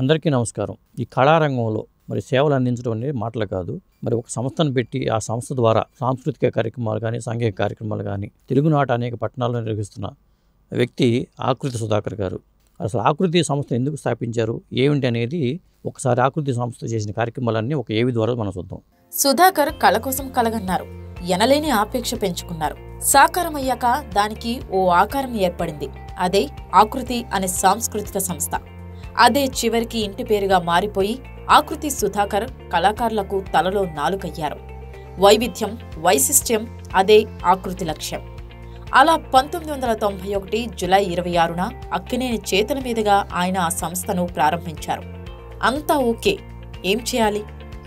అందరికీ నమస్కారం. ఈ కళారంగంలో మరి సేవలు అందించడం అనేది మాటలు కాదు. మరి ఒక సంస్థను పెట్టి ఆ సంస్థ ద్వారా సాంస్కృతిక కార్యక్రమాలు కానీ సాంఘిక కార్యక్రమాలు కానీ తెలుగునాట అనేక పట్టణాల్లో నిర్వహిస్తున్న వ్యక్తి ఆకృతి సుధాకర్ గారు. అసలు ఆకృతి సంస్థ ఎందుకు స్థాపించారు? ఏమిటి అనేది ఒకసారి ఆకృతి సంస్థ చేసిన కార్యక్రమాలన్నీ ఒక ఏవి ద్వారా మనం చూద్దాం. సుధాకర్ కళ కోసం కలగన్నారు. ఎనలేని ఆపేక్ష పెంచుకున్నారు. సాకారమయ్యాక దానికి ఓ ఆకారం ఏర్పడింది. అదే ఆకృతి అనే సాంస్కృతిక సంస్థ. అదే చివరికి ఇంటి పేరుగా మారిపోయి ఆకృతి సుధాకర్ కళాకారులకు తలలో నాలుకయ్యారు వైవిధ్యం వైశిష్ట్యం అదే ఆకృతి లక్ష్యం. అలా పంతొమ్మిది వందల తొంభై ఒకటి జులై ఇరవై ఆరున అక్కినేని చేతుల మీదుగా ఆయన ఆ సంస్థను ప్రారంభించారు. అంతా ఓకే. ఏం చేయాలి?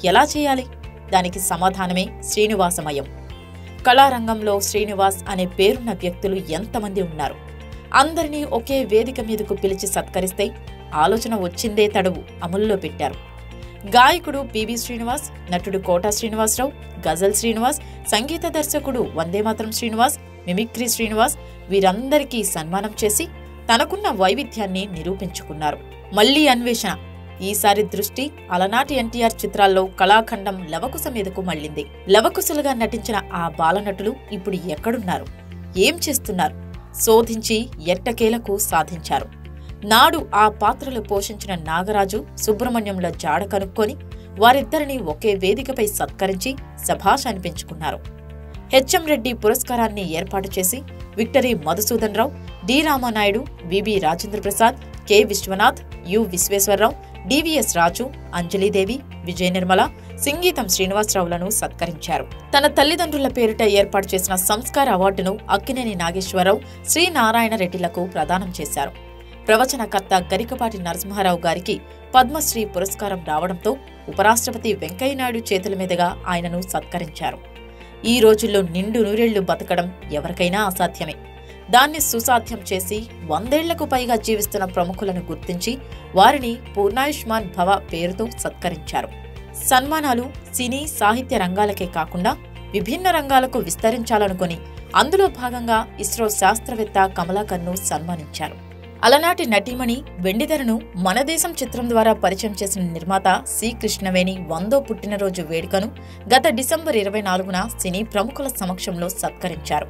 ఎలా చేయాలి? దానికి సమాధానమే శ్రీనివాసమయం. కళారంగంలో శ్రీనివాస్ అనే పేరున్న వ్యక్తులు ఎంతమంది ఉన్నారు? అందరినీ ఒకే వేదిక మీదకు పిలిచి సత్కరిస్తే ఆలోచన వచ్చిందే తడువు అమలులో పెట్టారు. గాయకుడు పివి శ్రీనివాస్ నటుడు కోటా శ్రీనివాసరావు గజల్ శ్రీనివాస్ సంగీత దర్శకుడు వందేమాతరం శ్రీనివాస్ మిమిక్రీ శ్రీనివాస్ వీరందరికీ సన్మానం చేసి తనకున్న వైవిధ్యాన్ని నిరూపించుకున్నారు. మళ్ళీ అన్వేషణ. ఈసారి దృష్టి అలనాటి ఎన్టీఆర్ చిత్రాల్లో కళాఖండం లవకుశ మీదకు మళ్ళింది. లవకుశలుగా నటించిన ఆ బాలనటులు ఇప్పుడు ఎక్కడున్నారు? ఏం చేస్తున్నారు? శోధించి ఎట్టకేలకు సాధించారు? నాడు ఆ పాత్రలు పోషించిన నాగరాజు సుబ్రహ్మణ్యంల జాడ కనుక్కొని వారిద్దరిని ఒకే వేదికపై సత్కరించి శభాష అనిపించుకున్నారు హెచ్ఎం రెడ్డి పురస్కారాన్ని ఏర్పాటు చేసి Victory Madhusudan Rao D Ramanaidu BB Rajendra Prasad K Viswanath U Visweswararao DVS Raju Anjalidevi Vijaya Nirmala Singeetham శ్రీనివాసరావులను సత్కరించారు. తన తల్లిదండ్రుల పేరిట ఏర్పాటు చేసిన సంస్కార అవార్డును అక్కినేని నాగేశ్వరరావు శ్రీనారాయణ రెడ్డిలకు ప్రదానం చేశారు. ప్రవచనకర్త గరికపాటి నరసింహారావు గారికి పద్మశ్రీ పురస్కారం రావడంతో ఉపరాష్ట్రపతి వెంకయ్యనాయుడు చేతుల మీదుగా ఆయనను సత్కరించారు. ఈ రోజుల్లో నిండు నూరేళ్ళు బతకడం ఎవరికైనా అసాధ్యమే. దాన్ని సుసాధ్యం చేసి వందేళ్ళకు పైగా జీవిస్తున్న ప్రముఖులను గుర్తించి వారిని పూర్ణాయుష్మాన్ భవ పేరుతో సత్కరించారు. సన్మానాలు సినీ సాహిత్య రంగాలకే కాకుండా విభిన్న రంగాలకు విస్తరించాలనుకుని అందులో భాగంగా ఇస్రో శాస్త్రవేత్త కమలాకర్ను సన్మానించారు. అలనాటి నటీమణి వెండిధరను మన దేశం చిత్రం ద్వారా పరిచయం చేసిన నిర్మాత సి కృష్ణవేణి వందో పుట్టినరోజు వేడుకను గత డిసెంబర్ ఇరవై నాలుగున సినీ ప్రముఖుల సమక్షంలో సత్కరించారు.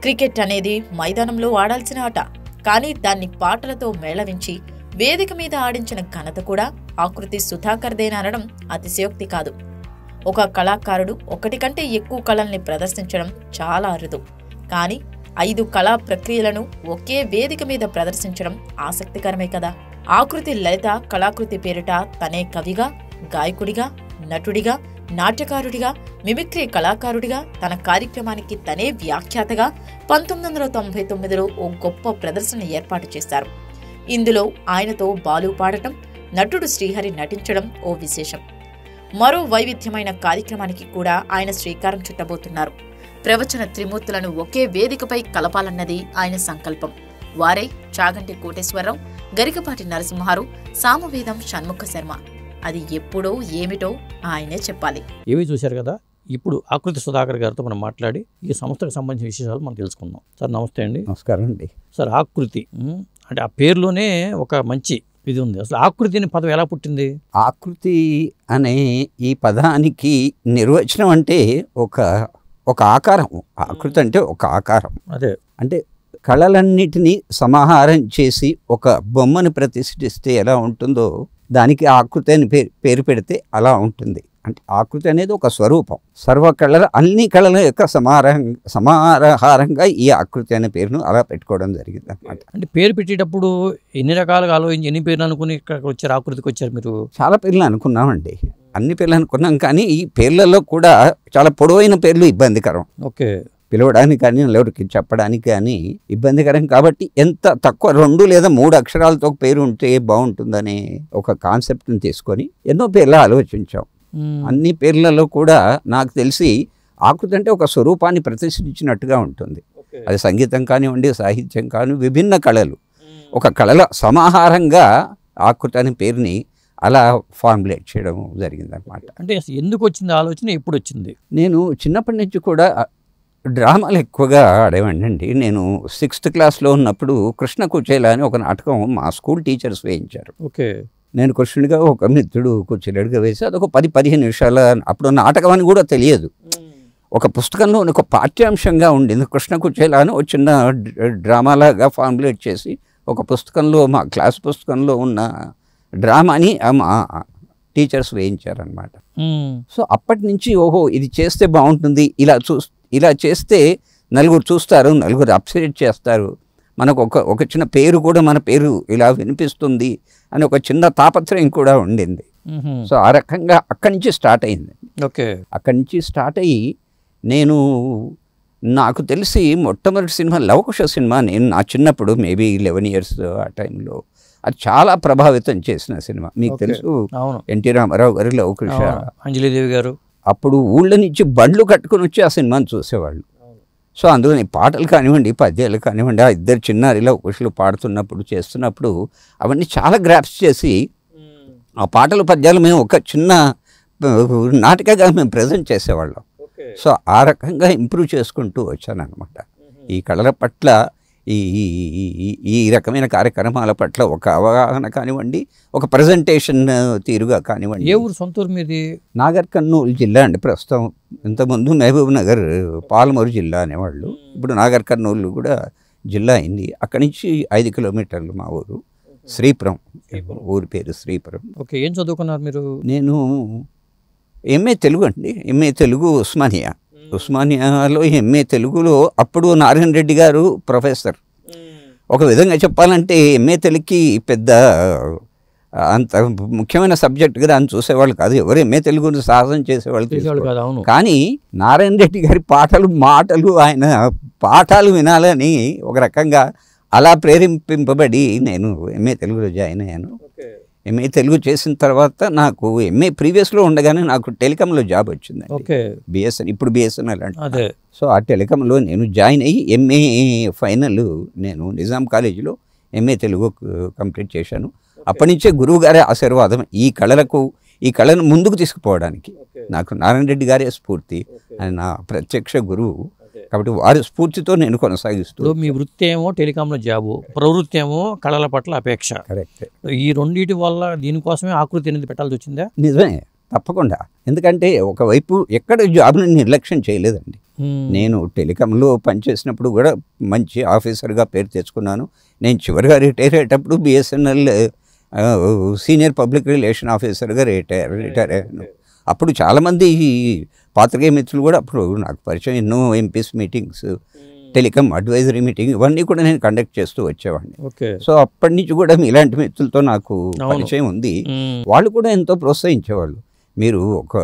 క్రికెట్ అనేది మైదానంలో ఆడాల్సిన ఆట. కానీ దాన్ని పాటలతో మేళవించి వేదిక మీద ఆడించిన ఘనత కూడా ఆకృతి సుధాకర్దేననడం అతిశయోక్తి కాదు. ఒక కళాకారుడు ఒకటి కంటే ఎక్కువ కళల్ని ప్రదర్శించడం చాలా అరుదు. కానీ ఐదు కళా ప్రక్రియలను ఒకే వేదిక మీద ప్రదర్శించడం ఆసక్తికరమే కదా. ఆకృతి లలిత కళాకృతి పేరిట తనే కవిగా గాయకుడిగా నటుడిగా నాట్యకారుడిగా మిమిక్రీ కళాకారుడిగా తన కార్యక్రమానికి తనే వ్యాఖ్యాతగా పంతొమ్మిది వందల తొంభై తొమ్మిదిలో ఓ గొప్ప ప్రదర్శన ఏర్పాటు చేశారు. ఇందులో ఆయనతో బాలు పాడటం నటుడు శ్రీహరి నటించడం ఓ విశేషం. మరో వైవిధ్యమైన కార్యక్రమానికి కూడా ఆయన శ్రీకారం చుట్టబోతున్నారు. ప్రవచన త్రిమూర్తులను ఒకే వేదికపై కలపాలన్నది ఆయన సంకల్పం. వారే చాగంటి కోటేశ్వరరావు గరికపాటి నరసింహారు సామవేదం షణ్ముఖ శర్మ. అది ఎప్పుడో ఏమిటో ఆయనే చెప్పాలి. ఏవి చూశారు కదా? ఇప్పుడు ఆకృతి సుధాకర్ గారితో మనం మాట్లాడి ఈ సంస్థకు సంబంధించిన విశేషాలు మనం తెలుసుకుందాం. సార్ నమస్తే అండి. నమస్కారం అండి. సార్ ఆకృతి అంటే ఆ పేరులోనే ఒక మంచి ఇది ఉంది. అసలు ఆకృతి అనే పదం ఎలా పుట్టింది? ఆకృతి అనే ఈ పదానికి నిర్వచనం అంటే ఒక ఒక ఆకారం. ఆకృతి అంటే ఒక ఆకారం. అదే. అంటే కళలన్నిటినీ సమాహారం చేసి ఒక బొమ్మను ప్రతిష్ఠిస్తే ఎలా ఉంటుందో దానికి ఆకృతి అని పేరు పేరు పెడితే అలా ఉంటుంది. అంటే ఆకృతి అనేది ఒక స్వరూపం. సర్వ కళల అన్ని కళల యొక్క సమాహారం సమాహారంగా ఈ ఆకృతి అనే పేరును అలా పెట్టుకోవడం జరిగింది అనమాట అంటే పేరు పెట్టేటప్పుడు ఎన్ని రకాలుగా ఆలోచించి ఎన్ని పేర్లు అనుకుని ఇక్కడికి వచ్చారు ఆకృతికి వచ్చారు మీరు? చాలా పేర్లు అనుకున్నామండి. అన్ని పేర్లు అనుకున్నాం కానీ ఈ పేర్లలో కూడా చాలా పొడవైన పేర్లు ఇబ్బందికరం. ఓకే. పిలవడానికి కానీ ఎవరికి చెప్పడానికి కానీ ఇబ్బందికరం కాబట్టి ఎంత తక్కువ రెండు లేదా మూడు అక్షరాలతో పేరు ఉంటే బాగుంటుందనే ఒక కాన్సెప్ట్ని తీసుకొని ఎన్నో పేర్లు ఆలోచించాం. అన్ని పేర్లలో కూడా నాకు తెలిసి ఆకృతి అంటే ఒక స్వరూపాన్ని ప్రతిష్ఠించినట్టుగా ఉంటుంది. అది సంగీతం కానివ్వండి సాహిత్యం కాని విభిన్న కళలు. ఒక కళల సమాహారంగా ఆకృతి అనే పేరుని అలా ఫార్ములేట్ చేయడం జరిగిందనమాట అంటే ఎందుకు వచ్చింది ఆలోచన? ఎప్పుడు వచ్చింది? నేను చిన్నప్పటి నుంచి కూడా డ్రామాలు ఎక్కువగా ఆడేవాడినండి నేను సిక్స్త్ క్లాస్లో ఉన్నప్పుడు కృష్ణ కుచేల అని ఒక నాటకం మా స్కూల్ టీచర్స్ వేయించారు. ఓకే. నేను కృష్ణుడిగా ఒక మిత్రుడు కూర్చున్నాడుగా వేసి అదొక పది పదిహేను నిమిషాల అప్పుడు నాటకం అని కూడా తెలియదు. ఒక పుస్తకంలో ఒక పాఠ్యాంశంగా ఉండింది కృష్ణ కుచేలా అని ఒక చిన్న డ్ర- డ్రామాలాగా ఫార్ములేట్ చేసి ఒక పుస్తకంలో మా క్లాస్ పుస్తకంలో ఉన్న డ్రామాని టీచర్స్ వేయించారనమాట. సో అప్పటి నుంచి ఓహో ఇది చేస్తే బాగుంటుంది. ఇలా చూ ఇలా చేస్తే నలుగురు చూస్తారు నలుగురు అప్సెట్ చేస్తారు. మనకు ఒక ఒక చిన్న పేరు కూడా మన పేరు ఇలా వినిపిస్తుంది అని ఒక చిన్న తాపత్రయం కూడా ఉండింది. సో ఆ రకంగా అక్కడి నుంచి స్టార్ట్ అయింది. ఓకే. అక్కడి నుంచి స్టార్ట్ అయ్యి నేను నాకు తెలిసి మొట్టమొదటి సినిమా లవకుశ సినిమా. నేను నా చిన్నప్పుడు మేబీ లెవెన్ ఇయర్స్ ఆ టైంలో అది చాలా ప్రభావితం చేసిన సినిమా. మీకు. తెలుసు ఎన్టీ రామారావు గారి అవును. అంజలీదేవి గారు. అప్పుడు ఊళ్ళ నుంచి బండ్లు కట్టుకుని వచ్చి ఆ సినిమాని చూసేవాళ్ళు. సో అందులోని పాటలు కానివ్వండి పద్యాలు కానివ్వండి ఆ ఇద్దరు చిన్నారిలో కుషులు పాడుతున్నప్పుడు చేస్తున్నప్పుడు అవన్నీ చాలా గ్రాప్స్ చేసి ఆ పాటలు పద్యాలు మేము ఒక చిన్న నాటికగా మేము ప్రజెంట్ చేసేవాళ్ళం. సో ఆ రకంగా ఇంప్రూవ్ చేసుకుంటూ వచ్చానన్నమాట. ఈ కళల పట్ల ఈ ఈ- రకమైన కార్యక్రమాల పట్ల ఒక అవగాహన కానివ్వండి ఒక ప్రజెంటేషన్ తీరుగా కానివ్వండి. ఏ ఊరు సొంత ఊరు మీది? నాగర్ కర్నూలు జిల్లా అండి ప్రస్తుతం. ఇంతకుముందు మహబూబ్ నగర్ పాలమూరు జిల్లా అనేవాళ్ళు. ఇప్పుడు నాగర్ కర్నూలు కూడా జిల్లా అయింది. అక్కడి నుంచి ఐదు కిలోమీటర్లు మా ఊరు. శ్రీపురం. ఊరి పేరు శ్రీపురం. ఓకే ఏం చదువుకున్నారు మీరు? నేను ఎంఏ తెలుగు అండి. ఎంఏ తెలుగు ఉస్మానియా. ఉస్మానియాలో ఎంఏ తెలుగులో అప్పుడు నారాయణ రెడ్డి గారు ప్రొఫెసర్. ఒక విధంగా చెప్పాలంటే ఎంఏ తెలుగుకి పెద్ద అంత ముఖ్యమైన సబ్జెక్ట్గా దాన్ని చూసేవాళ్ళు కాదు. ఎవరు ఎంఏ తెలుగుని సాహసం చేసేవాళ్ళు కానీ నారాయణ రెడ్డి గారి పాటలు మాటలు ఆయన పాఠాలు వినాలని ఒక రకంగా అలా ప్రేరేపింపబడి నేను ఎంఏ తెలుగులో జాయిన్ అయ్యాను. ఎంఏ తెలుగు చేసిన తర్వాత నాకు ఎంఏ ప్రీవియస్లో ఉండగానే నాకు టెలికాంలో జాబ్ వచ్చింది ఓకే. బిఎస్ఎన్ ఇప్పుడు బిఎస్ఎన్ఎల్ అంటే సో ఆ టెలికాంలో నేను జాయిన్ అయ్యి ఎంఏ ఫైనల్ నేను నిజాం కాలేజీలో ఎంఏ తెలుగు కంప్లీట్ చేశాను. అప్పటి నుంచే గురువు గారి ఆశీర్వాదం ఈ కళలకు ఈ కళను ముందుకు తీసుకుపోవడానికి నాకు నారాయణ రెడ్డి గారే స్ఫూర్తి ఆయన నా ప్రత్యక్ష గురువు కాబట్టి వారి స్ఫూర్తితో నేను కొనసాగిస్తూ మీ వృత్తి ఏమో టెలికాంలో జాబు ప్రవృత్తి ఏమో కళల పట్ల అపేక్ష. కరెక్ట్. ఈ రెండింటి వల్ల దీనికోసమే ఆకృతి అనేది పెట్టాల్సి వచ్చిందా? నిజమే తప్పకుండా. ఎందుకంటే ఒకవైపు ఎక్కడ జాబ్ని నిర్లక్ష్యం చేయలేదండి. నేను టెలికాంలో పనిచేసినప్పుడు కూడా మంచి ఆఫీసర్గా పేరు తెచ్చుకున్నాను. నేను చివరిగా రిటైర్ అయ్యేటప్పుడు బిఎస్ఎన్ఎల్ సీనియర్ పబ్లిక్ రిలేషన్ ఆఫీసర్గా రిటైర్ రిటైర్ అయ్యాను. అప్పుడు చాలామంది పాత్రికేయ మిత్రులు కూడా అప్పుడు నాకు పరిచయం ఎన్నో MPs meetings telecom advisory meeting ఇవన్నీ కూడా నేను కండక్ట్ చేస్తూ వచ్చేవాడిని. ఓకే. సో అప్పటి నుంచి కూడా ఇలాంటి మిత్రులతో నాకు. పరిచయం ఉంది. వాళ్ళు కూడా ఎంతో ప్రోత్సహించేవాళ్ళు. మీరు ఒక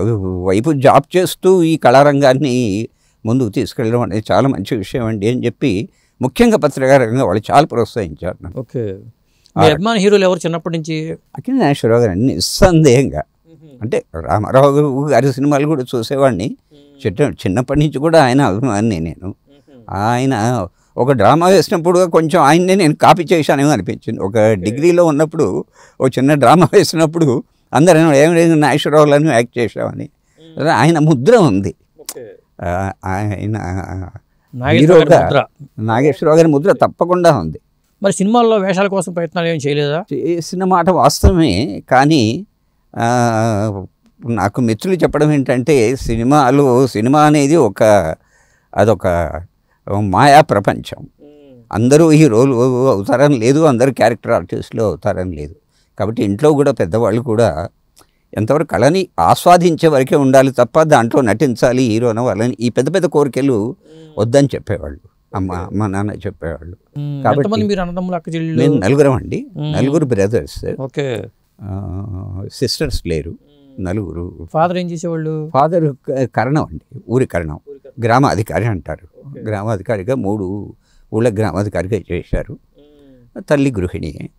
వైపు జాబ్ చేస్తూ ఈ కళారంగాన్ని ముందుకు తీసుకెళ్ళడం అనేది చాలా మంచి విషయం అండి అని చెప్పి ముఖ్యంగా పత్రికారంగా వాళ్ళు చాలా ప్రోత్సహించారు ఓకే. అభిమాన హీరోలు ఎవరు చిన్నప్పటి నుంచి? అఖిల నాగేశ్వరరావు గారు నిస్సందేహంగా. అంటే రామారావు గారు గారి సినిమాలు కూడా చూసేవాడిని. చిన్న చిన్నప్పటి నుంచి కూడా ఆయన అభిమాని నేను. ఆయన ఒక డ్రామా వేసినప్పుడు కొంచెం ఆయన్నే నేను కాపీ చేశానేమో అనిపించింది. ఒక డిగ్రీలో ఉన్నప్పుడు ఒక చిన్న డ్రామా వేసినప్పుడు అందరూ ఏమి నాగేశ్వరరావులను యాక్ట్ చేసామని ఆయన ముద్ర ఉంది. ఆ, ఆయన హీరోగా ముద్ర. నాగేశ్వరరావు గారి ముద్ర తప్పకుండా ఉంది. మరి సినిమాల్లో వేషాల కోసం ప్రయత్నాలు ఏం చేయలేదా? చేసిన మాట వాస్తవమే కానీ నాకు మిత్రులు చెప్పడం ఏంటంటే సినిమాలు సినిమా అనేది ఒక అదొక మాయా ప్రపంచం. అందరూ హీరోలు అవుతారని లేదు అందరూ క్యారెక్టర్ ఆర్టిస్టులు అవుతారని లేదు. కాబట్టి ఇంట్లో కూడా పెద్దవాళ్ళు కూడా ఎంతవరకు కళని ఆస్వాదించే వరకే ఉండాలి తప్ప దాంట్లో నటించాలి హీరోన వాళ్ళని ఈ పెద్ద పెద్ద కోరికలు వద్దని చెప్పేవాళ్ళు. అమ్మ అమ్మ నాన్న చెప్పేవాళ్ళు. కాబట్టి- మేము నలుగురం అండి. నలుగురు బ్రదర్స్. ఓకే. సిస్టర్స్ లేరు నలుగురు. ఫాదర్ ఏం చేసేవాళ్ళు? ఫాదర్ కరణం అండి ఊరి కరణం. గ్రామాధికారి అంటారు. గ్రామాధికారిగా మూడు ఊళ్ళ గ్రామాధికారిగా చేశారు. తల్లి గృహిణి.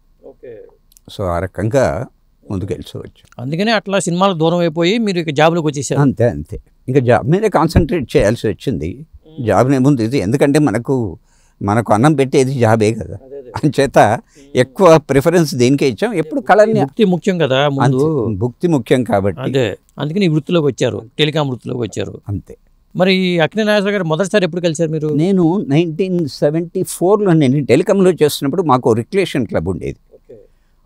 సో ఆ రకంగా ముందుకెళ్ళవచ్చు అందుకనే అట్లా సినిమాలు దూరం అయిపోయి మీరు ఇక జాబ్లోకి వచ్చేసారు. అంతే అంతే. ఇంకా జాబ్ మీదే కాన్సన్ట్రేట్ చేయాల్సి వచ్చింది. జాబ్నే ముందు ఇది. ఎందుకంటే మనకు మనకు అన్నం పెట్టేది జాబే కదా. అంచేత ఎక్కువ ప్రిఫరెన్స్ దేనికే ఇచ్చాం? ఎప్పుడు కళని ముక్తి ముఖ్యం కదా ముందు. భుక్తి ముఖ్యం కాబట్టి. అదే అందుకని ఈ వృత్తిలోకి వచ్చారు టెలికాం వృత్తిలోకి వచ్చారు. అంతే. మరి అక్కినే నాగేశ్వర గారు మొదటిసారి ఎప్పుడు కలిశారు మీరు? నేను నైన్టీన్ సెవెంటీ ఫోర్లో నేను టెలికాంలో చేస్తున్నప్పుడు మాకు రిక్రియేషన్ క్లబ్ ఉండేది.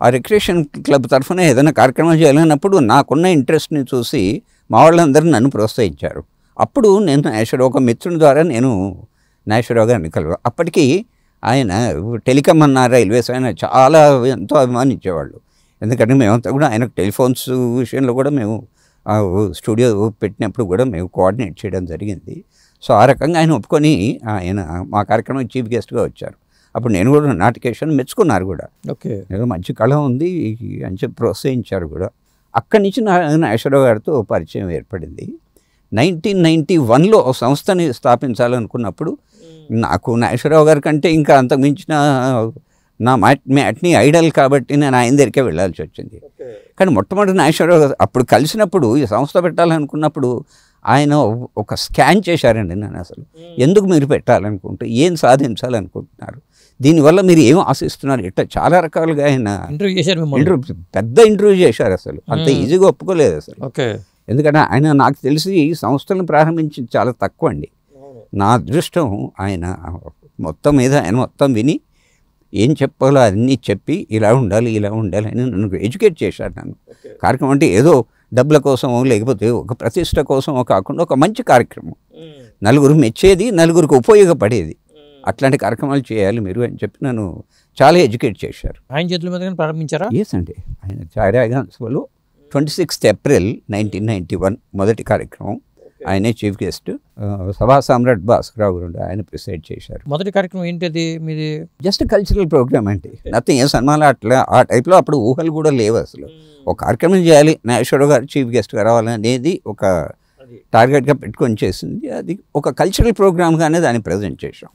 ఆ రిక్రియేషన్ క్లబ్ తరఫున ఏదైనా కార్యక్రమం చేయాలన్నప్పుడు నాకున్న ఇంట్రెస్ట్ని చూసి మా వాళ్ళందరూ నన్ను ప్రోత్సహించారు. అప్పుడు నేను నాగేశ్వరరావు ఒక మిత్రుని ద్వారా నేను నాగేశ్వరరావు గారిని కలవ అప్పటికి ఆయన టెలికామ్ అన్న రైల్వేస్ ఆయన చాలా ఎంతో అభిమానించేవాళ్ళు. ఎందుకంటే మేమంతా కూడా ఆయనకు టెలిఫోన్స్ విషయంలో కూడా మేము స్టూడియో పెట్టినప్పుడు కూడా మేము కోఆర్డినేట్ చేయడం జరిగింది. సో ఆ రకంగా ఆయన ఒప్పుకొని ఆయన మా కార్యక్రమం చీఫ్ గెస్ట్గా వచ్చారు. అప్పుడు నేను కూడా నాటికేషన్ మెచ్చుకున్నారు కూడా. ఓకే. ఏదో మంచి కళ ఉంది అని చెప్పి ప్రోత్సహించారు కూడా. అక్కడి నుంచి నా నాగేశ్వరరావు గారితో పరిచయం ఏర్పడింది. నైన్టీన్ నైంటీ వన్లో సంస్థని స్థాపించాలనుకున్నప్పుడు నాకు నాగేశ్వరరావు గారి కంటే ఇంకా అంతకు మించిన నా మ్యాట్ మ్యాట్ని ఐడల్ కాబట్టి నేను ఆయన దగ్గరికే వెళ్ళాల్సి వచ్చింది. కానీ మొట్టమొదటి నాగేశ్వరరావు గారు అప్పుడు కలిసినప్పుడు ఈ సంస్థ పెట్టాలనుకున్నప్పుడు ఆయన ఒక స్కాన్ చేశారండి నన్ను అసలు. ఎందుకు మీరు పెట్టాలనుకుంటే ఏం సాధించాలనుకుంటున్నారు? దీనివల్ల మీరు ఏం ఆశిస్తున్నారు? ఇట్లా చాలా రకాలుగా ఆయన ఇంటర్వ్యూ చేశారు ఇంటర్వ్యూ పెద్ద ఇంటర్వ్యూ చేశారు అసలు. అంత. ఈజీగా ఒప్పుకోలేదు అసలు. ఓకే. ఎందుకంటే ఆయన నాకు తెలిసి ఈ సంస్థలను ప్రారంభించి చాలా తక్కువ అండి. నా అదృష్టం ఆయన మొత్తం మీద ఆయన మొత్తం విని ఏం చెప్పాలో అన్నీ చెప్పి ఇలా ఉండాలి ఇలా ఉండాలి అని నన్ను ఎడ్యుకేట్ చేశాడు నన్ను. కార్యక్రమం అంటే ఏదో డబ్బుల కోసమో లేకపోతే ఒక ప్రతిష్ట కోసమో కాకుండా ఒక మంచి కార్యక్రమం. నలుగురు మెచ్చేది నలుగురికి ఉపయోగపడేది. అట్లాంటి కార్యక్రమాలు చేయాలి మీరు అని చెప్పి నన్ను చాలా ఎడ్యుకేట్ చేశారు. ఆయన చేతుల మీద ప్రారంభించారా? ఎస్ అండి. ఆయన చారాగాన్స్లో twenty sixth April nineteen ninety one మొదటి కార్యక్రమం. ఆయనే చీఫ్ గెస్ట్. సభా సామ్రాట్ భాస్కరరావు గారు ఆయన ప్రిసైడ్ చేశారు. మొదటి కార్యక్రమం ఏంటిది మీది? జస్ట్ కల్చరల్ ప్రోగ్రామ్ అండి. నథింగ్ ఏ సన్మానాలు అట్లా ఆ టైప్లో అప్పుడు ఊహలు కూడా లేవు అసలు. ఒక కార్యక్రమం చేయాలి నాగేశ్వరరావు గారు చీఫ్ గెస్ట్గా రావాలనేది ఒక టార్గెట్గా పెట్టుకొని చేసింది. అది ఒక కల్చరల్ ప్రోగ్రామ్గానే దాన్ని ప్రజెంట్ చేసాం.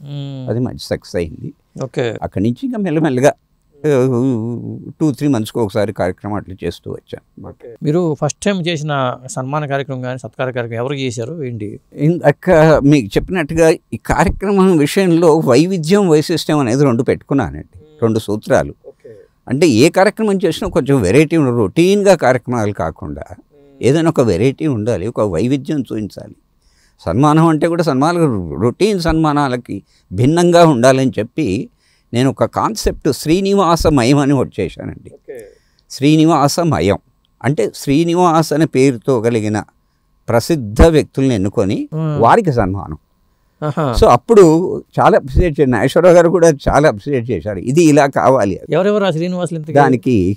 అది మంచి సక్సెస్ అయింది. ఓకే. అక్కడి నుంచి ఇంకా మెల్లమెల్లగా టూ త్రీ మంత్స్కి ఒకసారి కార్యక్రమం అట్లా చేస్తూ వచ్చాను. మీరు ఫస్ట్ టైం చేసిన సన్మాన కార్యక్రమం కానీ సత్కార కార్యక్రమం ఎవరు చేశారు? ఏంటి? ఇందాక మీకు చెప్పినట్టుగా ఈ కార్యక్రమం విషయంలో వైవిధ్యం వైశిష్టం అనేది రెండు పెట్టుకున్నానండి. రెండు సూత్రాలు. అంటే ఏ కార్యక్రమం చేసినా కొంచెం వెరైటీ రొటీన్గా కార్యక్రమాలు కాకుండా ఏదైనా ఒక వెరైటీ ఉండాలి ఒక వైవిధ్యం చూపించాలి. సన్మానం అంటే కూడా సన్మానాలు రొటీన్ సన్మానాలకి భిన్నంగా ఉండాలని చెప్పి నేను ఒక కాన్సెప్ట్ శ్రీనివాసమయం అని ఒకటి చేశానండి. శ్రీనివాసమయం అంటే శ్రీనివాస్ అనే పేరుతో కలిగిన ప్రసిద్ధ వ్యక్తుల్ని ఎన్నుకొని. వారికి సన్మానం. సో అప్పుడు చాలా అప్రిషియేట్ చేశారు నాగేశ్వరరావు గారు కూడా చాలా అప్రిషియేట్ చేశారు. ఇది ఇలా కావాలి ఎవరెవరు శ్రీనివాసులు? దానికి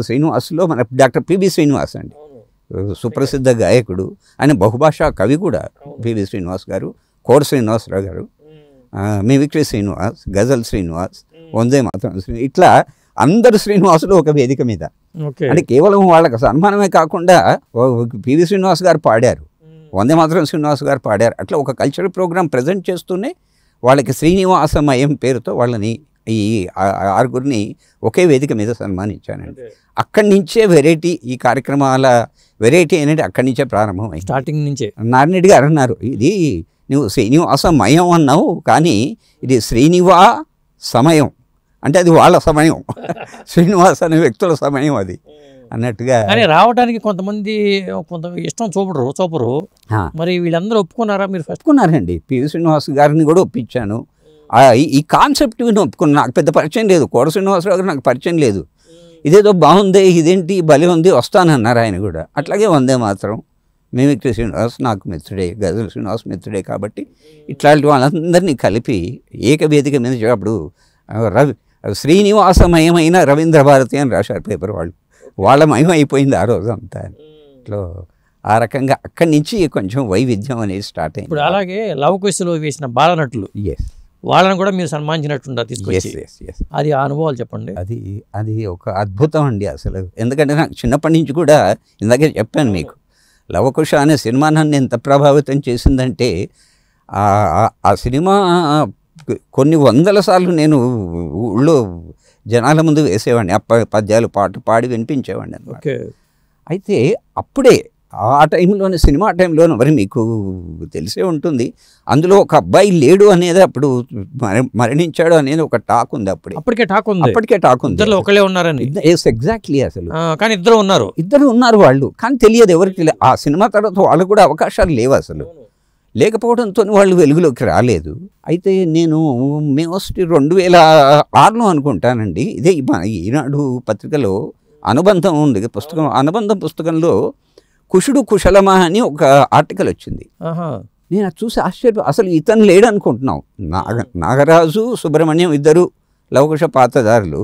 శ్రీనివాస్లో మన డాక్టర్ పిబి శ్రీనివాస్ అండి. సుప్రసిద్ధ గాయకుడు. ఆయన బహుభాషా కవి కూడా పిబి శ్రీనివాస్ గారు కోర శ్రీనివాసరావు గారు. మిమిక్రీ శ్రీనివాస్ గజల్ శ్రీనివాస్ వందే మాత్రం శ్రీ ఇట్లా అందరు శ్రీనివాసులు ఒక వేదిక మీద. అంటే కేవలం వాళ్ళకి సన్మానమే కాకుండా పివి శ్రీనివాస్ గారు పాడారు. వందే మాత్రం శ్రీనివాస్ గారు పాడారు. అట్లా ఒక కల్చరల్ ప్రోగ్రామ్ ప్రజెంట్ చేస్తూనే వాళ్ళకి శ్రీనివాసమయం పేరుతో వాళ్ళని ఈ ఆరుగురిని ఒకే వేదిక మీద సన్మానించానండి అక్కడి నుంచే వెరైటీ ఈ కార్యక్రమాల వెరైటీ అనేది అక్కడి నుంచే ప్రారంభమైంది. స్టార్టింగ్ నుంచే. నారాయణరెడ్డి గారు అన్నారు ఇది నువ్వు శ్రీనివాసమయం అన్నావు కానీ ఇది శ్రీనివా సమయం. అంటే అది వాళ్ళ సమయం. శ్రీనివాస్ అనే వ్యక్తుల సమయం అది. అన్నట్టుగా కానీ రావడానికి కొంతమంది కొంత ఇష్టం చూపరు చూపరు. మరి వీళ్ళందరూ ఒప్పుకున్నారా మీరు ఒప్పుకున్నారండి. పివి శ్రీనివాస్ గారిని కూడా ఒప్పించాను. ఈ- కాన్సెప్ట్ విని ఒప్పుకున్నాను నాకు పెద్ద పరిచయం లేదు. కోడ శ్రీనివాసరావు గారు నాకు పరిచయం లేదు. ఇదేదో బాగుంది ఇదేంటి భలే ఉంది వస్తానన్నారు ఆయన కూడా. అట్లాగే వందే మాత్రం. మిమిక్రీ శ్రీనివాస్ నాకు మిత్రుడే గజల్ శ్రీనివాస్ మిత్రుడే కాబట్టి ఇట్లాంటి వాళ్ళందరినీ కలిపి ఏకవేదిక మీద అప్పుడు రవి శ్రీనివాసమయమైన రవీంద్ర భారతి అని రాశారు పేపర్ వాళ్ళు. వాళ్ళ మయం అయిపోయింది ఆ రోజు అంతా ఇట్లా ఆ రకంగా అక్కడి నుంచి కొంచెం వైవిధ్యం అనేది స్టార్ట్ ఇప్పుడు అయింది అలాగే లవకుశలో వేసిన బాలనటులు ఎస్ వాళ్ళని కూడా మీరు సన్మానించినట్టుందా తీసుకొచ్చి? అది ఆ అనుభవాలు చెప్పండి. అది అది ఒక అద్భుతం అండి అసలు. ఎందుకంటే నాకు చిన్నప్పటి నుంచి కూడా ఇందాకే చెప్పాను మీకు లవకుశ అనే సినిమా నన్ను ఎంత ప్రభావితం చేసిందంటే ఆ- సినిమా కొన్ని వందల సార్లు నేను ఊళ్ళో జనాల ముందు వేసేవాడిని. పద్యాలు పాట పాడి వినిపించేవాడిని అన్నమాట. ఓకే. అయితే అప్పుడే ఆ టైంలోనే సినిమా టైంలోనే మరి మీకు తెలిసే ఉంటుంది. అందులో ఒక అబ్బాయి లేడు అనేది అప్పుడు మర- మరణించాడు అనేది ఒక టాక్ ఉంది అప్పుడే. అప్పటికే టాక్ ఉంది. అప్పటికే టాక్ ఉంది. ఇద్దరు ఒకళ్ళే ఉన్నారని. ఎస్ ఎగ్జాక్ట్లీ అసలు. కానీ ఇద్దరు ఉన్నారు. ఇద్దరు ఉన్నారు వాళ్ళు కానీ తెలియదు ఎవరికి ఆ సినిమా తర్వాత వాళ్ళకు కూడా అవకాశాలు లేవు అసలు. లేకపోవడంతో వాళ్ళు వెలుగులోకి రాలేదు. అయితే నేను మోస్ట్ రెండు వేల ఆరులో అనుకుంటానండి. ఇదే ఈనాడు పత్రికలో అనుబంధం ఉంది పుస్తకం అనుబంధం పుస్తకంలో కుషుడు కుశలమా అని ఒక ఆర్టికల్ వచ్చింది. నేను అది చూసి ఆశ్చర్య అసలు ఇతను లేడు అనుకుంటున్నాం నాగ నాగరాజు సుబ్రహ్మణ్యం ఇద్దరు లవకుశ పాతదారులు.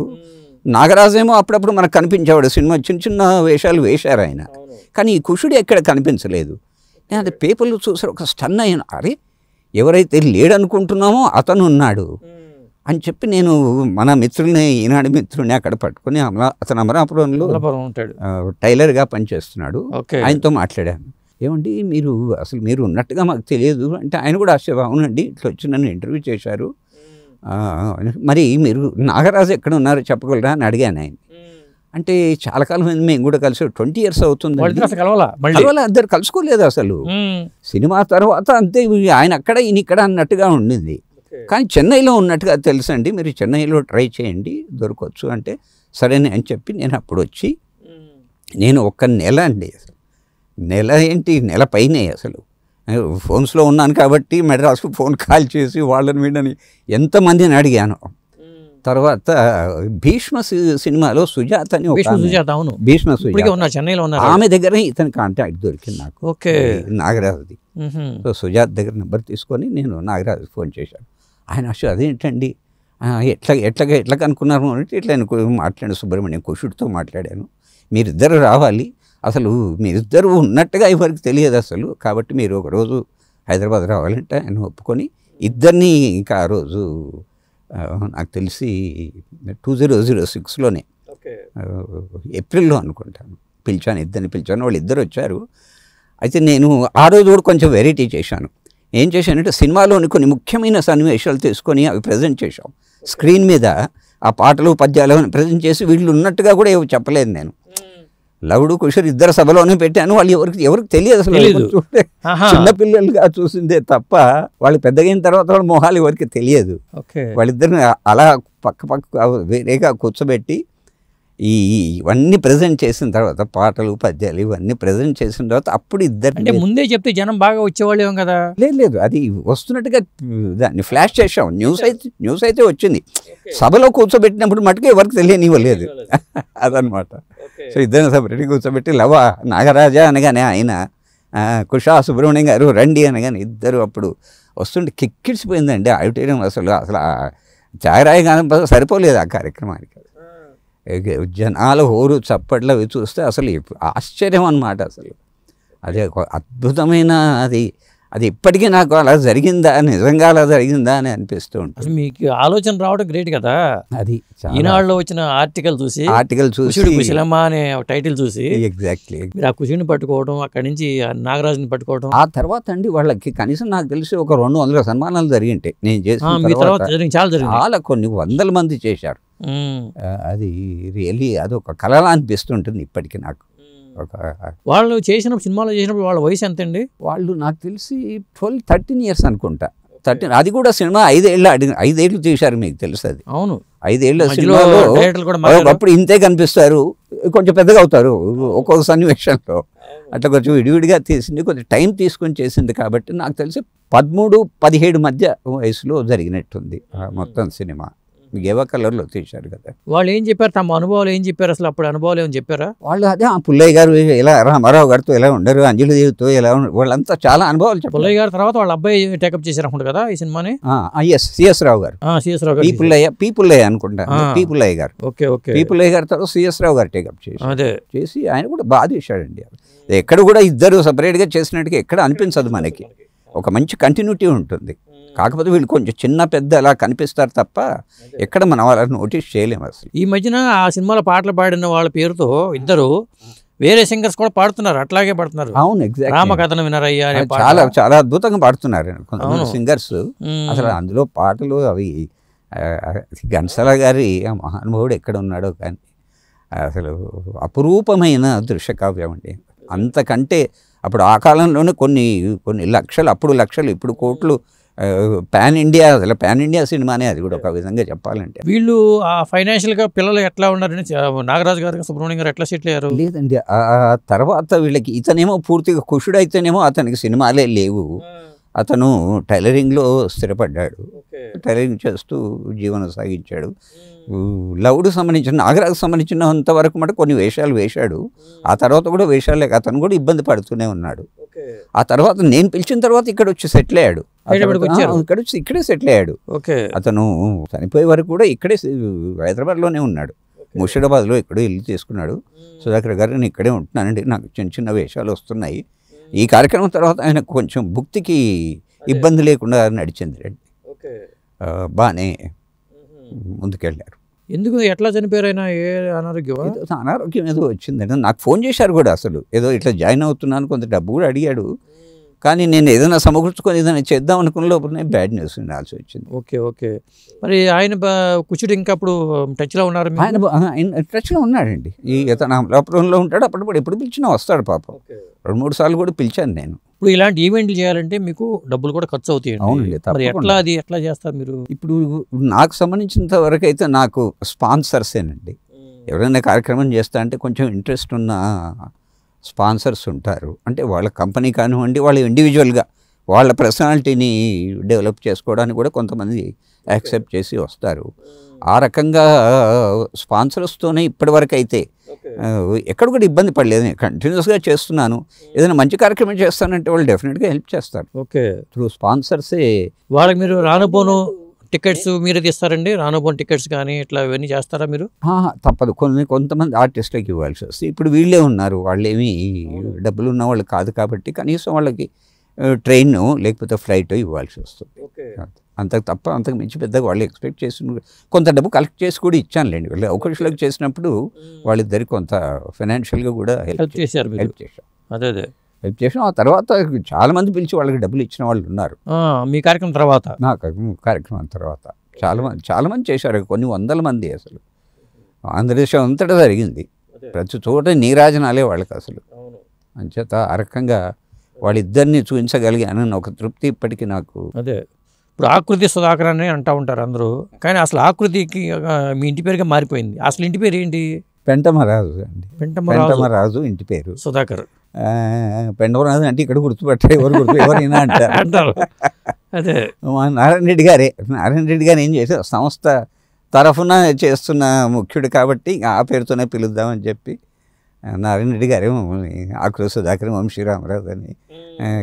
నాగరాజేమో అప్పుడప్పుడు మనకు కనిపించేవాడు. సినిమా చిన్న చిన్న వేషాలు వేశారు ఆయన. కానీ ఈ కుషుడు ఎక్కడ కనిపించలేదు. నేను అది పేపర్లో చూసి ఒక స్టన్ అయ్యాను. అరే ఎవరైతే లేడనుకుంటున్నామో అతను ఉన్నాడు అని చెప్పి నేను మన మిత్రుల్ని ఈనాడు మిత్రుల్ని అక్కడ పట్టుకొని అమలా అతను అమరాపురంలో ఉంటాడు. టైలర్గా పనిచేస్తున్నాడు. ఆయనతో మాట్లాడాను. ఏమండి మీరు అసలు మీరు ఉన్నట్టుగా మాకు తెలియదు అంటే ఆయన కూడా ఆశ్చర్య అవునండి ఇట్లా వచ్చి నన్ను ఇంటర్వ్యూ చేశారు. మరి మీరు నాగరాజు ఎక్కడ ఉన్నారో చెప్పగలరా అని అడిగాను ఆయన. అంటే చాలా కాలం అయింది మేము కూడా కలిసి ట్వంటీ ఇయర్స్ అవుతుంది కలవాలా ఇద్దరు కలుసుకోలేదు అసలు. సినిమా తర్వాత అంతే ఆయన అక్కడ ఈయన ఇక్కడ అన్నట్టుగా ఉండింది. కానీ చెన్నైలో ఉన్నట్టుగా తెలుసండి. మీరు చెన్నైలో ట్రై చేయండి. దొరకవచ్చు అంటే సరేనే అని చెప్పి నేను అప్పుడు వచ్చి నేను ఒక్క నెల అండి అసలు. నెల ఏంటి? నెల పైనే అసలు. ఫోన్స్లో ఉన్నాను కాబట్టి మెడ్రాస్కు ఫోన్ కాల్ చేసి వాళ్ళని వీళ్ళని ఎంతమందిని అడిగాను. తర్వాత భీష్మ సినిమాలో సుజాత అని సుజాత అవును. భీష్మ సుజాత. చెన్నైలో ఉన్నారు. ఆమె దగ్గర ఇతని కాంటాక్ట్ దొరికింది నాకు. ఓకే. నాగరాజుది. సో సుజాత్ దగ్గర నెంబర్ తీసుకొని నేను నాగరాజు ఫోన్ చేశాను. ఆయన అసలు అదేంటండి? ఎట్లా ఎట్లాగా ఎట్లా కనుక్కున్నారు అంటే ఇట్లా మాట్లాడాను సుబ్రహ్మణ్యం కుషుడితో మాట్లాడాను. మీరిద్దరు రావాలి. అసలు మీరిద్దరు ఉన్నట్టుగా ఎవరికి తెలియదు అసలు. కాబట్టి మీరు ఒకరోజు హైదరాబాద్ రావాలంటే ఆయన ఒప్పుకొని ఇద్దరిని ఇంకా ఆ రోజు నాకు తెలిసి టూ జీరో జీరో సిక్స్లోనే ఏప్రిల్లో అనుకుంటాను. పిలిచాను ఇద్దరిని పిలిచాను వాళ్ళు ఇద్దరు వచ్చారు అయితే నేను ఆ రోజు కూడా కొంచెం వెరైటీ చేశాను. ఏం చేశానంటే సినిమాలోని కొన్ని ముఖ్యమైన సన్నివేశాలు తీసుకొని అవి ప్రజెంట్ చేశాం. స్క్రీన్ మీద ఆ పాటలు పద్యాలు అని ప్రజెంట్ చేసి వీళ్ళు ఉన్నట్టుగా కూడా ఏవో చెప్పలేదు నేను. లవుడు కుషర్ ఇద్దరు సభలోనే పెట్టాను. వాళ్ళు ఎవరికి ఎవరికి తెలియదు అసలు. ఆహా. చిన్నపిల్లలుగా చూసిందే తప్ప వాళ్ళు పెద్దగా అయిన తర్వాత వాళ్ళ మొహాలు ఎవరికి తెలియదు. వాళ్ళిద్దరిని అలా పక్క పక్క వేరేగా కూర్చోబెట్టి ఈ ఇవన్నీ ప్రజెంట్ చేసిన తర్వాత పాటలు పద్యాలు ఇవన్నీ ప్రజెంట్ చేసిన తర్వాత అప్పుడు అంటే ఇద్దరు ముందే చెప్తే జనం బాగా వచ్చేవాళ్ళు కదా. లేదు లేదు. అది వస్తున్నట్టుగా దాన్ని ఫ్లాష్ చేసాం న్యూస్ అయితే న్యూస్ అయితే వచ్చింది. సభలో కూర్చోబెట్టినప్పుడు మటుకు ఎవరికి తెలియనివ్వలేదు అదనమాట సో ఇద్దరిని సపరేట్గా కూర్చోబెట్టి లవ నాగరాజా అనగానే ఆయన కుషా సుబ్రహ్మణ్యం గారు రండి అనగానే ఇద్దరు అప్పుడు వస్తుంటే కిక్కిడిసిపోయిందండి ఆడిటోరియం అసలు అసలు ఛాయరాయి గానం సరిపోలేదు ఆ కార్యక్రమానికి. జనాల హోరు చప్పట్లు అవి చూస్తే అసలు ఆశ్చర్యం అన్నమాట అసలు. అదే ఒక అద్భుతమైన అది అది ఇప్పటికీ నాకు అలా జరిగిందా నిజంగా అలా జరిగిందా అని అనిపిస్తూ ఉంటుంది. మీకు ఆలోచన రావడం గ్రేట్ కదా. అది ఈనాడులో వచ్చిన ఆర్టికల్ చూసి ఆర్టికల్ చూసి కుశలమ్మ అనే టైటిల్ చూసి ఎగ్జాక్ట్లీ ఆ కుషుడిని పట్టుకోవడం అక్కడి నుంచి నాగరాజుని పట్టుకోవడం. ఆ తర్వాత అండి వాళ్ళకి కనీసం నాకు తెలిసి ఒక రెండు వందల సన్మానాలు జరిగింటాయి. నేను చేసిన చాలా కొన్ని వందల మంది చేశారు. అది రియలీ అది ఒక కళలా అనిపిస్తుంటుంది ఇప్పటికీ నాకు. ఒక వాళ్ళు చేసిన సినిమాలో చేసినప్పుడు వాళ్ళ వయసు ఎంత అండి వాళ్ళు నాకు తెలిసి ట్వెల్వ్ థర్టీన్ ఇయర్స్ అనుకుంటా. థర్టీన్ అది కూడా సినిమా ఐదేళ్ళు అడిగి ఐదేళ్ళు తీశారు మీకు తెలుసు అది. అవును. మధ్యలో సినిమాలో. ఒకప్పుడు ఇంతే కనిపిస్తారు. కొంచెం పెద్దగా అవుతారు. ఒక్కొక్క సన్నివేశంలో. అట్లా కొంచెం విడివిడిగా తీసింది కొంచెం టైం తీసుకొని చేసింది కాబట్టి నాకు తెలిసి పదమూడు పదిహేడు మధ్య వయసులో జరిగినట్టుంది మొత్తం సినిమా. గేవ కలర్లో తీశారు కదా. వాళ్ళు ఏం చెప్పారు? తమ అనుభవాలు ఏం చెప్పారు? అసలు అప్పుడు అనుభవాలు ఏమని చెప్పారా? వాళ్ళు అదే ఆ పుల్లయ్య గారు ఎలా రామారావు గారితో ఎలా ఉండరు అంజలి దేవితో ఎలా ఉండరు. వాళ్ళంతా చాలా అనుభవాలు చెప్పారు. పుల్లయ్య గారి తర్వాత వాళ్ళ అబ్బాయి టేకప్ చేశారు అనుకుంటా కదా ఈ సినిమాని? ఎస్ సిఎస్ రావు గారు. సిఎస్ రావు పీ గారు పుల్లయ్య పీ పుల్లయ్య అనుకుంటాను ఆ. పీ పుల్లయ్య గారు. Okay okay. పీ పుల్లయ్య గారి తర్వాత సిఎస్ రావు గారు టేకప్ చేసి అదే. చేసి ఆయన కూడా బాగా తీశాడండి ఎక్కడ కూడా ఇద్దరు సపరేట్గా చేసినట్టుగా ఎక్కడ అనిపించదు మనకి. ఒక మంచి కంటిన్యూటీ ఉంటుంది. కాకపోతే వీళ్ళు కొంచెం చిన్న పెద్ద అలా కనిపిస్తారు తప్ప ఎక్కడ మనం వాళ్ళని నోటీస్ చేయలేము అసలు. ఈ మధ్యన ఆ సినిమాలో పాటలు పాడిన వాళ్ళ పేరుతో ఇద్దరు వేరే సింగర్స్ కూడా పాడుతున్నారు అట్లాగే పాడుతున్నారు. అవును ఎగ్జాక్ట్ రామకథనం వినరయ్యా చాలా చాలా అద్భుతంగా పాడుతున్నారు కొంతమంది. సింగర్స్. అసలు అందులో పాటలు అవి ఘంటసాల గారి ఆ మహానుభావుడు ఎక్కడ ఉన్నాడో కానీ అసలు అపురూపమైన దృశ్యకావ్యం అండి. అంతకంటే అప్పుడు ఆ కాలంలోనే కొన్ని కొన్ని లక్షలు అప్పుడు లక్షలు ఇప్పుడు కోట్లు పాన్ ఇండియా అసలు పాన్ ఇండియా సినిమానే అది కూడా ఒక విధంగా చెప్పాలంటే. వీళ్ళు ఆ ఫైనాన్షియల్గా పిల్లలు ఎట్లా ఉన్నారని నాగరాజు గారు సుబ్రహ్మణ్యం గారు ఎట్లా సెటిల్ అయ్యారు? లేదండి ఆ తర్వాత వీళ్ళకి ఇతనేమో పూర్తిగా కుషుడైతేనేమో అతనికి సినిమాలే లేవు. అతను టైలరింగ్లో స్థిరపడ్డాడు. టైలరింగ్ చేస్తూ జీవనం సాగించాడు. లవుడు సంబంధించిన నాగరాజు సంబంధించినంత వరకు మటు కొన్ని వేషాలు వేశాడు. ఆ తర్వాత కూడా వేషాలే అతను కూడా ఇబ్బంది పడుతూనే ఉన్నాడు. ఆ తర్వాత నేను పిలిచిన తర్వాత ఇక్కడ వచ్చి సెటిల్ అయ్యాడు ఇక్కడ వచ్చి ఇక్కడే సెటిల్ అయ్యాడు ఓకే. అతను చనిపోయే వరకు కూడా ఇక్కడే హైదరాబాద్లోనే ఉన్నాడు. ముర్షిదాబాద్లో ఎక్కడో ఇల్లు తీసుకున్నాడు సుధాకర్ గారు నేను ఇక్కడే ఉంటున్నానండి. నాకు చిన్న చిన్న వేషాలు వస్తున్నాయి. ఈ కార్యక్రమం తర్వాత ఆయన కొంచెం భుక్తికి ఇబ్బంది లేకుండా నడిచింది రండి. బాగానే ముందుకెళ్ళారు. ఎందుకు ఎట్లా చనిపోయారైనా ఏ అనారోగ్యం అనారోగ్యం ఏదో వచ్చిందంటే నాకు ఫోన్ చేశారు కూడా అసలు. ఏదో ఇట్లా జాయిన్ అవుతున్నాను కొంత డబ్బు కూడా అడిగాడు. కానీ నేను ఏదైనా సమకూర్చుకొని ఏదైనా చేద్దాం అనుకున్న లోపలనే బ్యాడ్ న్యూస్ వినాల్సి వచ్చింది. Okay okay. మరి ఆయన కుచుడు ఇంకా అప్పుడు టచ్లో ఉన్నారు? ఆయన ఆయన టచ్లో ఉన్నాడండి. ఈ ఇతను అమలాపురంలో ఉంటాడు అప్పుడప్పుడు ఎప్పుడు పిలిచినా వస్తాడు పాపం. రెండు మూడు సార్లు కూడా పిలిచాను నేను. ఇప్పుడు ఇలాంటి ఈవెంట్లు చేయాలంటే మీకు డబ్బులు కూడా ఖర్చు అవుతాయండి. అవునండి. ఎట్లా అది ఎట్లా చేస్తారు మీరు? ఇప్పుడు నాకు సంబంధించినంత వరకు అయితే నాకు స్పాన్సర్సేనండి. ఎవరైనా కార్యక్రమం చేస్తా అంటే కొంచెం ఇంట్రెస్ట్ ఉన్న స్పాన్సర్స్ ఉంటారు. అంటే వాళ్ళ కంపెనీ కానివ్వండి వాళ్ళ ఇండివిజువల్గా వాళ్ళ పర్సనాలిటీని డెవలప్ చేసుకోవడానికి కూడా కొంతమంది యాక్సెప్ట్ చేసి వస్తారు. ఆ రకంగా స్పాన్సర్స్తోనే ఇప్పటివరకు అయితే ఎక్కడ కూడా ఇబ్బంది పడలేదు. నేను కంటిన్యూస్గా చేస్తున్నాను. ఏదైనా మంచి కార్యక్రమం చేస్తానంటే వాళ్ళు డెఫినెట్గా హెల్ప్ చేస్తారు. ఓకే. త్రూ స్పాన్సర్సే వాళ్ళకి మీరు రానుపోను టికెట్స్ మీరే తీస్తారండి? రానుపోను టికెట్స్ కానీ ఇట్లా ఇవన్నీ చేస్తారా మీరు? తప్పదు. కొన్ని కొంతమంది ఆర్టిస్టులకు ఇవ్వాల్సి వస్తుంది. ఇప్పుడు వీళ్ళే ఉన్నారు. వాళ్ళేమి డబ్బులు ఉన్న వాళ్ళు కాదు కాబట్టి కనీసం వాళ్ళకి ట్రైన్ లేకపోతే ఫ్లైట్ ఇవ్వాల్సి వస్తుంది. అంతకు తప్ప అంతకు మించి పెద్దగా వాళ్ళు ఎక్స్పెక్ట్ చేసిన కొంత డబ్బు కలెక్ట్ చేసి కూడా ఇచ్చానులేండి. వాళ్ళు అవకాశాలకు చేసినప్పుడు వాళ్ళిద్దరికి కొంత ఫైనాన్షియల్గా కూడా హెల్ప్ చేశారు హెల్ప్ చేశాం అదే అదే. హెల్ప్ చేసాం ఆ తర్వాత చాలా మంది పిలిచి వాళ్ళకి డబ్బులు ఇచ్చిన వాళ్ళు ఉన్నారు. మీ కార్యక్రమం తర్వాత? నా కార్యక్రమం తర్వాత. చాలా మంది చాలా మంది చేశారు. కొన్ని వందల మంది అసలు. ఆంధ్రదేశం అంతటా జరిగింది. ప్రతి చోట నీరాజనాలే వాళ్ళకి అసలు. అంచేత ఆ రకంగా వాళ్ళిద్దరిని చూపించగలిగానని ఒక తృప్తి ఇప్పటికీ నాకు. అదే. ఇప్పుడు ఆకృతి సుధాకర్ అని అంటూ ఉంటారు అందరూ. కానీ అసలు ఆకృతికి మీ ఇంటి పేరుగా మారిపోయింది. అసలు ఇంటి పేరు ఏంటి పెంటమరాజు అండి. పెంటమరాజు. ఇంటి పేరు. సుధాకర్. పెంటమరాజు అంటే ఇక్కడ గుర్తుపెట్టారు ఎవరు గుర్తు ఎవరైనా అంటారు. అంటారు. అదే. మా నారాయణ రెడ్డి గారే నారాయణ రెడ్డి గారు ఏం చేశారు? సంస్థ తరఫున చేస్తున్న ముఖ్యుడు కాబట్టి ఆ పేరుతోనే పిలుద్దామని చెప్పి నారాయణ రెడ్డి గారే మమ్మల్ని ఆకుల సుధాకర్ వంశీరామరాజు అని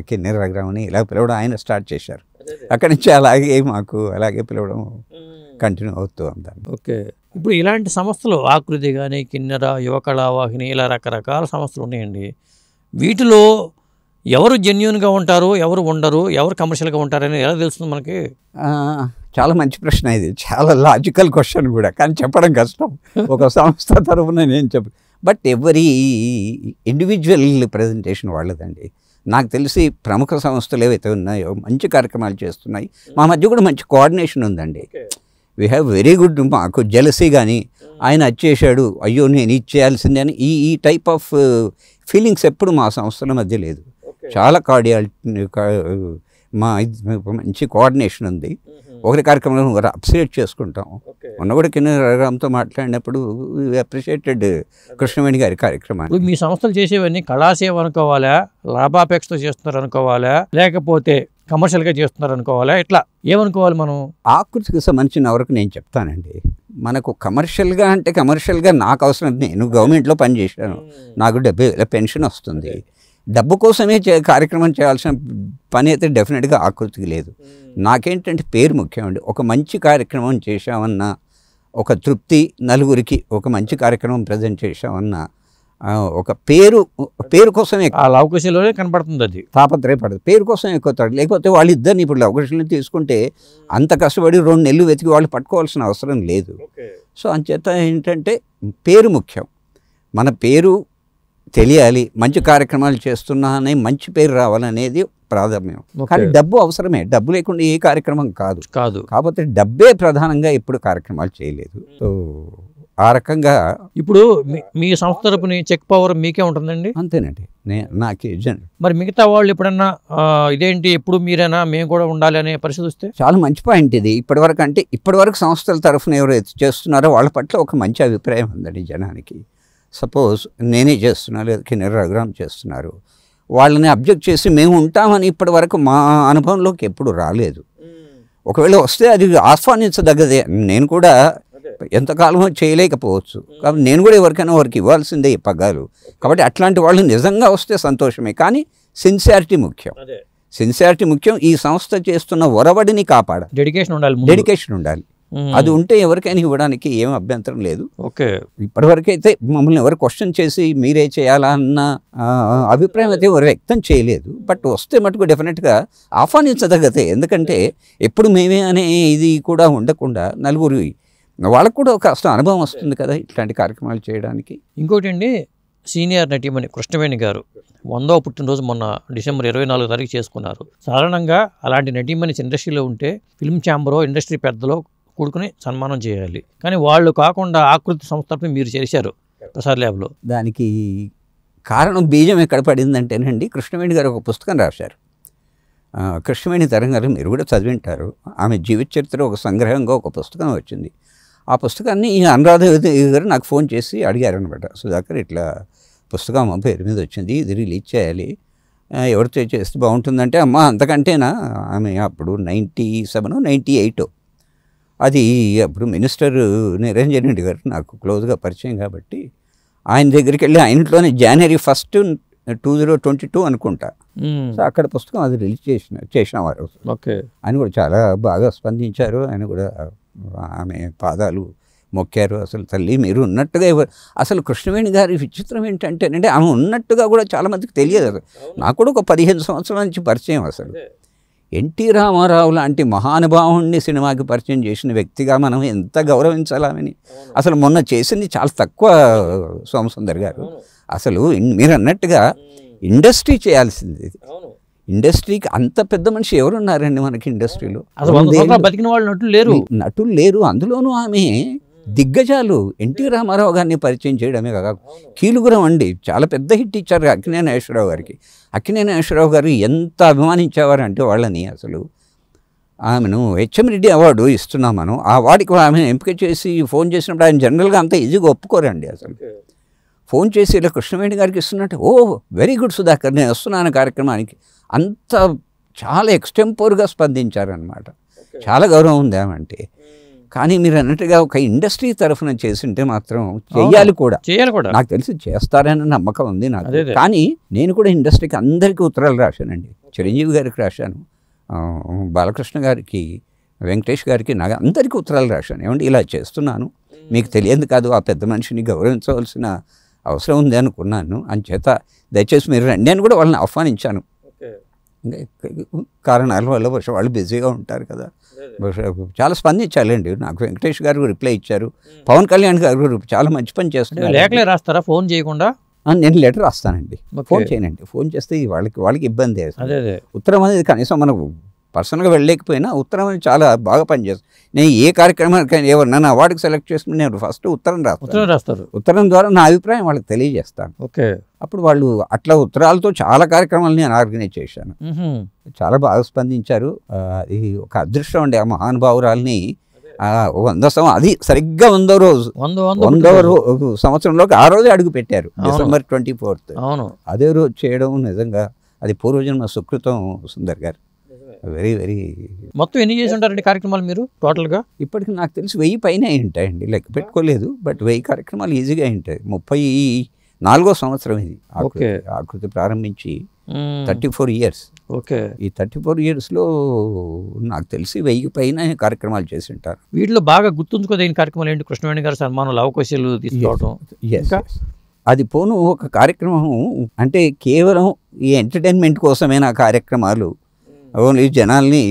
కిన్నెర రఘురామ్ అని ఇలా పిలవడం ఆయన స్టార్ట్ చేశారు. అక్కడి నుంచి అలాగే మాకు అలాగే పిలవడం కంటిన్యూ అవుతూ ఉంటాను ఓకే. ఇప్పుడు ఇలాంటి సంస్థలు ఆకృతి కానీ కిన్నెర యువకళా వాహిని ఇలా రకరకాల సంస్థలు ఉన్నాయండి. వీటిలో ఎవరు జెన్యున్గా ఉంటారు ఎవరు ఉండరు ఎవరు కమర్షియల్గా ఉంటారని ఎలా తెలుస్తుంది మనకి? చాలా మంచి ప్రశ్న ఇది. చాలా లాజికల్ క్వశ్చన్ కూడా కానీ చెప్పడం కష్టం. ఒక సంస్థ తరఫున నేను చెప్ప బట్ ఎవరి ఇండివిజువల్ ప్రజెంటేషన్ వాళ్ళదండి. నాకు తెలిసి ప్రముఖ సంస్థలు ఏవైతే ఉన్నాయో మంచి కార్యక్రమాలు చేస్తున్నాయి. మా మధ్య కూడా మంచి కోఆర్డినేషన్ ఉందండి. వీ హ్యావ్ వెరీ గుడ్ మాకు జెలసీ కానీ ఆయన వచ్చేసాడు అయ్యో నేను ఇచ్చేయాల్సిందే అని ఈ ఈ టైప్ ఆఫ్ ఫీలింగ్స్ ఎప్పుడు మా సంస్థల మధ్య లేదు. చాలా కార్డియాల్ మా ఇది- మంచి కోఆర్డినేషన్ ఉంది. ఒకరి కార్యక్రమంలో ఒకరు అప్రిషియేట్ చేసుకుంటాం. మొన్న కూడా కింద రఘురామ్తో మాట్లాడినప్పుడు అప్రిషియేటెడ్ కృష్ణవేణి గారి కార్యక్రమాన్ని. మీ సంస్థలు చేసేవన్నీ కళాసేవ అనుకోవాలా? లాభాపేక్షతో చేస్తున్నారు అనుకోవాలా? లేకపోతే కమర్షియల్గా చేస్తున్నారు అనుకోవాలా ఇట్లా ఏమనుకోవాలి మనం? ఆకృతికి సంబంధించిన వరకు నేను చెప్తానండి. మనకు కమర్షియల్గా అంటే కమర్షియల్గా నాకు అవసరం నేను గవర్నమెంట్లో పనిచేశాను నాకు డెబ్బై వేల పెన్షన్ వస్తుంది. డబ్బు కోసమే చే కార్యక్రమం చేయాల్సిన పని అయితే డెఫినెట్గా ఆకృతికి లేదు. నాకేంటంటే పేరు ముఖ్యమండి. ఒక మంచి కార్యక్రమం చేశామన్న ఒక తృప్తి నలుగురికి ఒక మంచి కార్యక్రమం ప్రజెంట్ చేశామన్న ఒక పేరు పేరు కోసమే ఆ అవకాశంలోనే కనపడుతుంది అది. తాపత్రయపడదు. పేరు కోసం ఎక్కుతాడు లేకపోతే వాళ్ళిద్దరిని ఇప్పుడు అవకాశాలు తీసుకుంటే అంత కష్టపడి రెండు నెలలు వెతికి వాళ్ళు పట్టుకోవాల్సిన అవసరం లేదు. సో అంచేత ఏంటంటే పేరు ముఖ్యం. మన పేరు తెలియాలి. మంచి కార్యక్రమాలు చేస్తున్నా అనే మంచి పేరు రావాలనేది ప్రాధాన్యం. కానీ డబ్బు అవసరమే. డబ్బు లేకుండా ఏ కార్యక్రమం కాదు. కాదు. కాకపోతే డబ్బే ప్రధానంగా ఎప్పుడు కార్యక్రమాలు చేయలేదు. సో ఆ రకంగా ఇప్పుడు మీ- మీ సంస్థ తరపుని చెక్ పవర్ మీకే ఉంటుందండి? అంతేనండి. నే నాకు జన్ మరి మిగతా వాళ్ళు ఎప్పుడన్నా ఇదేంటి ఎప్పుడు మీరేనా మేము కూడా ఉండాలి అనే పరిస్థితి వస్తే? చాలా మంచి పాయింట్ ఇది. ఇప్పటివరకు అంటే ఇప్పటివరకు సంస్థల తరఫున ఎవరైతే చేస్తున్నారో వాళ్ళ పట్ల ఒక మంచి అభిప్రాయం ఉందండి జనానికి. సపోజ్ నేనే చేస్తున్నా లేదా కిన్నెర రఘురామ్ చేస్తున్నారు. వాళ్ళని అబ్జెక్ట్ చేసి మేము ఉంటామని ఇప్పటి వరకు మా అనుభవంలోకి ఎప్పుడు రాలేదు. ఒకవేళ వస్తే అది ఆస్వాదించదగ్గదే నేను కూడా ఎంతకాలమో చేయలేకపోవచ్చు. కాబట్టి నేను కూడా ఎవరికైనా వారికి ఇవ్వాల్సిందే ఈ పగ్గాలు కాబట్టి అట్లాంటి వాళ్ళు నిజంగా వస్తే సంతోషమే. కానీ సిన్సియారిటీ ముఖ్యం. సిన్సియారిటీ ముఖ్యం. ఈ సంస్థ చేస్తున్న ఒరవడిని కాపాడాలి. డెడికేషన్ ఉండాలి. డెడికేషన్ ఉండాలి. అది ఉంటే ఎవరికైనా ఇవ్వడానికి ఏం అభ్యంతరం లేదు. ఓకే. ఇప్పటివరకు అయితే మమ్మల్ని ఎవరు క్వశ్చన్ చేసి మీరే చేయాలా అన్న అభిప్రాయం అయితే ఎవరు వ్యక్తం చేయలేదు. బట్ వస్తే మటుకు డెఫినెట్గా ఆహ్వానించదగ్గతే ఎందుకంటే ఎప్పుడు మేమే అనే ఇది కూడా ఉండకుండా నలుగురు వాళ్ళకు కూడా ఒక కాస్త అనుభవం వస్తుంది కదా ఇట్లాంటి కార్యక్రమాలు చేయడానికి. ఇంకోటి అండి సీనియర్ నటీమణి కృష్ణవేణి గారు వందో పుట్టినరోజు మొన్న డిసెంబర్ ఇరవై నాలుగు తారీఖు చేసుకున్నారు. సాధారణంగా అలాంటి నటీమణి ఇండస్ట్రీలో ఉంటే ఫిల్మ్ ఛాంబరో ఇండస్ట్రీ పెద్దలో కూడుకుని సన్మానం చేయాలి. కానీ వాళ్ళు కాకుండా ఆకృతి సంస్థ మీరు చేశారు ప్రసాద్ ల్యాబ్లో. దానికి కారణం బీజం ఎక్కడ పడిందంటేనండి కృష్ణవేణి గారు ఒక పుస్తకం రాశారు. కృష్ణవేణి తరంగారు మీరు కూడా చదివింటారు. ఆమె జీవిత చరిత్ర ఒక సంగ్రహంగా ఒక పుస్తకం వచ్చింది. ఆ పుస్తకాన్ని ఈ అనురాధ గారు నాకు ఫోన్ చేసి అడిగారు అనమాట సుధాకర్ ఇట్లా పుస్తకం అమ్మ పేరు మీద వచ్చింది ఇది రిలీజ్ చేయాలి. ఆ, ఎవరితో చేస్తే బాగుంటుందంటే అమ్మ అంతకంటేనా? ఆమె అప్పుడు నైంటీ సెవెన్ నైంటీ ఎయిట్. అది అప్పుడు మినిస్టర్ నిరంజన్ రెడ్డి గారు నాకు క్లోజ్గా పరిచయం కాబట్టి ఆయన దగ్గరికి వెళ్ళి ఆయన ఇంట్లోనే January first two zero twenty two అనుకుంటా. సో అక్కడ పుస్తకం అది రిలీజ్ చేసిన చేసిన వారు. ఓకే. ఆయన కూడా చాలా బాగా స్పందించారు. ఆయన కూడా ఆమె పాదాలు మొక్కారు. అసలు తల్లి మీరు ఉన్నట్టుగా ఎవరు అసలు కృష్ణవేణి గారి విచిత్రం ఏంటంటేనంటే ఆమె ఉన్నట్టుగా కూడా చాలా మందికి తెలియదు అసలు నాకు కూడా ఒక పదిహేను సంవత్సరాల నుంచి పరిచయం అసలు. ఎన్టీ రామారావు లాంటి మహానుభావుణ్ణి సినిమాకి పరిచయం చేసిన వ్యక్తిగా మనం ఎంత గౌరవించాలని అసలు మొన్న చేసింది చాలా తక్కువ సోమసుందర్ గారు. అసలు మీరు అన్నట్టుగా ఇండస్ట్రీ చేయాల్సింది ఇది. ఇండస్ట్రీకి అంత పెద్ద మనిషి ఎవరున్నారండి మనకి ఇండస్ట్రీలో? బతికిన వాళ్ళు నటులు లేరు. నటులు లేరు. అందులోనూ ఆమె దిగ్గజాలు ఎన్టీ రామారావు గారిని పరిచయం చేయడమే కాక కీలుగురం అండి. చాలా పెద్ద హిట్ ఇచ్చారు అక్కినే నాగేశ్వరరావు గారికి. అక్కినే నాగేశ్వరరావు గారు ఎంత అభిమానించేవారు అంటే వాళ్ళని అసలు ఆమెను హెచ్ఎం రెడ్డి అవార్డు ఇస్తున్నాం మనం. ఆ అవార్డుకి ఆమె ఎంపిక చేసి ఫోన్ చేసినప్పుడు ఆయన జనరల్గా అంత ఈజీగా ఒప్పుకోరండి అసలు. ఫోన్ చేసి ఇలా కృష్ణవేణి గారికి ఇస్తున్నట్టు ఓ వెరీ గుడ్ సుధాకర్ నేను వస్తున్నాను కార్యక్రమానికి. అంత చాలా ఎక్స్టెంపోర్గా స్పందించారనమాట. చాలా గౌరవం ఉంది ఆమె అంటే కానీ మీరు అన్నట్టుగా ఒక ఇండస్ట్రీ తరఫున చేసింటే మాత్రం చెయ్యాలి కూడా. చేయాలి కూడా. నాకు తెలిసి చేస్తారని నమ్మకం ఉంది నాకు. కానీ నేను కూడా ఇండస్ట్రీకి అందరికీ ఉత్తరాలు రాశానండి. చిరంజీవి గారికి రాశాను. బాలకృష్ణ గారికి వెంకటేష్ గారికి నాకు అందరికీ ఉత్తరాలు రాశాను. ఏమంటే ఇలా చేస్తున్నాను. మీకు తెలియదు కాదు ఆ పెద్ద మనిషిని గౌరవించవలసిన అవసరం ఉంది అనుకున్నాను. అంచేత దయచేసి మీరు రండి అని కూడా వాళ్ళని ఆహ్వానించాను. కారణాల వల్ల బహుశా వాళ్ళు బిజీగా ఉంటారు కదా. బహుశా చాలా స్పందించాలండి. నాకు వెంకటేష్ గారు రిప్లై ఇచ్చారు. పవన్ కళ్యాణ్ గారు చాలా మంచి పని చేస్తున్నారు. లేఖలే రాస్తారా? ఫోన్ చేయకుండా? నేను లెటర్ రాస్తానండి. ఫోన్ చేయనండి. ఫోన్ చేస్తే వాళ్ళకి వాళ్ళకి ఇబ్బంది ఉత్తరం అనేది కనీసం మనకు పర్సనల్గా వెళ్ళలేకపోయినా ఉత్తరం అనేది చాలా బాగా పనిచేస్తుంది. నేను ఏ కార్యక్రమానికైనా ఎవరినైనా అవార్డుకి సెలెక్ట్ చేసుకుని నేను ఫస్ట్ ఉత్తరం రాస్తాను. ఉత్తరం రాస్తారు. ఉత్తరం ద్వారా నా అభిప్రాయం వాళ్ళకి తెలియజేస్తాను. ఓకే. అప్పుడు వాళ్ళు అట్లా ఉత్తరాలతో చాలా కార్యక్రమాలు నేను ఆర్గనైజ్ చేశాను. చాలా బాగా స్పందించారు. అది ఒక అదృష్టం అండి ఆ మహానుభావురాల్ని. వంద సం అది సరిగ్గా వందో రోజు. వంద వంద వందో పుట్టినరోజు. రో- సంవత్సరంలోకి ఆ రోజే అడుగు పెట్టారు. December twenty fourth. అవును. అదే రోజు చేయడం నిజంగా అది పూర్వజన్మ సుకృతం సుందర్ గారు. వెరీ వెరీ మొత్తం ఎన్ని చేసి ఉంటారండి కార్యక్రమాలు మీరు టోటల్గా? ఇప్పటికి నాకు తెలిసి వెయ్యి పైన ఉంటాయండి. లెక్క పెట్టుకోలేదు. బట్ వెయ్యి కార్యక్రమాలు ఈజీగా ఉంటాయి. ముప్పై నాలుగో సంవత్సరం ఇది. ఆకృతి ఓకే. ఆకృతి ప్రారంభించి. Thirty four years. ఓకే. ఈ థర్టీ ఫోర్ ఇయర్స్లో నాకు తెలిసి వెయ్యి పైన కార్యక్రమాలు చేసి ఉంటారు. వీటిలో బాగా గుర్తుంచుకోదగిన కార్యక్రమాలు ఏంటి? కృష్ణవేణి గారు సన్మానం అవకాశాలు తీసుకోవడం. అది పోను ఒక కార్యక్రమం అంటే కేవలం ఈ ఎంటర్టైన్మెంట్ కోసమే నా కార్యక్రమాలు? ఓన్లీ జనాల్ని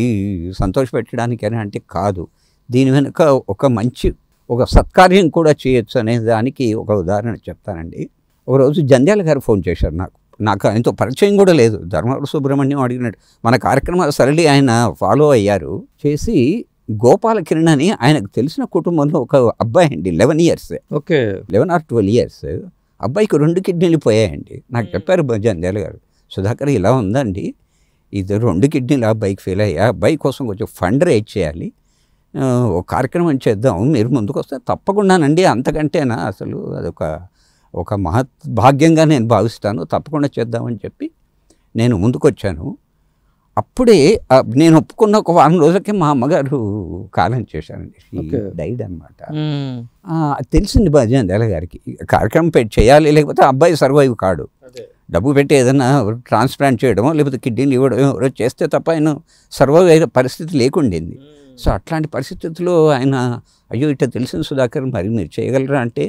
సంతోషపెట్టడానికని అంటే కాదు. దీని వెనుక ఒక మంచి ఒక సత్కార్యం కూడా చేయొచ్చు అనే దానికి ఒక ఉదాహరణ చెప్తానండి. ఒకరోజు జంధ్యాల గారు ఫోన్ చేశారు నాకు. నాకు ఆయనతో పరిచయం కూడా లేదు. ధర్మవరం సుబ్రహ్మణ్యం అడిగినట్టు. మన కార్యక్రమాలు సరళి ఆయన ఫాలో అయ్యారు. చేసి గోపాల కిరణ్ అని ఆయనకు తెలిసిన కుటుంబంలో ఒక అబ్బాయి అండి eleven years okay. Eleven or twelve years అబ్బాయికి రెండు కిడ్నీలు పోయాయండి. నాకు చెప్పారు జంధ్యాల గారు. సుధాకర్ ఇలా ఉందండి. ఇది రెండు కిడ్నీలు అబ్బాయికి ఫెయిల్ అయ్యా. అబ్బాయి కోసం కొంచెం ఫండ్ రేజ్ చేయాలి. ఒక కార్యక్రమం చేద్దాం. మీరు ముందుకు వస్తే తప్పకుండానండి. అంతకంటేనా అసలు అదొక ఒక మహత్ భాగ్యంగా నేను భావిస్తాను తప్పకుండా చేద్దామని చెప్పి నేను ముందుకొచ్చాను. అప్పుడే నేను ఒప్పుకున్న ఒక వారం రోజులకే మా అమ్మగారు కాలం చేశారండి. డైడ్ అనమాట. తెలిసింది భజందేల గారికి. కార్యక్రమం పెట్టి చేయాలి లేకపోతే అబ్బాయి సర్వైవ్ కాడు. డబ్బు పెట్టి ఏదైనా ట్రాన్స్ప్లాంట్ చేయడమో లేకపోతే కిడ్నీలు ఇవ్వడం ఎవరో చేస్తే తప్ప ఆయన సర్వైవ్ అయ్యే పరిస్థితి లేకుండింది. సో అట్లాంటి పరిస్థితుల్లో ఆయన అయ్యో ఇట్లా తెలిసిన సుధాకర్ మరి మీరు చేయగలరా? అంటే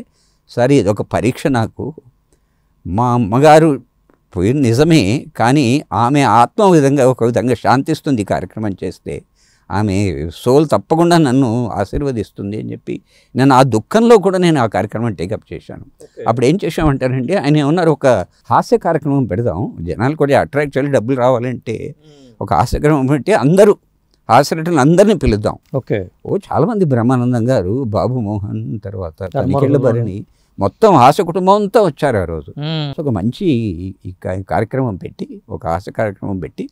సరే ఇది ఒక పరీక్ష నాకు. మా అమ్మగారు పోయింది నిజమే కానీ ఆమె ఆత్మ విధంగా ఒక విధంగా శాంతిస్తుంది కార్యక్రమం చేస్తే. ఆమె సోల్ తప్పకుండా నన్ను ఆశీర్వదిస్తుంది అని చెప్పి నేను ఆ దుఃఖంలో కూడా నేను ఆ కార్యక్రమం టేకప్ చేశాను. అప్పుడు ఏం చేశామంటారంటే ఆయన ఏమన్నారు ఒక హాస్య కార్యక్రమం పెడదాం జనాలు కూడా అట్రాక్ట్ చేయాలి డబ్బులు రావాలంటే ఒక హాస్య కార్యక్రమం పెట్టి అందరూ హాస్యనటులు అందరినీ పిలుద్దాం. ఓకే. ఓ చాలామంది బ్రహ్మానందం గారు బాబు మోహన్ తర్వాత భరణి మొత్తం హాస్య కుటుంబం అంతా వచ్చారు ఆ రోజు. ఒక మంచి కార్యక్రమం పెట్టి ఒక హాస్య కార్యక్రమం పెట్టి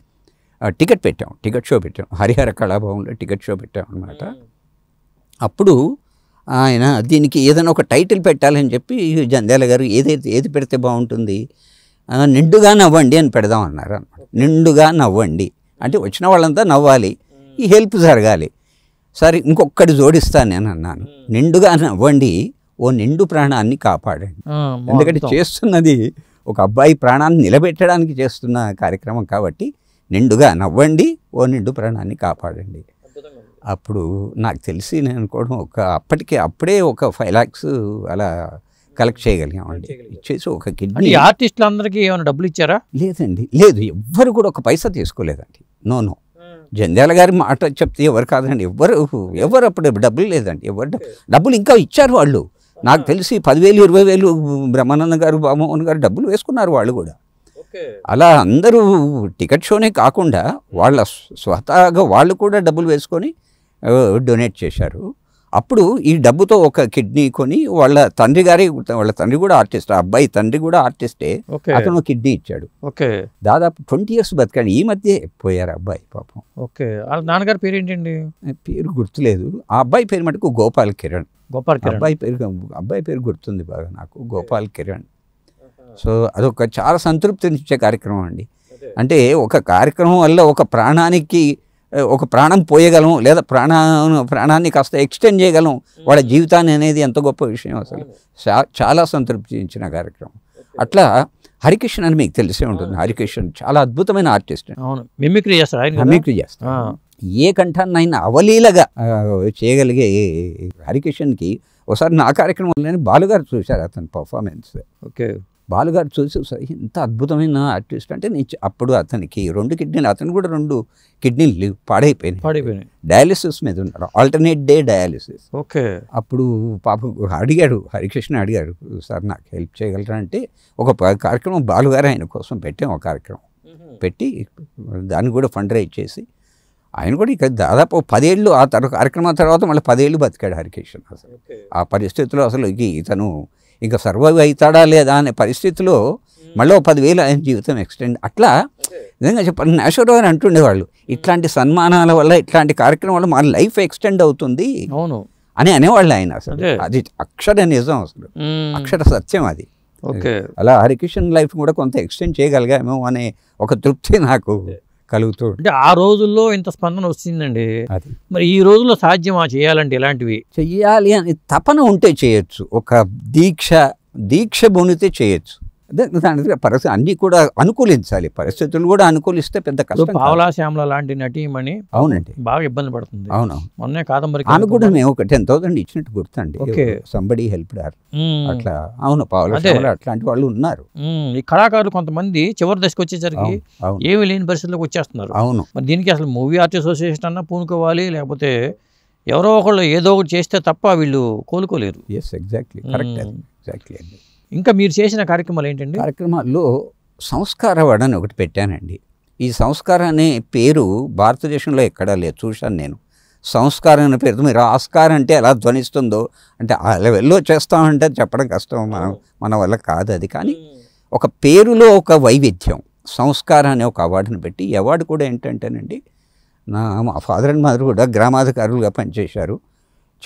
టికెట్ పెట్టాం టికెట్ షో పెట్టాం. హరిహర కళాభవన్లో టికెట్ షో పెట్టాం అనమాట అప్పుడు ఆయన దీనికి ఏదైనా ఒక టైటిల్ పెట్టాలని చెప్పి జంధ్యాల గారు ఏదైతే ఏది పెడితే బాగుంటుంది? నిండుగా నవ్వండి అని పెడదాం అన్నారు అనమాట నిండుగా నవ్వండి. అంటే వచ్చిన వాళ్ళంతా నవ్వాలి. ఈ హెల్ప్ జరగాలి. సరే ఇంకొకటి జోడిస్తాను నేను అన్నాను. నిండుగా నవ్వండి. ఓ నిండు ప్రాణాన్ని కాపాడండి. ఎందుకంటే. చేస్తున్నది ఒక అబ్బాయి ప్రాణాన్ని నిలబెట్టడానికి చేస్తున్న కార్యక్రమం కాబట్టి నిండుగా నవ్వండి ఓ నిండు ప్రాణాన్ని కాపాడండి. అప్పుడు నాకు తెలిసి నేను అనుకోవడం ఒక అప్పటికే అప్పుడే ఒక ఫైవ్ ల్యాక్స్ అలా కలెక్ట్ చేయగలిగామండి. ఇచ్చేసి ఒక కిడ్నీ ఈ ఆర్టిస్టులందరికీ ఏమైనా డబ్బులు ఇచ్చారా? లేదండి లేదు. ఎవ్వరు కూడా ఒక పైసా తీసుకోలేదండి. No no. జంధ్యాల గారి మాట చెప్తే ఎవరు కాదండి. ఎవ్వరు ఎవరు అప్పుడు డబ్బులు లేదండి. ఎవరు డబ్బులు ఇంకా ఇచ్చారు వాళ్ళు. నాకు తెలిసి పదివేలు ఇరవై వేలు బ్రహ్మానంద గారు బామోహన్ గారు డబ్బులు వేసుకున్నారు వాళ్ళు కూడా. అలా అందరూ టికెట్ షోనే కాకుండా వాళ్ళ స్వ- స్వతహాగా వాళ్ళు కూడా డబ్బులు వేసుకొని డొనేట్ చేశారు. అప్పుడు ఈ డబ్బుతో ఒక కిడ్నీ కొని వాళ్ళ తండ్రి గారి వాళ్ళ తండ్రి కూడా ఆర్టిస్ట్ ఆ అబ్బాయి తండ్రి కూడా ఆర్టిస్టే అతను కిడ్నీ ఇచ్చాడు. ఓకే. దాదాపు ట్వంటీ ఇయర్స్ బతికాడు. ఈ మధ్య పోయారు అబ్బాయి పాపం. ఓకే. వాళ్ళ నాన్నగారి పేరు ఏంటండి పేరు గుర్తులేదు. ఆ అబ్బాయి పేరు మటుకు గోపాల్ కిరణ్. గోపాల్ కిరణ్. అబ్బాయి పేరు అబ్బాయి పేరు గుర్తుంది బాగా నాకు గోపాల్ కిరణ్. సో అదొక చాలా సంతృప్తినిచ్చే కార్యక్రమం అండి. అంటే ఒక కార్యక్రమం వల్ల ఒక ప్రాణానికి ఒక ప్రాణం పోయగలం లేదా ప్రాణ ప్రాణాన్ని కాస్త ఎక్స్టెండ్ చేయగలం వాళ్ళ జీవితాన్ని అనేది ఎంత గొప్ప విషయం అసలు. చా- చాలా సంతృప్తి ఇచ్చిన కార్యక్రమం అట్లా హరికిషన్ అని మీకు తెలిసే ఉంటుంది. హరికిషన్ చాలా అద్భుతమైన ఆర్టిస్ట్. అవును. మిమిక్రీ చేస్తాడు ఆయన కదా? ఏ కంఠాన్నైనా అవలీలగా ఆ, చేయగలిగే హరికిషన్కి ఒకసారి నా కార్యక్రమంలోనే బాలుగారు చూశారు అతని పర్ఫార్మెన్స్ ఓకే. బాలుగారు చూసి "సరే, ఇంత అద్భుతమైన ఆర్టిస్ట్ అంటే నేను అప్పుడు అతనికి రెండు కిడ్నీలు అతను కూడా రెండు కిడ్నీలు పాడైపోయినాయి. పాడైపోయినాయి. డయాలిసిస్ మీద ఉన్నారు ఆల్టర్నేట్ డే డయాలిసిస్ ఓకే. అప్పుడు పాపం అడిగాడు హరికృష్ణ అడిగాడు సార్ నాకు హెల్ప్ చేయగలరా? అంటే ఒక కార్యక్రమం బాలుగారు ఆయన కోసం పెట్టాం ఒక కార్యక్రమం. పెట్టి దాన్ని కూడా ఫండ్ రైజ్ చేసి ఆయన కూడా ఇక దాదాపు పదేళ్ళు ఆ తర్వాత కార్యక్రమం తర్వాత మళ్ళీ పదేళ్ళు బతికాడు హరికృష్ణ అసలు ఆ పరిస్థితిలో అసలు ఇక ఇతను ఇంకా సర్వైవ్ అవుతాడా లేదా అనే పరిస్థితిలో మళ్ళీ ఓ పదివేలు ఆయన జీవితం ఎక్స్టెండ్ అట్లా నిజంగా చెప్పాలి నేషనల్ గారు అంటుండేవాళ్ళు ఇట్లాంటి సన్మానాల వల్ల ఇట్లాంటి కార్యక్రమం వల్ల మా లైఫ్ ఎక్స్టెండ్ అవుతుంది అవును. అని అనేవాళ్ళు ఆయన అసలు. అదే. అది అక్షర నిజం అసలు. అక్షర సత్యం అది. ఓకే. అలా హరికిషన్ లైఫ్ కూడా కొంత ఎక్స్టెండ్ చేయగలిగామేమో అనే ఒక తృప్తి నాకు. కలుగుతూ అంటే ఆ రోజుల్లో ఇంత స్పందన వచ్చిందండి. అది. మరి ఈ రోజుల్లో సాధ్యమా చేయాలంటే ఇలాంటివి? చెయ్యాలి అని తపన ఉంటే చేయొచ్చు. ఒక దీక్ష దీక్ష బొనితే చేయొచ్చు. దానికి పరిస్థితి అన్నీ కూడా అనుకూలించాలి. పరిస్థితులు కూడా అనుకూలిస్తే పెద్ద కష్టం. పావలా శ్యామల లాంటి నటీమణి అవునండి. బాగా ఇబ్బంది పడుతుంది. అవును. మొన్నే కాదంబరి ఆమె కూడా మేము ఒక టెన్ థౌసండ్ ఇచ్చినట్టు గుర్తండి. సంబడి హెల్ప్ డార్. అట్లా అవును పావుల అదే. అట్లాంటి వాళ్ళు ఉన్నారు. ఈ కళాకారులు కొంతమంది చివరి దశకు వచ్చేసరికి ఏమీ లేని పరిస్థితులకు వచ్చేస్తున్నారు. అవును. మరి దీనికి అసలు మూవీ ఆర్టిస్ట్ అసోసియేషన్ అన్నా పూనుకోవాలి లేకపోతే ఎవరో ఒకళ్ళు ఏదో ఒకటి చేస్తే తప్ప వీళ్ళు కోలుకోలేరు. Yes exactly correct. ఎగ్జాక్ట్లీ అండి. ఇంకా మీరు చేసిన కార్యక్రమాలు ఏంటండి? కార్యక్రమాల్లో సంస్కారవాడ అని ఒకటి పెట్టానండి. ఈ సంస్కారం అనే పేరు భారతదేశంలో ఎక్కడా లేదు. చూశాను నేను. సంస్కారం అనే పేరుతో మీరు ఆస్కారం అంటే ఎలా ధ్వనిస్తుందో అంటే ఆ లెవెల్లో చేస్తామంటే చెప్పడం కష్టం మనం మన వల్ల కాదు అది. కానీ ఒక పేరులో ఒక వైవిధ్యం. సంస్కారం అనే ఒక అవార్డుని పెట్టి ఈ అవార్డు కూడా ఏంటంటేనండి నా మా ఫాదర్ అండ్ మదర్ కూడా గ్రామాధికారులుగా పనిచేశారు.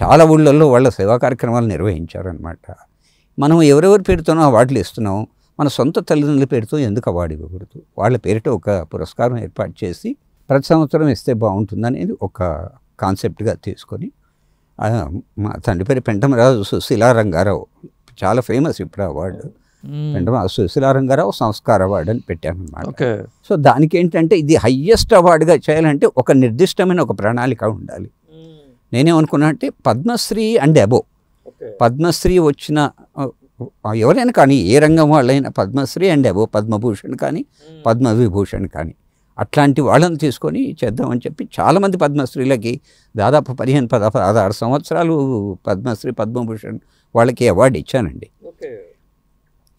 చాలా ఊళ్ళల్లో వాళ్ళ సేవా కార్యక్రమాలు నిర్వహించారనమాట మనం ఎవరెవరి పేరుతోనో అవార్డులు ఇస్తున్నాం. మన సొంత తల్లిదండ్రుల పేరుతో ఎందుకు అవార్డు ఇవ్వకూడదు? వాళ్ళ పేరిట ఒక పురస్కారం ఏర్పాటు చేసి ప్రతి సంవత్సరం ఇస్తే బాగుంటుంది అనేది ఒక కాన్సెప్ట్గా తీసుకొని మా తండ్రి పేరు పెంటమరాజు సుశీలా రంగారావు చాలా ఫేమస్ ఇప్పుడు అవార్డు. పెంటమరాజు సుశీలా రంగారావు సంస్కార అవార్డు అని ఓకే. సో దానికి ఏంటంటే ఇది హయ్యెస్ట్ అవార్డుగా చేయాలంటే ఒక నిర్దిష్టమైన ఒక ప్రణాళిక ఉండాలి. నేనేమనుకున్నా అంటే పద్మశ్రీ అండ్ అబో పద్మశ్రీ వచ్చిన ఎవరైనా కానీ ఏ రంగం వాళ్ళైనా పద్మశ్రీ అండ్ అబో పద్మభూషణ్ కానీ పద్మవిభూషణ్ కానీ అట్లాంటి వాళ్ళని తీసుకొని చేద్దామని చెప్పి చాలామంది పద్మశ్రీలకి దాదాపు పదిహేను పద పదహారు సంవత్సరాలు పద్మశ్రీ పద్మభూషణ్ వాళ్ళకి అవార్డు ఇచ్చానండి.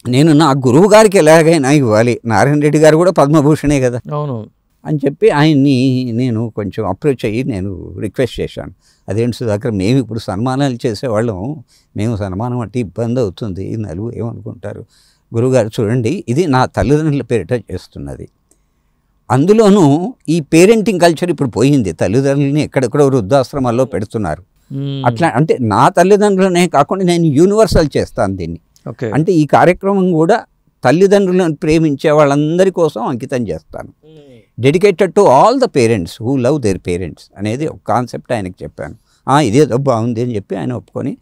నేను నా గురువు గారికి ఎలాగైనా ఇవ్వాలి. నారాయణ రెడ్డి గారు కూడా పద్మభూషణే కదా. అవును. అని చెప్పి ఆయన్ని నేను కొంచెం అప్రోచ్ అయ్యి నేను రిక్వెస్ట్ చేశాను. అదేంటి సుధాకర్ మేము ఇప్పుడు సన్మానాలు చేసేవాళ్ళం. మేము సన్మానం అంటే ఇబ్బంది అవుతుంది. నలుగు ఏమనుకుంటారు? గురువుగారు చూడండి ఇది నా తల్లిదండ్రుల పేరిట చేస్తున్నది. అందులోనూ ఈ పేరెంటింగ్ కల్చర్ ఇప్పుడు పోయింది. తల్లిదండ్రులని ఎక్కడెక్కడో వృద్ధాశ్రమాల్లో పెడుతున్నారు. మ్మ్. అట్లా అంటే నా తల్లిదండ్రులనే కాకుండా నేను యూనివర్సల్ చేస్తాను దీన్ని. ఓకే అంటే ఈ కార్యక్రమం కూడా తల్లిదండ్రులను ప్రేమించే వాళ్ళందరి కోసం అంకితం చేస్తాను. Dedicated to all the parents who love their parents అనేది ఒక కాన్సెప్ట్ ఆయనకి చెప్పాను. "ఆ, ఇదేదో బాగుంది అని చెప్పి ఆయన ఒప్పుకొని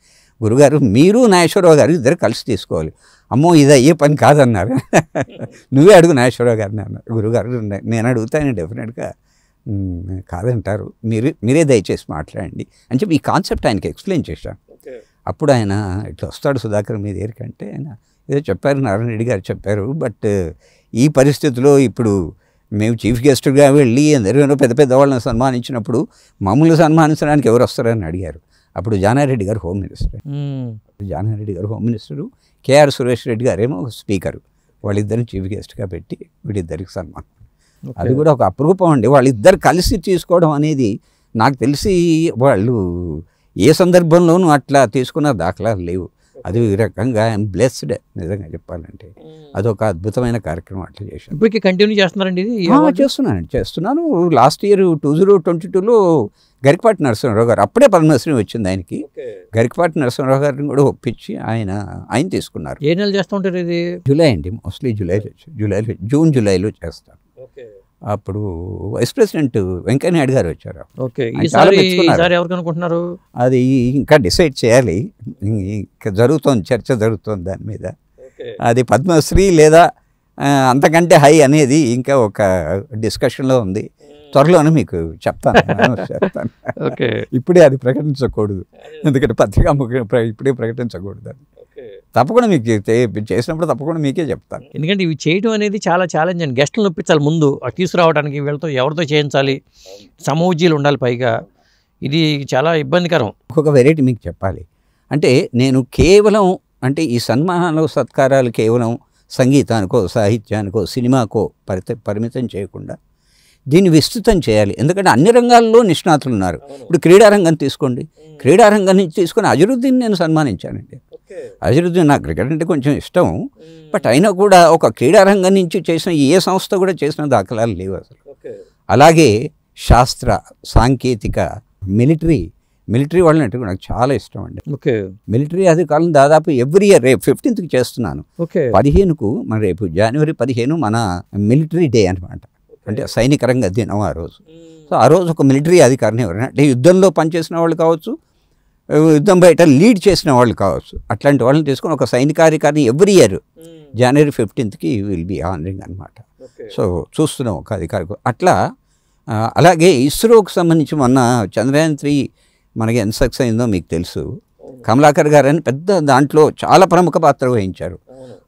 గురుగారు మీరు నాగేశ్వరరావు గారు ఇద్దరు కలిసి తీసుకోవాలి. అమ్మో ఇది అయ్యే పని కాదన్నారు. నువ్వే అడుగు నాగేశ్వరరావు గారిని అన్నారు. గురుగారు "నే- నేను అడుగుతాను డెఫినెట్గా "మ్, కాదంటారు. మీరు మీరే దయచేసి మాట్లాడండి అని చెప్పి ఈ కాన్సెప్ట్ ఆయనకి ఎక్స్ప్లెయిన్ చేశాను. అప్పుడు ఆయన ఇట్లా వస్తాడు సుధాకర్ మీ దగ్గరికంటే ఆయన ఏదో చెప్పారు నారాయణ రెడ్డి గారు చెప్పారు. బట్ ఈ పరిస్థితిలో ఇప్పుడు మేము చీఫ్ గెస్ట్గా వెళ్ళి ఎందరో పెద్ద పెద్ద వాళ్ళని సన్మానించినప్పుడు మమ్మల్ని సన్మానించడానికి ఎవరు వస్తారని అడిగారు. అప్పుడు జానారెడ్డి గారు హోమ్ మినిస్టర్. జానారెడ్డి గారు home minister. KR Suresh Reddy గారేమో ఒక స్పీకరు. వాళ్ళిద్దరిని చీఫ్ గెస్ట్గా పెట్టి వీళ్ళిద్దరికి సన్మానం. అది కూడా ఒక అపరూపం అండి. వాళ్ళిద్దరు కలిసి తీసుకోవడం అనేది నాకు తెలిసి వాళ్ళు ఏ సందర్భంలోనూ అట్లా తీసుకున్న దాఖలాలు లేవు. అది ఈ రకంగా ఐఎమ్ బ్లెస్డ్ నిజంగా చెప్పాలంటే. అదొక అద్భుతమైన కార్యక్రమం అట్లా చేశాను ఇప్పటికీ కంటిన్యూ చేస్తున్నారండి ఇది? అవార్డు? చేస్తున్నాను చేస్తున్నాను. Last year two zero twenty టూలో గరికపాటి నరసింహరావు గారు అప్పుడే పద్మశ్రీ వచ్చింది ఆయనకి. గరికపాటి నరసింహరావు గారిని కూడా ఒప్పించి ఆయన ఆయన తీసుకున్నారు. ఏ నెల చేస్తూ ఉంటారు ఇది? జూలై అండి మోస్ట్లీ జూలైలో జూలైలో జూన్ జూలైలో చేస్తాను అప్పుడు వైస్ ప్రెసిడెంట్ వెంకయ్యనాయుడు గారు వచ్చారు ఓకే అది ఇంకా డిసైడ్ చేయాలి. ఇంకా జరుగుతోంది చర్చ జరుగుతోంది దాని మీద. అది పద్మశ్రీ లేదా అంతకంటే హై అనేది ఇంకా ఒక డిస్కషన్లో ఉంది. త్వరలోనే మీకు చెప్తాను. చేస్తాను. ఓకే. ఇప్పుడే అది ప్రకటించకూడదు. ఎందుకంటే పత్రికా ఇప్పుడే ప్రకటించకూడదు తప్పకుండా మీకు చేసినప్పుడు తప్పకుండా మీకే చెప్తాను. ఎందుకంటే ఇవి చేయడం అనేది చాలా ఛాలెంజ్ అండి గెస్టులను ఒప్పించాలి ముందు. తీసుకురావడానికి వీళ్ళతో ఎవరితో చేయించాలి? సమూజీలు ఉండాలి పైగా. ఇది చాలా ఇబ్బందికరం. ఇంకొక వెరైటీ మీకు చెప్పాలి. అంటే నేను కేవలం అంటే ఈ సన్మానాలు సత్కారాలు కేవలం సంగీతానికో సాహిత్యానికో సినిమాకో పరిత పరిమితం చేయకుండా దీన్ని విస్తృతం చేయాలి. ఎందుకంటే అన్ని రంగాల్లో నిష్ణాతులు ఉన్నారు ఇప్పుడు క్రీడారంగం తీసుకోండి. క్రీడారంగం నుంచి తీసుకొని అజరుద్దీన్ నేను సన్మానించానండి. అజరుద్దీన్ నాకు క్రికెట్ అంటే కొంచెం ఇష్టం. బట్ అయినా కూడా ఒక క్రీడారంగం నుంచి చేసిన ఏ సంస్థ కూడా చేసిన దాఖలాలు లేవు అసలు. అలాగే శాస్త్ర సాంకేతిక మిలిటరీ మిలిటరీ వాళ్ళని అంటే నాకు చాలా ఇష్టం అండి. ఓకే. మిలిటరీ అధికారులను దాదాపు ఎవ్రీ ఇయర్ రేపు ఫిఫ్టీన్త్కి చేస్తున్నాను. ఓకే. పదిహేనుకు మన రేపు జనవరి పదిహేను మన మిలిటరీ డే అనమాట అంటే సైనిక రంగ దినం ఆ రోజు. సో ఆ రోజు ఒక మిలిటరీ అధికారిని ఎవరైనా అంటే యుద్ధంలో పనిచేసిన వాళ్ళు కావచ్చు యుద్ధం బయట లీడ్ చేసిన వాళ్ళు కావచ్చు. అట్లాంటి వాళ్ళని తీసుకొని ఒక సైనికాధికారిని ఎవ్రీ ఇయర్ జనవరి ఫిఫ్టీన్త్కి విల్ బి ఆనరింగ్ అనమాట సో చూస్తున్నాం ఒక అధికారి అట్లా అలాగే ఇస్రోకి సంబంధించి మొన్న చంద్రయాన్ త్రీ మనకి ఎంత సక్సెస్ అయిందో మీకు తెలుసు. కమలాకర్ గారు అని పెద్ద దాంట్లో చాలా ప్రముఖ పాత్ర వహించారు.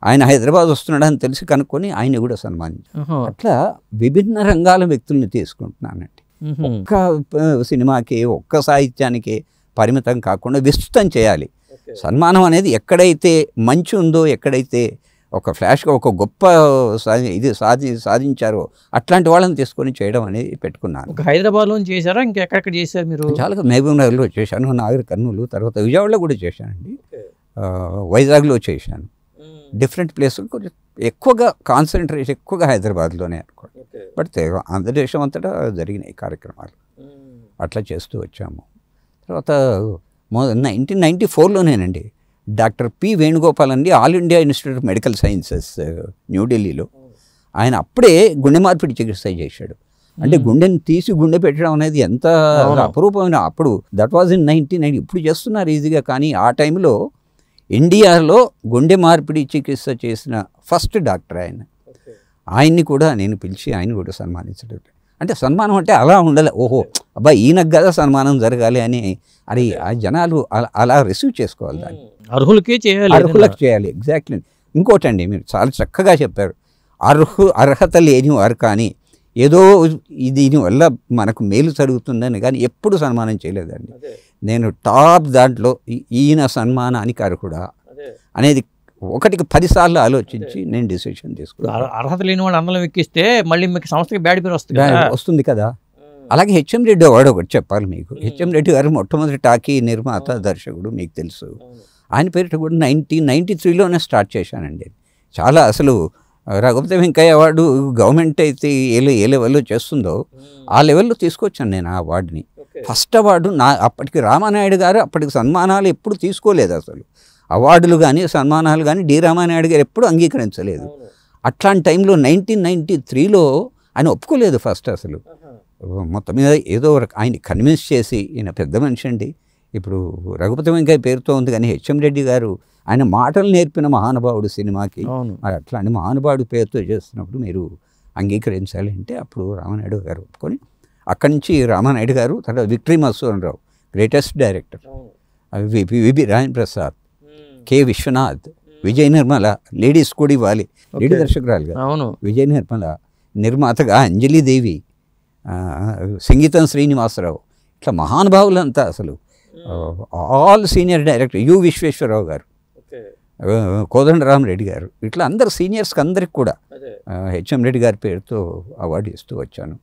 ఆయన హైదరాబాద్ వస్తున్నాడని తెలిసి కనుక్కొని ఆయన కూడా సన్మానించారు. అట్లా విభిన్న రంగాల వ్యక్తుల్ని తీసుకుంటున్నానండి. ఒక్క సినిమాకి ఒక్క సాహిత్యానికి పరిమితం కాకుండా విస్తృతం చేయాలి. సన్మానం అనేది ఎక్కడైతే మంచి ఉందో ఎక్కడైతే ఒక ఫ్లాష్గా ఒక గొప్ప సాధి ఇది సాధి సాధించారో అట్లాంటి వాళ్ళని తీసుకొని చేయడం అనేది పెట్టుకున్నాను. హైదరాబాద్లో చేశారా? ఇంకెక్కడెక్కడ చేశారు మీరు? చాలా మహబూబ్ నగర్లో చేశాను. నాగర్ కర్నూలు తర్వాత విజయవాడలో కూడా చేశానండి. వైజాగ్లో చేశాను. డిఫరెంట్ ప్లేసులు కొంచెం ఎక్కువగా కాన్సన్ట్రేషన్ ఎక్కువగా హైదరాబాద్లోనే అనుకోండి. బట్ ఆంధ్రదేశం అంతటా జరిగినాయి కార్యక్రమాలు. అట్లా చేస్తూ వచ్చాము. తర్వాత నైన్టీన్ నైంటీ ఫోర్లోనేనండి. డాక్టర్ పి వేణుగోపాల్ అండి all India institute of medical sciences న్యూఢిల్లీలో ఆయన అప్పుడే గుండె మార్పిడి చికిత్స చేశాడు. అంటే గుండెని తీసి గుండె పెట్టడం అనేది ఎంత. అపరూపమైన అప్పుడు that was in nineteen ninety ఇప్పుడు చేస్తున్నారు ఈజీగా కానీ ఆ టైంలో ఇండియాలో గుండె మార్పిడి చికిత్స చేసిన ఫస్ట్ డాక్టర్ ఆయన. ఆయన్ని కూడా నేను పిలిచి ఆయన కూడా సన్మానించడం. అంటే సన్మానం అంటే అలా ఉండాలి. ఓహో అబ్బా ఈయనకు కదా సన్మానం జరగాలి అని అది ఆ జనాలు అలా- రిసీవ్ చేసుకోవాలి దాన్ని. అర్హులకే చేయాలి అర్హులకు చేయాలి ఎగ్జాక్ట్లీ. ఇంకోటండి మీరు చాలా చక్కగా చెప్పారు. అర్హు అర్హత లేని వారు కానీ ఏదో ఈ- దీనివల్ల మనకు మేలు జరుగుతుందని కానీ ఎప్పుడు సన్మానం చేయలేదండి. నేను టాప్ దాంట్లో ఈ- ఈయన సన్మానానికి అర్హుడా అనేది ఒకటికి పదిసార్లు ఆలోచించి నేను డిసిషన్ తీసుకున్నాను. అర్- అర్హత లేని వాళ్ళు అందరం ఎక్కిస్తే మళ్ళీ మీకు సంస్థకి బ్యాడ్ పేరు వస్తుంది వస్తుంది కదా. అలాగే హెచ్ఎం రెడ్డి వాడు ఒకటి చెప్పాలి మీకు. హెచ్ఎం రెడ్డి గారు మొట్టమొదటి టాకీ నిర్మాత దర్శకుడు మీకు తెలుసు. ఆయన పేరిట కూడా నైన్టీన్ నైన్టీ త్రీలోనే స్టార్ట్ చేశానండి. చాలా అసలు రఘుపతి వెంకయ్య అవార్డు గవర్నమెంట్ అయితే ఏ ఏ లెవెల్లో చేస్తుందో ఆ లెవెల్లో తీసుకొచ్చాను నేను ఆ అవార్డుని. ఫస్ట్ అవార్డు నా అప్పటికి రామానాయుడు గారు అప్పటికి సన్మానాలు ఎప్పుడు తీసుకోలేదు అసలు. అవార్డులు కానీ సన్మానాలు కానీ డి రామానాయుడు గారు ఎప్పుడు అంగీకరించలేదు. అట్లాంటి టైంలో నైన్టీన్ నైన్టీ త్రీలో ఆయన ఒప్పుకోలేదు ఫస్ట్ అసలు. మొత్తం మీద ఏదో ఒక ఆయన కన్విన్స్ చేసి ఈయన పెద్ద మనిషి అండి. ఇప్పుడు రఘుపతి వెంకయ్య పేరుతో ఉంది కానీ హెచ్ఎం రెడ్డి గారు ఆయన మాటలు నేర్పిన మహానుభావుడు సినిమాకి మరి అట్లాంటి మహానుభావుడు పేరుతో చేస్తున్నప్పుడు మీరు అంగీకరించాలి అంటే అప్పుడు రామానాయుడు గారు ఒప్పుకొని అక్కడి నుంచి రామానాయుడు గారు తర్వాత victory మసూరన్ Rao greatest director VB రాయన్ ప్రసాద్ కె విశ్వనాథ్ విజయ్ నిర్మల లేడీస్ కూడా ఇవ్వాలి. లేడీ. దర్శకురాలుగా అవును. విజయ్ నిర్మల నిర్మాతగా అంజలిదేవి ఆ, సంగీతం శ్రీనివాసరావు. ఇట్లా మహానుభావులంతా అసలు. All senior director U Visweswararao గారు. కోదండరామరెడ్డి గారు. ఇట్లా అందరు సీనియర్స్కి అందరికి కూడా హెచ్ఎం రెడ్డి గారి పేరుతో అవార్డు ఇస్తూ వచ్చాను.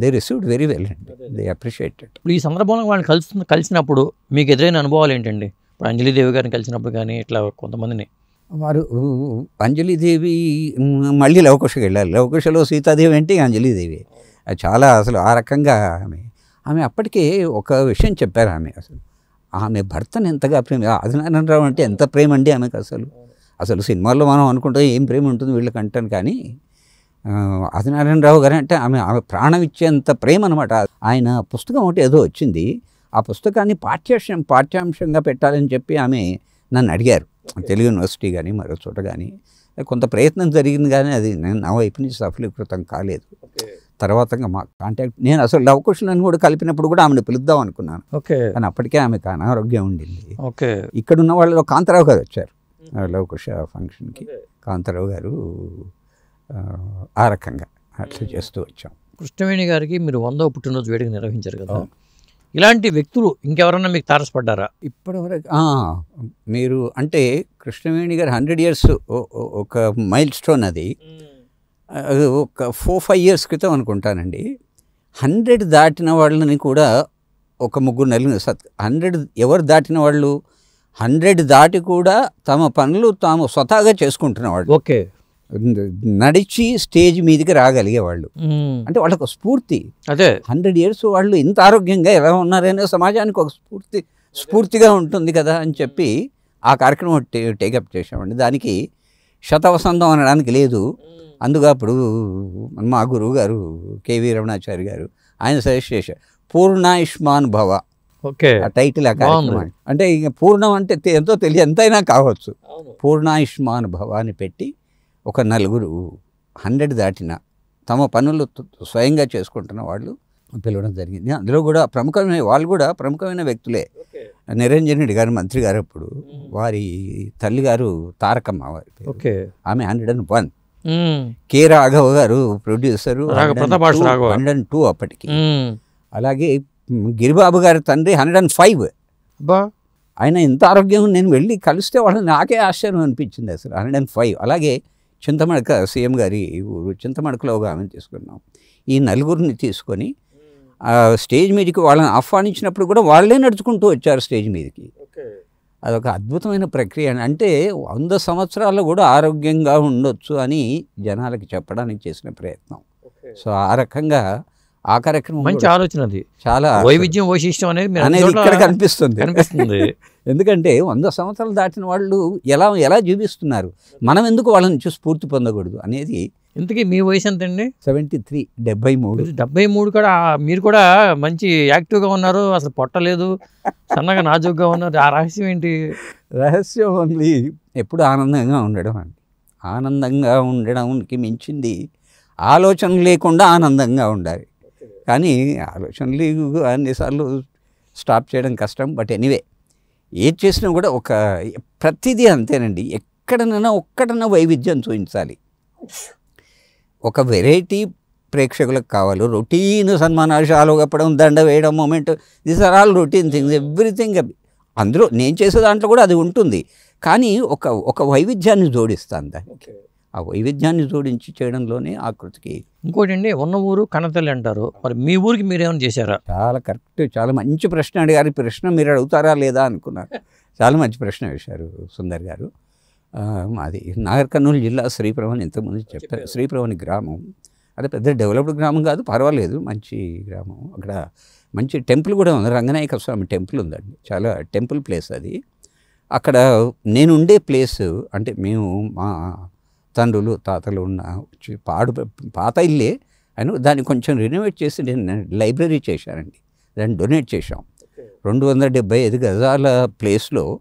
దే రిసీవ్డ్ వెరీ వెల్ అండి. దే అప్రిషియేటెడ్ ఇప్పుడు ఈ సందర్భంలో వాళ్ళని కలిసి కలిసినప్పుడు మీకు ఎదురైన అనుభవాలు ఏంటండి? ఇప్పుడు అంజలిదేవి గారిని కలిసినప్పుడు కానీ ఇట్లా కొంతమందిని. వారు అంజలిదేవి మళ్ళీ లవకుశకి వెళ్ళాలి. లవకుశలో సీతాదేవి అంటే అంజలిదేవి. చాలా అసలు ఆ రకంగా ఆమె ఆమె అప్పటికే ఒక విషయం చెప్పారు ఆమె అసలు. ఆమె భర్తను ఎంతగా ప్రేమ ఆదినారాయణరావు అంటే ఎంత ప్రేమ అండి ఆమెకు అసలు. అసలు సినిమాల్లో మనం అనుకుంటాం ఏం ప్రేమ ఉంటుంది వీళ్ళకి అంటాను కానీ ఆదినారాయణరావు గారు అంటే ఆమె ఆమె ప్రాణం ఇచ్చేంత ప్రేమ అనమాట ఆయన పుస్తకం ఒకటి ఏదో వచ్చింది. ఆ పుస్తకాన్ని పాఠ్యాంశం పాఠ్యాంశంగా పెట్టాలని చెప్పి ఆమె నన్ను అడిగారు. తెలుగు యూనివర్సిటీ కానీ మరో చోట కానీ కొంత ప్రయత్నం జరిగింది కానీ అది నేను నా వైపు నుంచి సఫలీకృతం కాలేదు. తర్వాత మా కాంటాక్ట్ నేను అసలు లవకుశలను కూడా కలిపినప్పుడు కూడా ఆమెను పిలుద్దాం అనుకున్నాను. ఓకే. కానీ అప్పటికే ఆమెకు అనారోగ్యం ఉండింది. ఓకే. ఇక్కడ ఉన్న వాళ్ళలో కాంతారావు గారు వచ్చారు. ఆ లవకుశ ఫంక్షన్కి కాంతారావు గారు ఆ, రకంగా అట్లా చేస్తూ వచ్చాం. కృష్ణవేణి గారికి మీరు వందో పుట్టినరోజు వేడుక నిర్వహించారు కదా. ఇలాంటి వ్యక్తులు ఇంకెవరన్నా మీకు తారసపడ్డారా? ఇప్పటివరకు మీరు అంటే కృష్ణవేణి గారు హండ్రెడ్ ఇయర్స్ ఒక మైల్ స్టోన్ అది ఒక ఫోర్ ఫైవ్ ఇయర్స్ క్రితం అనుకుంటానండి. హండ్రెడ్ దాటిన వాళ్ళని కూడా ఒక ముగ్గురు నలుగురు సత్ హండ్రెడ్ ఎవరు దాటిన వాళ్ళు? హండ్రెడ్ దాటి కూడా తమ పనులు తాము స్వతహాగా చేసుకుంటున్న వాళ్ళు. ఓకే. నడిచి స్టేజ్ మీదకి రాగలిగే వాళ్ళు. అంటే వాళ్ళకు ఒక స్ఫూర్తి. అదే. హండ్రెడ్ ఇయర్స్ వాళ్ళు ఇంత ఆరోగ్యంగా ఎలా ఉన్నారనే సమాజానికి ఒక స్ఫూర్తి స్ఫూర్తిగా ఉంటుంది కదా అని చెప్పి ఆ కార్యక్రమం టే- టేకప్ చేసామండి దానికి శతవసంతం అనడానికి లేదు. అందుగా అప్పుడు మా గురువు గారు కేవీ రమణాచారి గారు ఆయన సజెస్ట్ చేశారు. పూర్ణాయుష్మాన్ భవ. ఓకే. ఆ టైటిల్ ఆ కార్యక్రమం. బాగుంది. అంటే ఇక పూర్ణం అంటే ఎంతో తెలియ ఎంతైనా కావచ్చు. పూర్ణాయుష్మాన్ భవ అని పెట్టి ఒక నలుగురు హండ్రెడ్ దాటిన తమ పనులు స్వయంగా చేసుకుంటున్న వాళ్ళు పిలవడం జరిగింది. అందులో కూడా ప్రముఖమైన వాళ్ళు కూడా ప్రముఖమైన వ్యక్తులే. నిరంజన్ రెడ్డి గారు మంత్రి గారు అప్పుడు వారి తల్లి గారు తారకమ్మ వారి ఆమె hundred and one. K Raghava గారు ప్రొడ్యూసరు. హండ్రెడ్ అండ్ టూ అప్పటికి. అలాగే గిరిబాబు గారి తండ్రి హండ్రెడ్ అండ్ ఫైవ్. ఆయన ఎంత ఆరోగ్యం నేను వెళ్ళి కలిస్తే వాళ్ళని నాకే ఆశ్చర్యం అనిపించింది అసలు హండ్రెడ్ అండ్ ఫైవ్. అలాగే చింతమడక సీఎం గారి ఊరు చింతమడకలో ఒక ఆమెను తీసుకున్నాం. ఈ నలుగురిని తీసుకొని స్టేజ్ మీదకి వాళ్ళని ఆహ్వానించినప్పుడు కూడా వాళ్ళే నడుచుకుంటూ వచ్చారు స్టేజ్ మీదకి. అదొక అద్భుతమైన ప్రక్రియ అని. అంటే వంద సంవత్సరాలు కూడా ఆరోగ్యంగా ఉండొచ్చు అని జనాలకి చెప్పడానికి చేసిన ప్రయత్నం. సో ఆ రకంగా ఆ కార్యక్రమం మంచి ఆలోచన అది. చాలా వైవిధ్యం వైశిష్టం అనేది ఇక్కడ కనిపిస్తుంది. కనిపిస్తుంది. ఎందుకంటే వంద సంవత్సరాలు దాటిన వాళ్ళు ఎలా ఎలా జీవిస్తున్నారు? మనం ఎందుకు వాళ్ళ నుంచి స్ఫూర్తి పొందకూడదు అనేది ఇంతకీ మీ వయసు ఎంత అండి సెవెంటీ త్రీ డెబ్బై మూడు. డెబ్బై మూడు కూడా మీరు కూడా మంచి యాక్టివ్గా ఉన్నారు అసలు పొట్టలేదు సన్నగా నాజుగ్గా ఉన్నారు. ఆ రహస్యం ఏంటి? రహస్యం ఓన్లీ ఎప్పుడు ఆనందంగా ఉండడం అండి. ఆనందంగా ఉండడానికి మించింది ఆలోచన లేకుండా ఆనందంగా ఉండాలి. కానీ ఆలోచనలు అన్నిసార్లు స్టాప్ చేయడం కష్టం బట్ ఎనీవే ఏది చేసినా కూడా ఒక ప్రతిదీ అంతేనండి. ఎక్కడనైనా ఒక్కడన్నా వైవిధ్యం చూపించాలి. ఒక వెరైటీ ప్రేక్షకులకు కావాలి. రొటీన్ సన్మానాలు షాలు కప్పడం దండ వేయడం moment this are all routine things everything అందులో నేను చేసే దాంట్లో కూడా అది ఉంటుంది. కానీ ఒక ఒక వైవిధ్యాన్ని జోడిస్తాను దానికి. ఆ వైవిధ్యాన్ని జోడించి చేయడంలోనే ఆకృతికి ఇంకోటి అండి ఉన్న ఊరు కన్నతల్లి అంటారు. మరి మీ ఊరికి మీరేమైనా చేశారా? చాలా కరెక్ట్ చాలా మంచి ప్రశ్న అడిగారు. ప్రశ్న మీరు అడుగుతారా లేదా అనుకున్నారు. చాలా మంచి ప్రశ్న వేశారు సుందర్ గారు. మాది నాగర్ కర్నూలు జిల్లా శ్రీపురం అని ఇంతకుముందు చెప్పారు. శ్రీపురం అని గ్రామం. అది పెద్ద డెవలప్డ్ గ్రామం కాదు పర్వాలేదు మంచి గ్రామం. అక్కడ మంచి టెంపుల్ కూడా ఉంది. రంగనాయక స్వామి టెంపుల్ ఉందండి. చాలా టెంపుల్ ప్లేస్ అది. అక్కడ నేను ఉండే ప్లేస్ అంటే మేము మా తండ్రులు తాతలు ఉన్న పాడు పాత ఇల్లే. అని దాన్ని కొంచెం రెనోవేట్ చేసి నేను లైబ్రరీ చేశానండి. దాన్ని డొనేట్ చేశాం. రెండు వందల డెబ్బై ఐదు గజాల ప్లేస్లో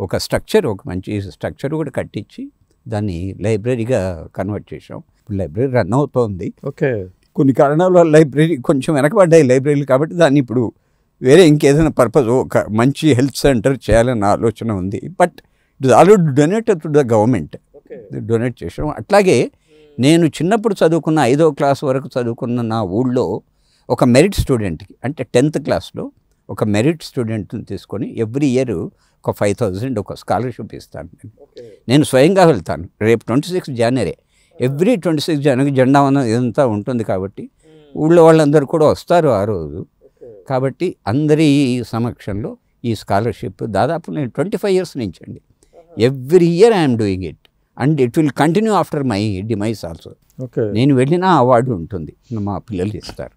ఒక స్ట్రక్చర్ ఒక మంచి స్ట్రక్చర్ కూడా కట్టించి దాన్ని లైబ్రరీగా కన్వర్ట్ చేశాం. ఇప్పుడు లైబ్రరీ రన్ అవుతోంది. ఓకే. కొన్ని కారణాల వల్ల లైబ్రరీ కొంచెం వెనకబడ్డాయి లైబ్రరీలు కాబట్టి దాన్ని ఇప్పుడు వేరే ఇంకేదైనా పర్పస్ ఒక మంచి హెల్త్ సెంటర్ చేయాలన్న ఆలోచన ఉంది. But it is already donated to the government donate చేసాం అట్లాగే నేను చిన్నప్పుడు చదువుకున్న ఐదో క్లాస్ వరకు చదువుకున్న నా ఊళ్ళో ఒక మెరిట్ స్టూడెంట్కి అంటే టెన్త్ క్లాస్లో ఒక మెరిట్ స్టూడెంట్ని తీసుకొని ఎవ్రీ ఇయర్ ఒక ఫైవ్ థౌజండ్ ఒక స్కాలర్షిప్ ఇస్తాను నేను. నేను స్వయంగా వెళ్తాను. రేపు twenty six January every twenty six January జెండా వందనం ఇదంతా ఉంటుంది కాబట్టి ఊళ్ళో వాళ్ళందరూ కూడా వస్తారు ఆ రోజు. కాబట్టి అందరి సమక్షంలో ఈ స్కాలర్షిప్ దాదాపు నేను ట్వంటీ ఫైవ్ ఇయర్స్ నుంచి అండి every year I'm doing it. And it will continue after my demise also నేను వెళ్ళిన అవార్డు ఉంటుంది. మా పిల్లలు ఇస్తారు.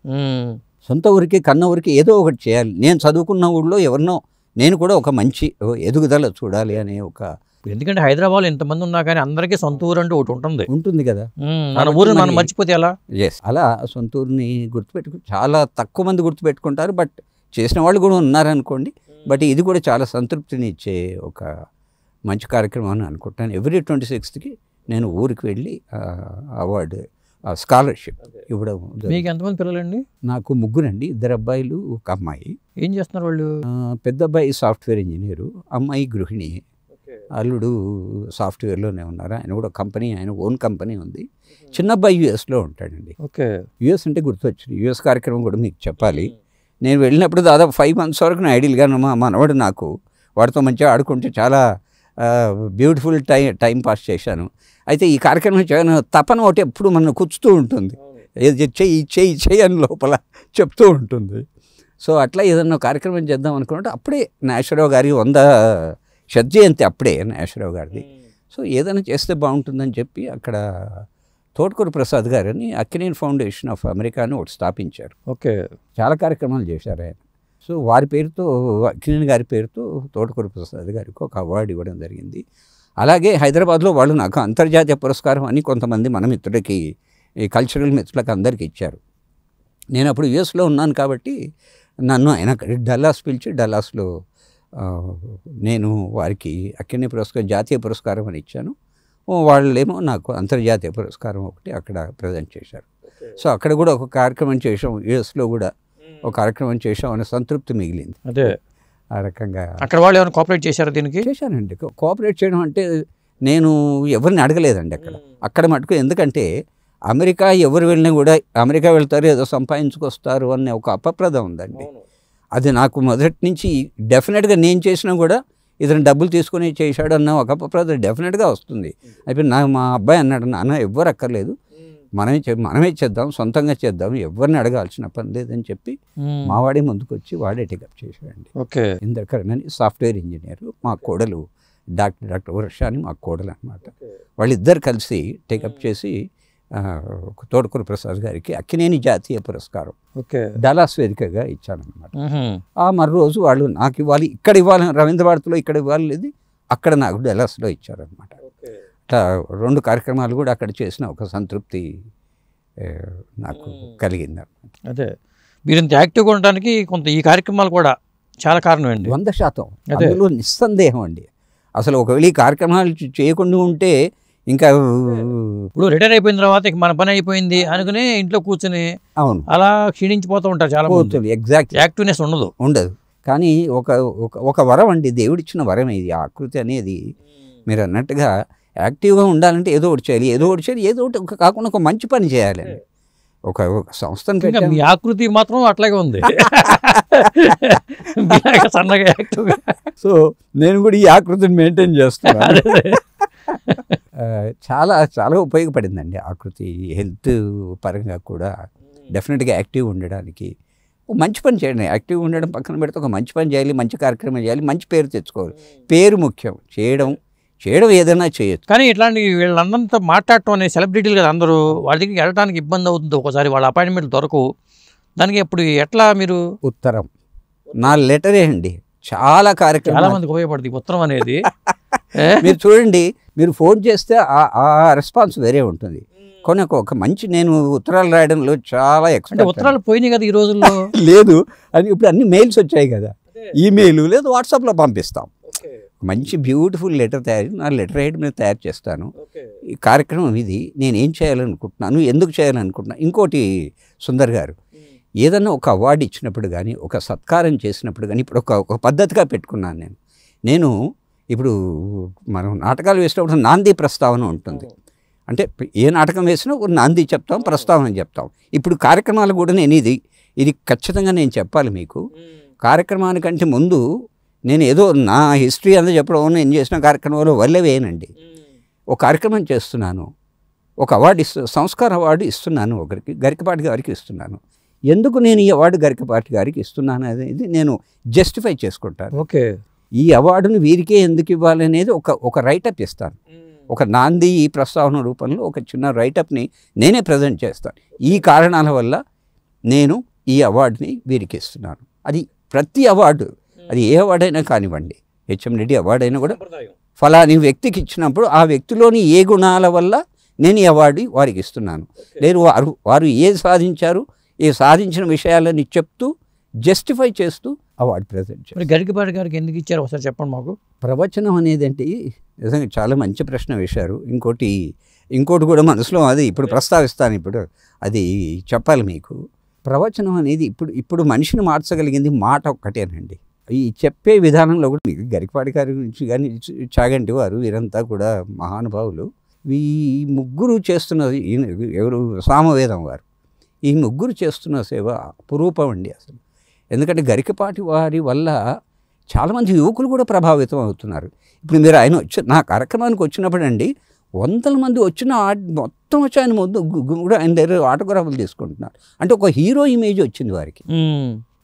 సొంత ఊరికి కన్న ఊరికి ఏదో ఒకటి చేయాలి. నేను చదువుకున్న ఊళ్ళో ఎవరినో నేను కూడా ఒక మంచి ఎదుగుదల చూడాలి అనే ఒక ఎందుకంటే హైదరాబాద్ ఇంతమంది ఉన్నా కానీ అందరికీ సొంత ఊరు అంటూ ఒకటి ఉంటుంది. ఉంటుంది కదా. మ్మ్. మన ఊరిని మనం మరి- మర్చిపోతే ఎలా? ఎస్ అలా సొంత ఊరిని గుర్తుపెట్టుకు చాలా తక్కువ మంది గుర్తుపెట్టుకుంటారు. బట్ చేసిన వాళ్ళు కూడా ఉన్నారనుకోండి. బట్ ఇది కూడా చాలా సంతృప్తిని ఇచ్చే ఒక మంచి కార్యక్రమం అని అనుకుంటాను ఎవ్రీ ట్వంటీ సిక్స్త్కి నేను ఊరికి వెళ్ళి అవార్డు స్కాలర్షిప్ ఇవ్వడం. మీకు ఎంతమంది పిల్లలండి? నాకు ముగ్గురండి. ఇద్దరు అబ్బాయిలు ఒక అమ్మాయి. ఏం చేస్తున్నారు వాళ్ళు? పెద్ద అబ్బాయి సాఫ్ట్వేర్ ఇంజనీరు అమ్మాయి గృహిణి. అల్లుడు సాఫ్ట్వేర్లోనే ఉన్నారు. ఆయన కూడా కంపెనీ ఆయన ఓన్ కంపెనీ ఉంది. చిన్న అబ్బాయి యూఎస్లో ఉంటాడండి. ఓకే. యూఎస్ అంటే గుర్తొచ్చింది. యూఎస్ కార్యక్రమం కూడా మీకు చెప్పాలి. నేను వెళ్ళినప్పుడు దాదాపు ఫైవ్ మంత్స్ వరకు నా ఐడియల్గా మా మనవడు నాకు వాడితో మంచిగా ఆడుకుంటే చాలా బ్యూటిఫుల్ టైం టైం పాస్ చేశాను. అయితే ఈ కార్యక్రమం చేయను తపన ఒకటి ఎప్పుడు మనం కూర్చుతూ ఉంటుంది. ఏది చెయ్యి చెయ్యి చెయ్యి అని లోపల చెప్తూ ఉంటుంది. సో అట్లా ఏదన్నా కార్యక్రమం చేద్దాం అనుకున్నట్టు అప్పుడే నాగేశ్వరరావు గారి వంద శత జయంతి అప్పుడే నాగేశ్వరరావు గారిది. సో ఏదైనా చేస్తే బాగుంటుందని చెప్పి అక్కడ తోటకూరు ప్రసాద్ గారని అక్కినేని ఫౌండేషన్ ఆఫ్ అమెరికా అని ఒకటి స్థాపించారు. ఓకే. చాలా కార్యక్రమాలు చేశారు ఆయన. సో వారి పేరుతో అక్కినేని గారి పేరుతో తోటకూరు ప్రసాద్ గారికి ఒక అవార్డు ఇవ్వడం జరిగింది. అలాగే హైదరాబాద్లో వాళ్ళు నాకు అంతర్జాతీయ పురస్కారం అని కొంతమంది మన మిత్రులకి ఈ కల్చరల్ మిత్రులకు అందరికీ ఇచ్చారు. నేను అప్పుడు యుఎస్లో ఉన్నాను కాబట్టి నన్ను ఆయన డల్లాస్ పిలిచి డల్లాస్లో నేను వారికి అక్కినే పురస్కారం జాతీయ పురస్కారం అని ఇచ్చాను. వాళ్ళేమో నాకు అంతర్జాతీయ పురస్కారం ఒకటి అక్కడ ప్రజెంట్ చేశారు. సో అక్కడ కూడా ఒక కార్యక్రమం చేసాం యుఎస్లో కూడా. ఒక కార్యక్రమం చేసాం అనే సంతృప్తి మిగిలింది. అదే. ఆ రకంగా అక్కడ వాళ్ళు ఏమైనా కోఆపరేట్ చేశారా దీనికి? చేశానండి. కోఆపరేట్ చేయడం అంటే నేను ఎవరిని అడగలేదండి అక్కడ. అక్కడ మటుకు ఎందుకంటే అమెరికా ఎవరు వెళ్ళినా కూడా అమెరికా వెళ్తారు ఏదో సంపాదించుకొస్తారు అనే ఒక అపప్రద ఉందండి. అది నాకు మొదటి నుంచి డెఫినెట్గా నేను చేసినా కూడా ఇతను డబ్బులు తీసుకుని చేశాడు అన్న ఒక అపప్రద డెఫినెట్గా వస్తుంది. అయిపోయి నా మా అబ్బాయి అన్నాడు నాన్న ఎవ్వరు అక్కర్లేదు. మనమే చే మనమే చేద్దాం సొంతంగా చేద్దాం ఎవరిని అడగాల్సిన పని లేదని చెప్పి. మావాడే ముందుకు వచ్చి వాడే టేకప్ చేశాడండి. ఓకే. ఇందకరణ్ అని సాఫ్ట్వేర్ ఇంజనీర్ మా కోడలు డాక్టర్ డాక్టర్ వర్ష అని మా కోడలు అనమాట వాళ్ళిద్దరు కలిసి టేకప్ చేసి ఆ, తోటకూర ప్రసాద్ గారికి అక్కినేని జాతీయ పురస్కారం ఓకే. డలాస్ వేదికగా ఇచ్చానమాట ఆ మరు రోజు వాళ్ళు నాకు ఇవ్వాలి ఇక్కడ ఇవ్వాలి రవీంద్ర భారతిలో ఇక్కడ ఇవ్వాలి లేదు అక్కడ నాకు డలాస్లో ఇచ్చారనమాట అట్లా రెండు కార్యక్రమాలు కూడా అక్కడ చేసిన ఒక సంతృప్తి నాకు కలిగింది అదే. మీరు ఇంత యాక్టివ్గా ఉండడానికి కొంత ఈ కార్యక్రమాలు కూడా చాలా కారణం అండి వంద శాతం. అదే. అందులో నిస్సందేహం అండి. అసలు ఒకవేళ ఈ కార్యక్రమాలు చేయకుండా ఉంటే ఇంకా ఇప్పుడు రిటైర్ అయిపోయిన తర్వాత ఇక మన పని అయిపోయింది అనుకుని ఇంట్లో కూర్చుని అవును. అలా క్షీణించిపోతూ ఉంటారు చాలా పోతుంది ఎగ్జాక్ట్. యాక్టివ్నెస్ ఉండదు. ఉండదు. కానీ ఒక ఒక ఒక వరం అండి దేవుడిచ్చిన వరం ఇది ఆకృతి అనేది. మీరు అన్నట్టుగా యాక్టివ్గా ఉండాలంటే ఏదో ఒకటి చేయాలి. ఏదో ఒకటి చేయాలి. ఏదో ఒకటి ఒక కాకుండా ఒక మంచి పని చేయాలి. ఒక సంస్థను. మీ ఆకృతి మాత్రం అట్లాగే ఉంది. సన్నగా యాక్టివ్గా. సో నేను కూడా ఈ ఆకృతిని మెయింటైన్ చేస్తున్నాను. చాలా చాలా ఉపయోగపడిందండి ఆకృతి. హెల్త్ పరంగా కూడా డెఫినెట్గా యాక్టివ్ ఉండడానికి. ఒక మంచి పని చేయండి. యాక్టివ్ ఉండడం పక్కన పెడితే ఒక మంచి పని చేయాలి మంచి కార్యక్రమం చేయాలి మంచి పేరు తెచ్చుకోవాలి. పేరు ముఖ్యం. చేయడం చేయడం ఏదైనా చేయొచ్చు. కానీ ఇట్లాంటి వీళ్ళందరితో మాట్లాడటం అనే సెలబ్రిటీలు కదా అందరూ వాళ్ళ దగ్గరికి వెళ్ళడానికి ఇబ్బంది అవుతుంది ఒకసారి వాళ్ళ అపాయింట్మెంట్ దొరకవు దానికి ఇప్పుడు ఎట్లా మీరు? ఉత్తరం. నా లెటరే అండి చాలా చాలా కార్యక్రమాలు మందికి ఉపయోగపడుతుంది ఉత్తరం అనేది? మీరు చూడండి మీరు ఫోన్ చేస్తే ఆ- ఆ రెస్పాన్స్ వేరే ఉంటుంది. కొన్ని ఒక- మంచి నేను ఉత్తరాలు రాయడంలో చాలా ఎక్స్పర్ట్ ఉత్తరాలు పోయినాయి కదా ఈ రోజుల్లో. లేదు అని ఇప్పుడు అన్ని మెయిల్స్ వచ్చాయి కదా. ఈమెయిల్ లేదు వాట్సాప్లో పంపిస్తాం. మంచి బ్యూటిఫుల్ లెటర్ తయారు నా లెటర్ హెడ్ మీద తయారు చేస్తాను. ఈ కార్యక్రమం ఇది. నేను ఏం చేయాలనుకుంటున్నాను ఎందుకు చేయాలనుకుంటున్నాను ఇంకోటి సుందర్ గారు ఏదన్నా ఒక అవార్డు ఇచ్చినప్పుడు కానీ ఒక సత్కారం చేసినప్పుడు కానీ ఇప్పుడు ఒక ఒక పద్ధతిగా పెట్టుకున్నాను నేను. నేను ఇప్పుడు మనం నాటకాలు వేసినప్పుడు నాంది ప్రస్తావన ఉంటుంది. అంటే ఏ నాటకం వేసినా ఒక నాంది చెప్తాం ప్రస్తావన చెప్తాం. ఇప్పుడు కార్యక్రమాలు కూడా నేను ఇది ఇది ఖచ్చితంగా నేను చెప్పాలి మీకు. కార్యక్రమానికంటే ముందు నేను ఏదో నా హిస్టరీ అంతా చెప్పడం నేను చేసిన కార్యక్రమంలో వల్ల వేయనండి. ఒక కార్యక్రమం చేస్తున్నాను. ఒక అవార్డు ఇస్తు సంస్కార అవార్డు ఇస్తున్నాను ఒకరికి గరికపాటి గారికి ఇస్తున్నాను. ఎందుకు నేను ఈ అవార్డు గరికపాటి గారికి ఇస్తున్నాను అనేది నేను జస్టిఫై చేసుకుంటాను. ఓకే. ఈ అవార్డును వీరికే ఎందుకు ఇవ్వాలనేది ఒక ఒక రైటప్ ఇస్తాను. ఒక నాంది ఈ ప్రస్తావన రూపంలో ఒక చిన్న రైటప్ని నేనే ప్రజెంట్ చేస్తాను. ఈ కారణాల వల్ల నేను ఈ అవార్డుని వీరికి ఇస్తున్నాను. అది ప్రతి అవార్డు అది ఏ అవార్డు అయినా కానివ్వండి హెచ్ఎం రెడ్డి అవార్డు అయినా కూడా ఫలాని వ్యక్తికి ఇచ్చినప్పుడు ఆ వ్యక్తిలోని ఏ గుణాల వల్ల నేను ఈ అవార్డు వారికి ఇస్తున్నాను. లేదు వారు వారు ఏ సాధించారు ఏ సాధించిన విషయాలని చెప్తూ జస్టిఫై చేస్తూ అవార్డు ప్రజెంట్ గరికపాటి గారికి ఎందుకు ఇచ్చారు? ఒకసారి చెప్పండి మాకు. ప్రవచనం అనేది అంటే నిజంగా చాలా మంచి ప్రశ్న వేశారు. ఇంకోటి ఇంకోటి కూడా మనసులో అది ఇప్పుడు ప్రస్తావిస్తాను ఇప్పుడు. అది చెప్పాలి మీకు. ప్రవచనం అనేది ఇప్పుడు ఇప్పుడు మనిషిని మార్చగలిగింది మాట ఒక్కటేనండి. ఈ చెప్పే విధానంలో కూడా మీకు గరికపాటి గారి గురించి కానీ చాగంటి వారు వీరంతా కూడా మహానుభావులు. ఈ ముగ్గురు చేస్తున్నది ఈయన ఎవరు? సామవేదం వారు. ఈ ముగ్గురు చేస్తున్న సేవ అపురూపం అండి అసలు. ఎందుకంటే గరికపాటి వారి వల్ల చాలామంది యువకులు కూడా ప్రభావితం అవుతున్నారు. ఇప్పుడు మీరు ఆయన వచ్చి నా కార్యక్రమానికి వచ్చినప్పుడు అండి వందల మంది వచ్చిన ఆ- మొత్తం వచ్చి ఆయన ముందు కూడా ఆయన దగ్గర ఆటోగ్రాఫ్లు తీసుకుంటున్నారు. అంటే ఒక హీరో ఇమేజ్ వచ్చింది వారికి.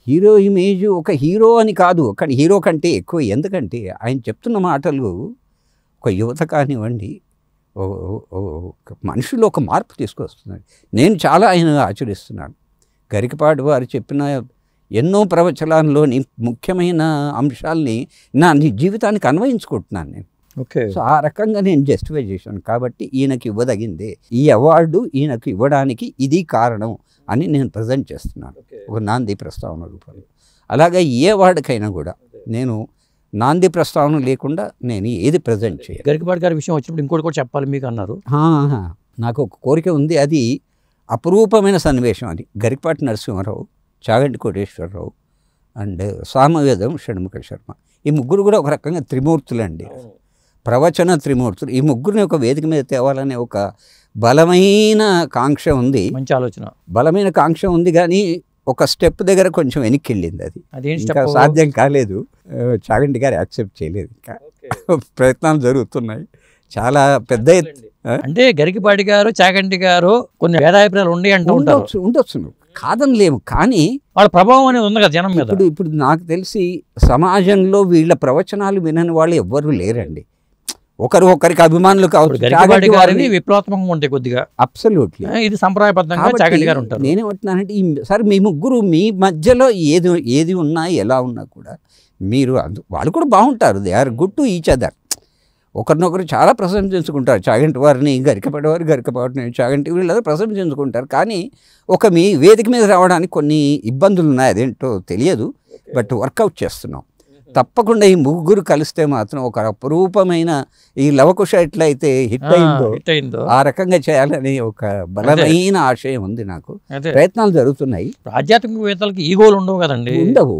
హీరో ఇమేజ్ ఒక హీరో అని కాదు కానీ హీరో కంటే ఎక్కువ. ఎందుకంటే ఆయన చెప్తున్న మాటలు ఒక యువత కానివ్వండి ఓ- ఒక మార్పు తీసుకొస్తున్నాడు నేను చాలా ఆయన ఆచరిస్తున్నాను. గరికపాటి వారు చెప్పిన ఎన్నో ప్రవచనాల్లోని ముఖ్యమైన అంశాల్ని నా ని జీవితానికి అన్వయించుకుంటున్నాను నేను. ఓకే. సో ఆ రకంగా నేను జస్టిఫై చేశాను. కాబట్టి ఈయనకి ఇవ్వదగిందే. ఈ అవార్డు ఈయనకు ఇవ్వడానికి ఇది కారణం అని నేను ప్రజెంట్ చేస్తున్నాను. ఒక నాంది ప్రస్తావన రూపంలో. అలాగే ఏ అవార్డుకైనా కూడా నేను నాంది ప్రస్తావన లేకుండా నేను ఏది ప్రజెంట్ చేయాలి గరికపాటి గారి విషయం వచ్చినప్పుడు ఇంకోటి కూడా చెప్పాలి మీకు అన్నారు. నాకు ఒక కోరిక ఉంది. అది అపురూపమైన సన్నివేశం అది. గరికపాటి నరసింహారావు చాగంటి కోటేశ్వరరావు అండ్ సామవేదం షణ్ముఖ శర్మ. ఈ ముగ్గురు కూడా ఒక రకంగా త్రిమూర్తులు అండి. ప్రవచన త్రిమూర్తులు. ఈ ముగ్గురిని ఒక వేదిక మీద తేవాలనే ఒక బలమైన కాంక్ష ఉంది. మంచి ఆలోచన. బలమైన కాంక్ష ఉంది కానీ ఒక స్టెప్ దగ్గర కొంచెం వెనక్కి వెళ్ళింది అది ఇంకా? సాధ్యం కాలేదు. చాగంటి గారు యాక్సెప్ట్ చేయలేదు ఇంకా. ప్రయత్నాలు జరుగుతున్నాయి. చాలా పెద్ద అంటే గరికపాటి గారు చాగంటి గారు కొన్ని భేదాభిప్రాయాలు ఉండి అంటూ ఉండొచ్చు ఉండొచ్చు కాదని లేము కానీ వాళ్ళ ప్రభావం అనేది ఉంది కదా జనం మీద. ఇప్పుడు ఇప్పుడు నాకు తెలిసి సమాజంలో వీళ్ళ ప్రవచనాలు వినని వాళ్ళు ఎవ్వరూ లేరండి. ఒకరు ఒకరికి అభిమానులు కావచ్చు విప్లవాత్మకంగా ఉంటాయి కొద్దిగా అబ్సల్యూట్లీ. ఇది సంప్రదాయబద్ధంగా చాగంటి గారు ఉంటారు. నేనేమంటున్నానంటే ఈ సార్ మీ ముగ్గురు మీ మధ్యలో ఏది ఏది ఉన్నా ఎలా ఉన్నా కూడా మీరు అందు- వాళ్ళు కూడా బాగుంటారు. They are good to each other. ఒకరినొకరు చాలా ప్రశంసించుకుంటారు చాగంటి వారిని గరికపడి వారు గరికపాటిని చాగంటి వీళ్ళందరూ ప్రశంసించుకుంటారు కానీ ఒక మీ వేదిక మీద రావడానికి కొన్ని ఇబ్బందులు ఉన్నాయి. అదేంటో తెలియదు. బట్ వర్కౌట్ చేస్తున్నాం. తప్పకుండా ఈ ముగ్గురు కలిస్తే మాత్రం ఒక అపురూపమైన ఈ లవకుశ ఎట్లయితే హిట్ అయిందో హిట్ అయిందో. ఆ రకంగా చేయాలని ఒక బలమైన ఆశయం ఉంది నాకు. ప్రయత్నాలు జరుగుతున్నాయి. ఆధ్యాత్మికవేత్తలకి ఈగోలు ఉండవు కదండి. ఉండవు.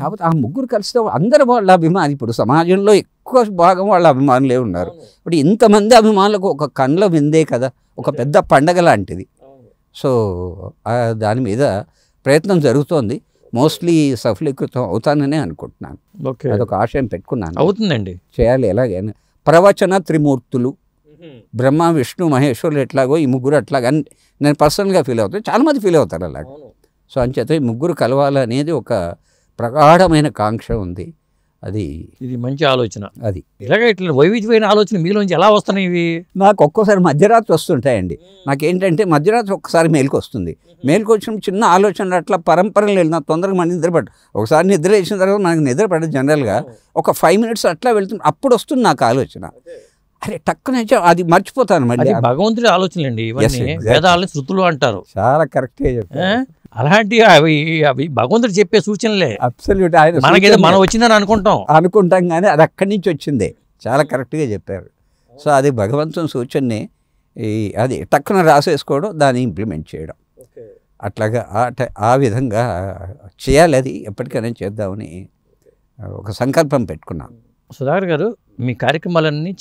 కాబట్టి ఆ ముగ్గురు కలిస్తే అందరు వాళ్ళ అభిమాని ఇప్పుడు సమాజంలో ఎక్కువ భాగం వాళ్ళ అభిమానులే ఉన్నారు. ఇప్పుడు ఇంతమంది అభిమానులకు ఒక కండ్ల విందే కదా ఒక పెద్ద పండగ లాంటిది. సో దాని మీద ప్రయత్నం జరుగుతోంది. మోస్ట్లీ సఫలీకృతం అవుతాననే అనుకుంటున్నాను. ఓకే. అదొక ఆశయం పెట్టుకున్నాను. అవుతుందండి. చేయాలి ఎలాగైనా. ప్రవచన త్రిమూర్తులు బ్రహ్మ విష్ణు మహేశ్వరులు ఎట్లాగో ఈ ముగ్గురు అట్లాగా అని నేను పర్సనల్గా ఫీల్ అవుతాను చాలామంది ఫీల్ అవుతారు అలాగ. సో అంచేత ఈ ముగ్గురు కలవాలనేది ఒక ప్రగాఢమైన కాంక్ష ఉంది. అది ఇది మంచి ఆలోచన. అది. ఇలాగ ఇట్లా వైవిధ్యమైన ఆలోచన మీలోంచి ఎలా వస్తున్నాయి ఇవి? నాకు ఒక్కోసారి మధ్యరాత్రి వస్తుంటాయండి. నాకేంటంటే మధ్యరాత్రి ఒక్కసారి మేలుకు వస్తుంది మేలుకు వచ్చిన చిన్న ఆలోచన అట్లా పరంపరలు వెళ్ళిన తొందరగా మన నిద్ర ఒకసారి నిద్ర వేసిన తర్వాత మనకు నిద్ర పడదు జనరల్గా. ఒక ఫైవ్ మినిట్స్ అట్లా వెళ్తుంది అప్పుడు వస్తుంది నాకు ఆలోచన. అరే టక్కున వచ్చి అది మర్చిపోతాను మళ్ళీ. భగవంతుడి ఇవన్నీ exactly. వేదాలని శృతులు అంటారు. చాలా కరెక్ట్గా? చెప్పారు. అలాంటి అవి అవి భగవంతుడు చెప్పే సూచనలే. అబ్సల్యూట్ ఆయన మనకేదో మనం వచ్చిందని అనుకుంటాం. అనుకుంటాం కానీ అది అక్కడి నుంచి వచ్చిందే. చాలా కరెక్ట్గా చెప్పారు. సో అది భగవంతుని సూచనని ఈ అది టక్కున రాసేసుకోవడం దాన్ని ఇంప్లిమెంట్ చేయడం. అట్లాగా ఆ ట- ఆ విధంగా చేయాలి అది ఎప్పటికైనా చేద్దామని ఒక సంకల్పం పెట్టుకున్నాం సుధాకర్ గారు మీ కార్యక్రమాలన్నీ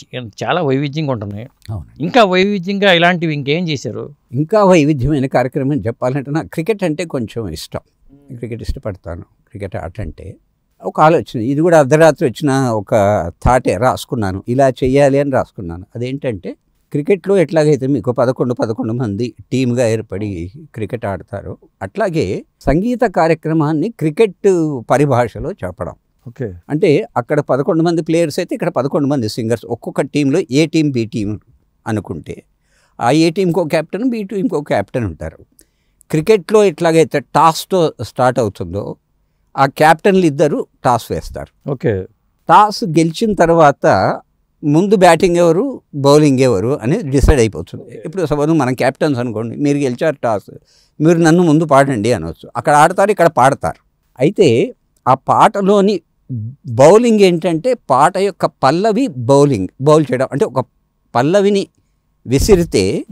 చాలా వైవిధ్యంగా ఉంటున్నాయి. అవును. ఇంకా వైవిధ్యంగా ఇలాంటివి ఇంకేం చేశారు? ఇంకా వైవిధ్యమైన కార్యక్రమం చెప్పాలంటే నాకు క్రికెట్ అంటే కొంచెం ఇష్టం. క్రికెట్ ఇష్టపడతాను. క్రికెట్ ఆట అంటే ఒక ఆలోచన. ఇది కూడా అర్ధరాత్రి వచ్చిన ఒక థాటే రాసుకున్నాను. ఇలా చేయాలి అని రాసుకున్నాను. అదేంటంటే క్రికెట్లో ఎట్లాగైతే మీకు పదకొండు పదకొండు మంది టీమ్గా ఏర్పడి క్రికెట్ ఆడతారో అట్లాగే సంగీత కార్యక్రమాన్ని క్రికెట్ పరిభాషలో చెప్పడం. ఓకే. అంటే అక్కడ పదకొండు మంది ప్లేయర్స్ అయితే ఇక్కడ పదకొండు మంది సింగర్స్. ఒక్కొక్క టీంలో ఏ టీం బి టీం అనుకుంటే ఆ ఏ టీంకి ఒక కెప్టెన్ బి టీంకి ఒక కెప్టెన్ ఉంటారు. క్రికెట్లో ఎట్లాగైతే టాస్తో స్టార్ట్ అవుతుందో ఆ క్యాప్టెన్లు ఇద్దరు టాస్ వేస్తారు. ఓకే. టాస్ గెలిచిన తర్వాత ముందు బ్యాటింగ్ ఎవరు బౌలింగ్ ఎవరు అనేది డిసైడ్ అయిపోతుంది. ఇప్పుడు సపోజ్ మనం క్యాప్టెన్స్ అనుకోండి మీరు గెలిచారు టాస్ మీరు నన్ను ముందు పాడండి అనవచ్చు అక్కడ ఆడతారు ఇక్కడ పాడతారు. అయితే ఆ పాటలోని బౌలింగ్ ఏంటంటే పాట యొక్క పల్లవి బౌలింగ్ బౌల్ చేయడం. అంటే ఒక పల్లవిని విసిరితే.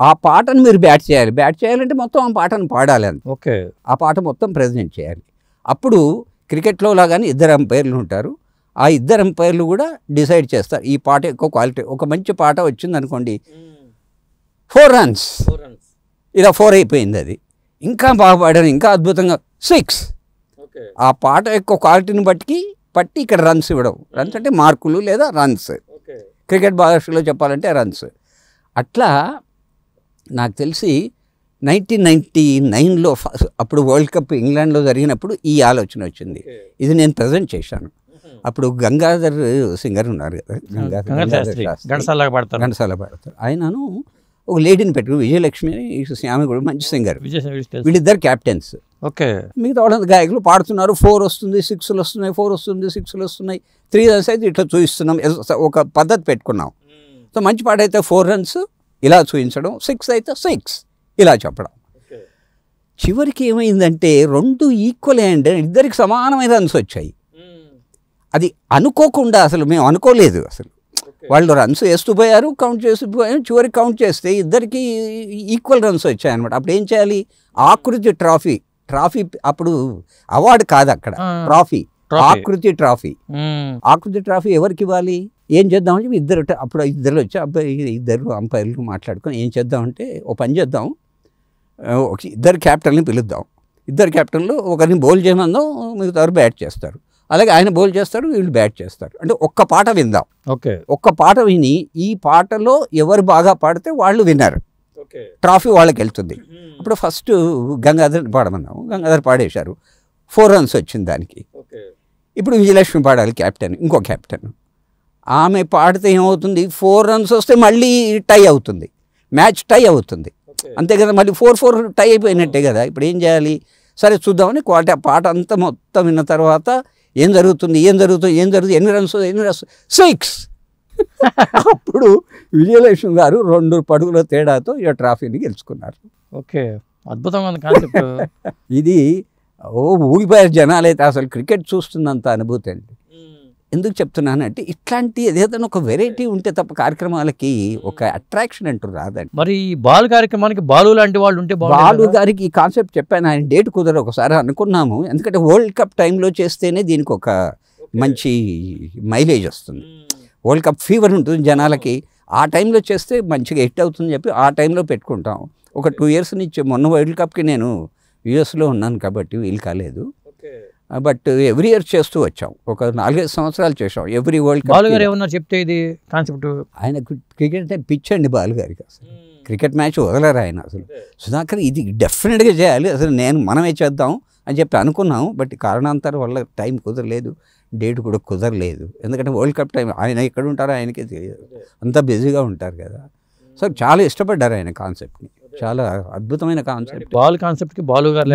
ఆ పాటను మీరు బ్యాట్ చేయాలి. బ్యాట్ చేయాలంటే మొత్తం ఆ పాటను పాడాలి అంత. ఓకే. ఆ పాట మొత్తం ప్రజెంట్ చేయాలి. అప్పుడు క్రికెట్లో లాగానే ఇద్దరు అంపైర్లు ఉంటారు. ఆ ఇద్దరు అంపైర్లు కూడా డిసైడ్ చేస్తారు. ఈ పాట ఎక్కువ క్వాలిటీ ఒక మంచి పాట వచ్చింది అనుకోండి ఫోర్ రన్స్. ఇలా ఫోర్ అయిపోయింది అది. ఇంకా బాగా పాడారు ఇంకా అద్భుతంగా. సిక్స్. ఆ పాట యొక్క క్వాలిటీని బట్టి పట్టి ఇక్కడ రన్స్ ఇవ్వడం. రన్స్ అంటే మార్కులు లేదా రన్స్. క్రికెట్ భాషలో చెప్పాలంటే రన్స్. అట్లా నాకు తెలిసి నైన్టీన్ నైంటీ నైన్లో అప్పుడు వరల్డ్ కప్ ఇంగ్లాండ్లో జరిగినప్పుడు ఈ ఆలోచన వచ్చింది. ఇది నేను ప్రజెంట్ చేశాను. అప్పుడు గంగాధర్ సింగర్ ఉన్నారు కదా. గంగాధర్. గంటసాలాగా పడతారు. ఆయనను ఒక లేడీని పెట్టుకుని విజయలక్ష్మి ఆమె కూడా మంచి సింగర్. వీళ్ళిద్దరు క్యాప్టెన్స్. ఓకే. మిగతా వాళ్ళంతా గాయకులు పాడుతున్నారు. ఫోర్ వస్తుంది సిక్స్లు వస్తున్నాయి ఫోర్ వస్తుంది సిక్స్లు వస్తున్నాయి. త్రీ రన్స్ అయితే ఇట్లా చూపిస్తున్నాం ఒక పద్ధతి పెట్టుకున్నాం. సో మంచి పాట అయితే ఫోర్ రన్స్ ఇలా చూపించడం సిక్స్ అయితే సిక్స్ ఇలా చెప్పడం. చివరికి ఏమైందంటే రెండు ఈక్వల్ అంటే ఇద్దరికి సమానమైన రన్స్ వచ్చాయి. అది అనుకోకుండా అసలు మేము అనుకోలేదు అసలు. వాళ్ళు రన్స్ వేస్తూ పోయారు కౌంట్ చేస్తూ పోయారు. చివరికి కౌంట్ చేస్తే ఇద్దరికి ఈక్వల్ రన్స్ వచ్చాయి అనమాట అప్పుడు ఏం చేయాలి? ఆకృతి ట్రాఫీ ట్రాఫీ అప్పుడు అవార్డు కాదు అక్కడ. ట్రాఫీ. ఆకృతి ట్రాఫీ. ఆకృతి ట్రాఫీ ఎవరికి ఇవ్వాలి? ఏం చేద్దామని చెప్పి ఇద్దరు అప్పుడు ఇద్దరు వచ్చి అబ్బాయి ఇద్దరు అంపైర్లు మాట్లాడుకొని ఏం చేద్దామంటే ఓ పని చేద్దాం. ఇద్దరు క్యాప్టెన్ని పిలుద్దాం. ఇద్దరు క్యాప్టెన్లు ఒకరిని బౌల్ చేయమందాం మిగతా బ్యాట్ చేస్తారు. అలాగే ఆయన బౌల్ చేస్తాడు వీళ్ళు బ్యాట్ చేస్తారు. అంటే ఒక్క పాట విందాం. ఓకే. ఒక్క పాట విని ఈ పాటలో ఎవరు బాగా పాడితే వాళ్ళు విన్నారు. ట్రాఫీ వాళ్ళకి వెళ్తుంది అప్పుడు ఫస్ట్ గంగాధర్ పాడమన్నాము. గంగాధర్ పాడేశారు. ఫోర్ రన్స్ వచ్చింది దానికి. ఇప్పుడు విజయలక్ష్మి పాడాలి క్యాప్టెన్ ఇంకో క్యాప్టెన్. ఆమె పాడితే ఏమవుతుంది? ఫోర్ రన్స్ వస్తే మళ్ళీ టై అవుతుంది. మ్యాచ్ టై అవుతుంది. అంతే కదా మళ్ళీ ఫోర్ ఫోర్ టై అయిపోయినట్టే కదా. ఇప్పుడు ఏం చేయాలి? సరే చూద్దామని క్వాలిటీ ఆ పాట అంతా మొత్తం విన్న తర్వాత ఏం జరుగుతుంది? ఏం జరుగుతుంది? ఏం జరుగుతుంది? ఎన్ని రన్స్? ఎన్ని రన్స్? సిక్స్. అప్పుడు విజయలక్ష్మి గారు రెండు పడుగుల తేడాతో ఈ ట్రాఫీని గెలుచుకున్నారు. ఓకే కాన్సెప్ట్ ఇది ఓ ఊగిపోయారు జనాలైతే అసలు క్రికెట్ చూస్తున్నంత అనుభూతి అండి. ఎందుకు చెప్తున్నానంటే ఇట్లాంటి ఏదైనా ఒక వెరైటీ ఉంటే తప్ప కార్యక్రమాలకి ఒక అట్రాక్షన్ అంటూ రాదండి. మరి ఈ బాల్ కార్యక్రమానికి బాలు లాంటి వాళ్ళు ఉంటే బాలు బాలు గారికి ఈ కాన్సెప్ట్ చెప్పాను ఆయన డేట్ కుదర ఒకసారి అనుకున్నాము. ఎందుకంటే వరల్డ్ కప్ టైంలో చేస్తేనే దీనికి ఒక మంచి మైలేజ్ వస్తుంది. వరల్డ్ కప్ ఫీవర్ ఉంటుంది జనాలకి. ఆ టైంలో చేస్తే మంచిగా హిట్ అవుతుందని చెప్పి ఆ టైంలో పెట్టుకుంటాం. ఒక టూ ఇయర్స్ నుంచి మొన్న వరల్డ్ కప్కి నేను యూఎస్లో ఉన్నాను కాబట్టి వీలు కాలేదు. బట్ ఎవ్రీ ఇయర్ చేస్తూ వచ్చాం. ఒక నాలుగైదు సంవత్సరాలు చేసాం ఎవ్రీ వరల్డ్ బాలు గారు కప్ ఏమన్నా చెప్తే ఇది కాన్సెప్ట్. ఆయన క్రికెట్ అంటే పిచ్ అండి బాలు గారికి అసలు క్రికెట్ మ్యాచ్ వదలరు ఆయన అసలు. సుధాకర్ ఇది డెఫినెట్గా చేయాలి. అసలు నేను మనమే చేద్దాం అని చెప్పి అనుకున్నాం బట్ కారణాంతరం వల్ల టైం కుదరలేదు. డేట్ కూడా కుదరలేదు. ఎందుకంటే వరల్డ్ కప్ టైం ఆయన ఎక్కడ ఉంటారో ఆయనకే తెలియదు. అంతా బిజీగా ఉంటారు కదా. సో చాలా ఇష్టపడ్డారు ఆయన కాన్సెప్ట్ని. చాలా అద్భుతమైన కాన్సెప్ట్. బాల్ కాన్సెప్ట్కి బాలు గారు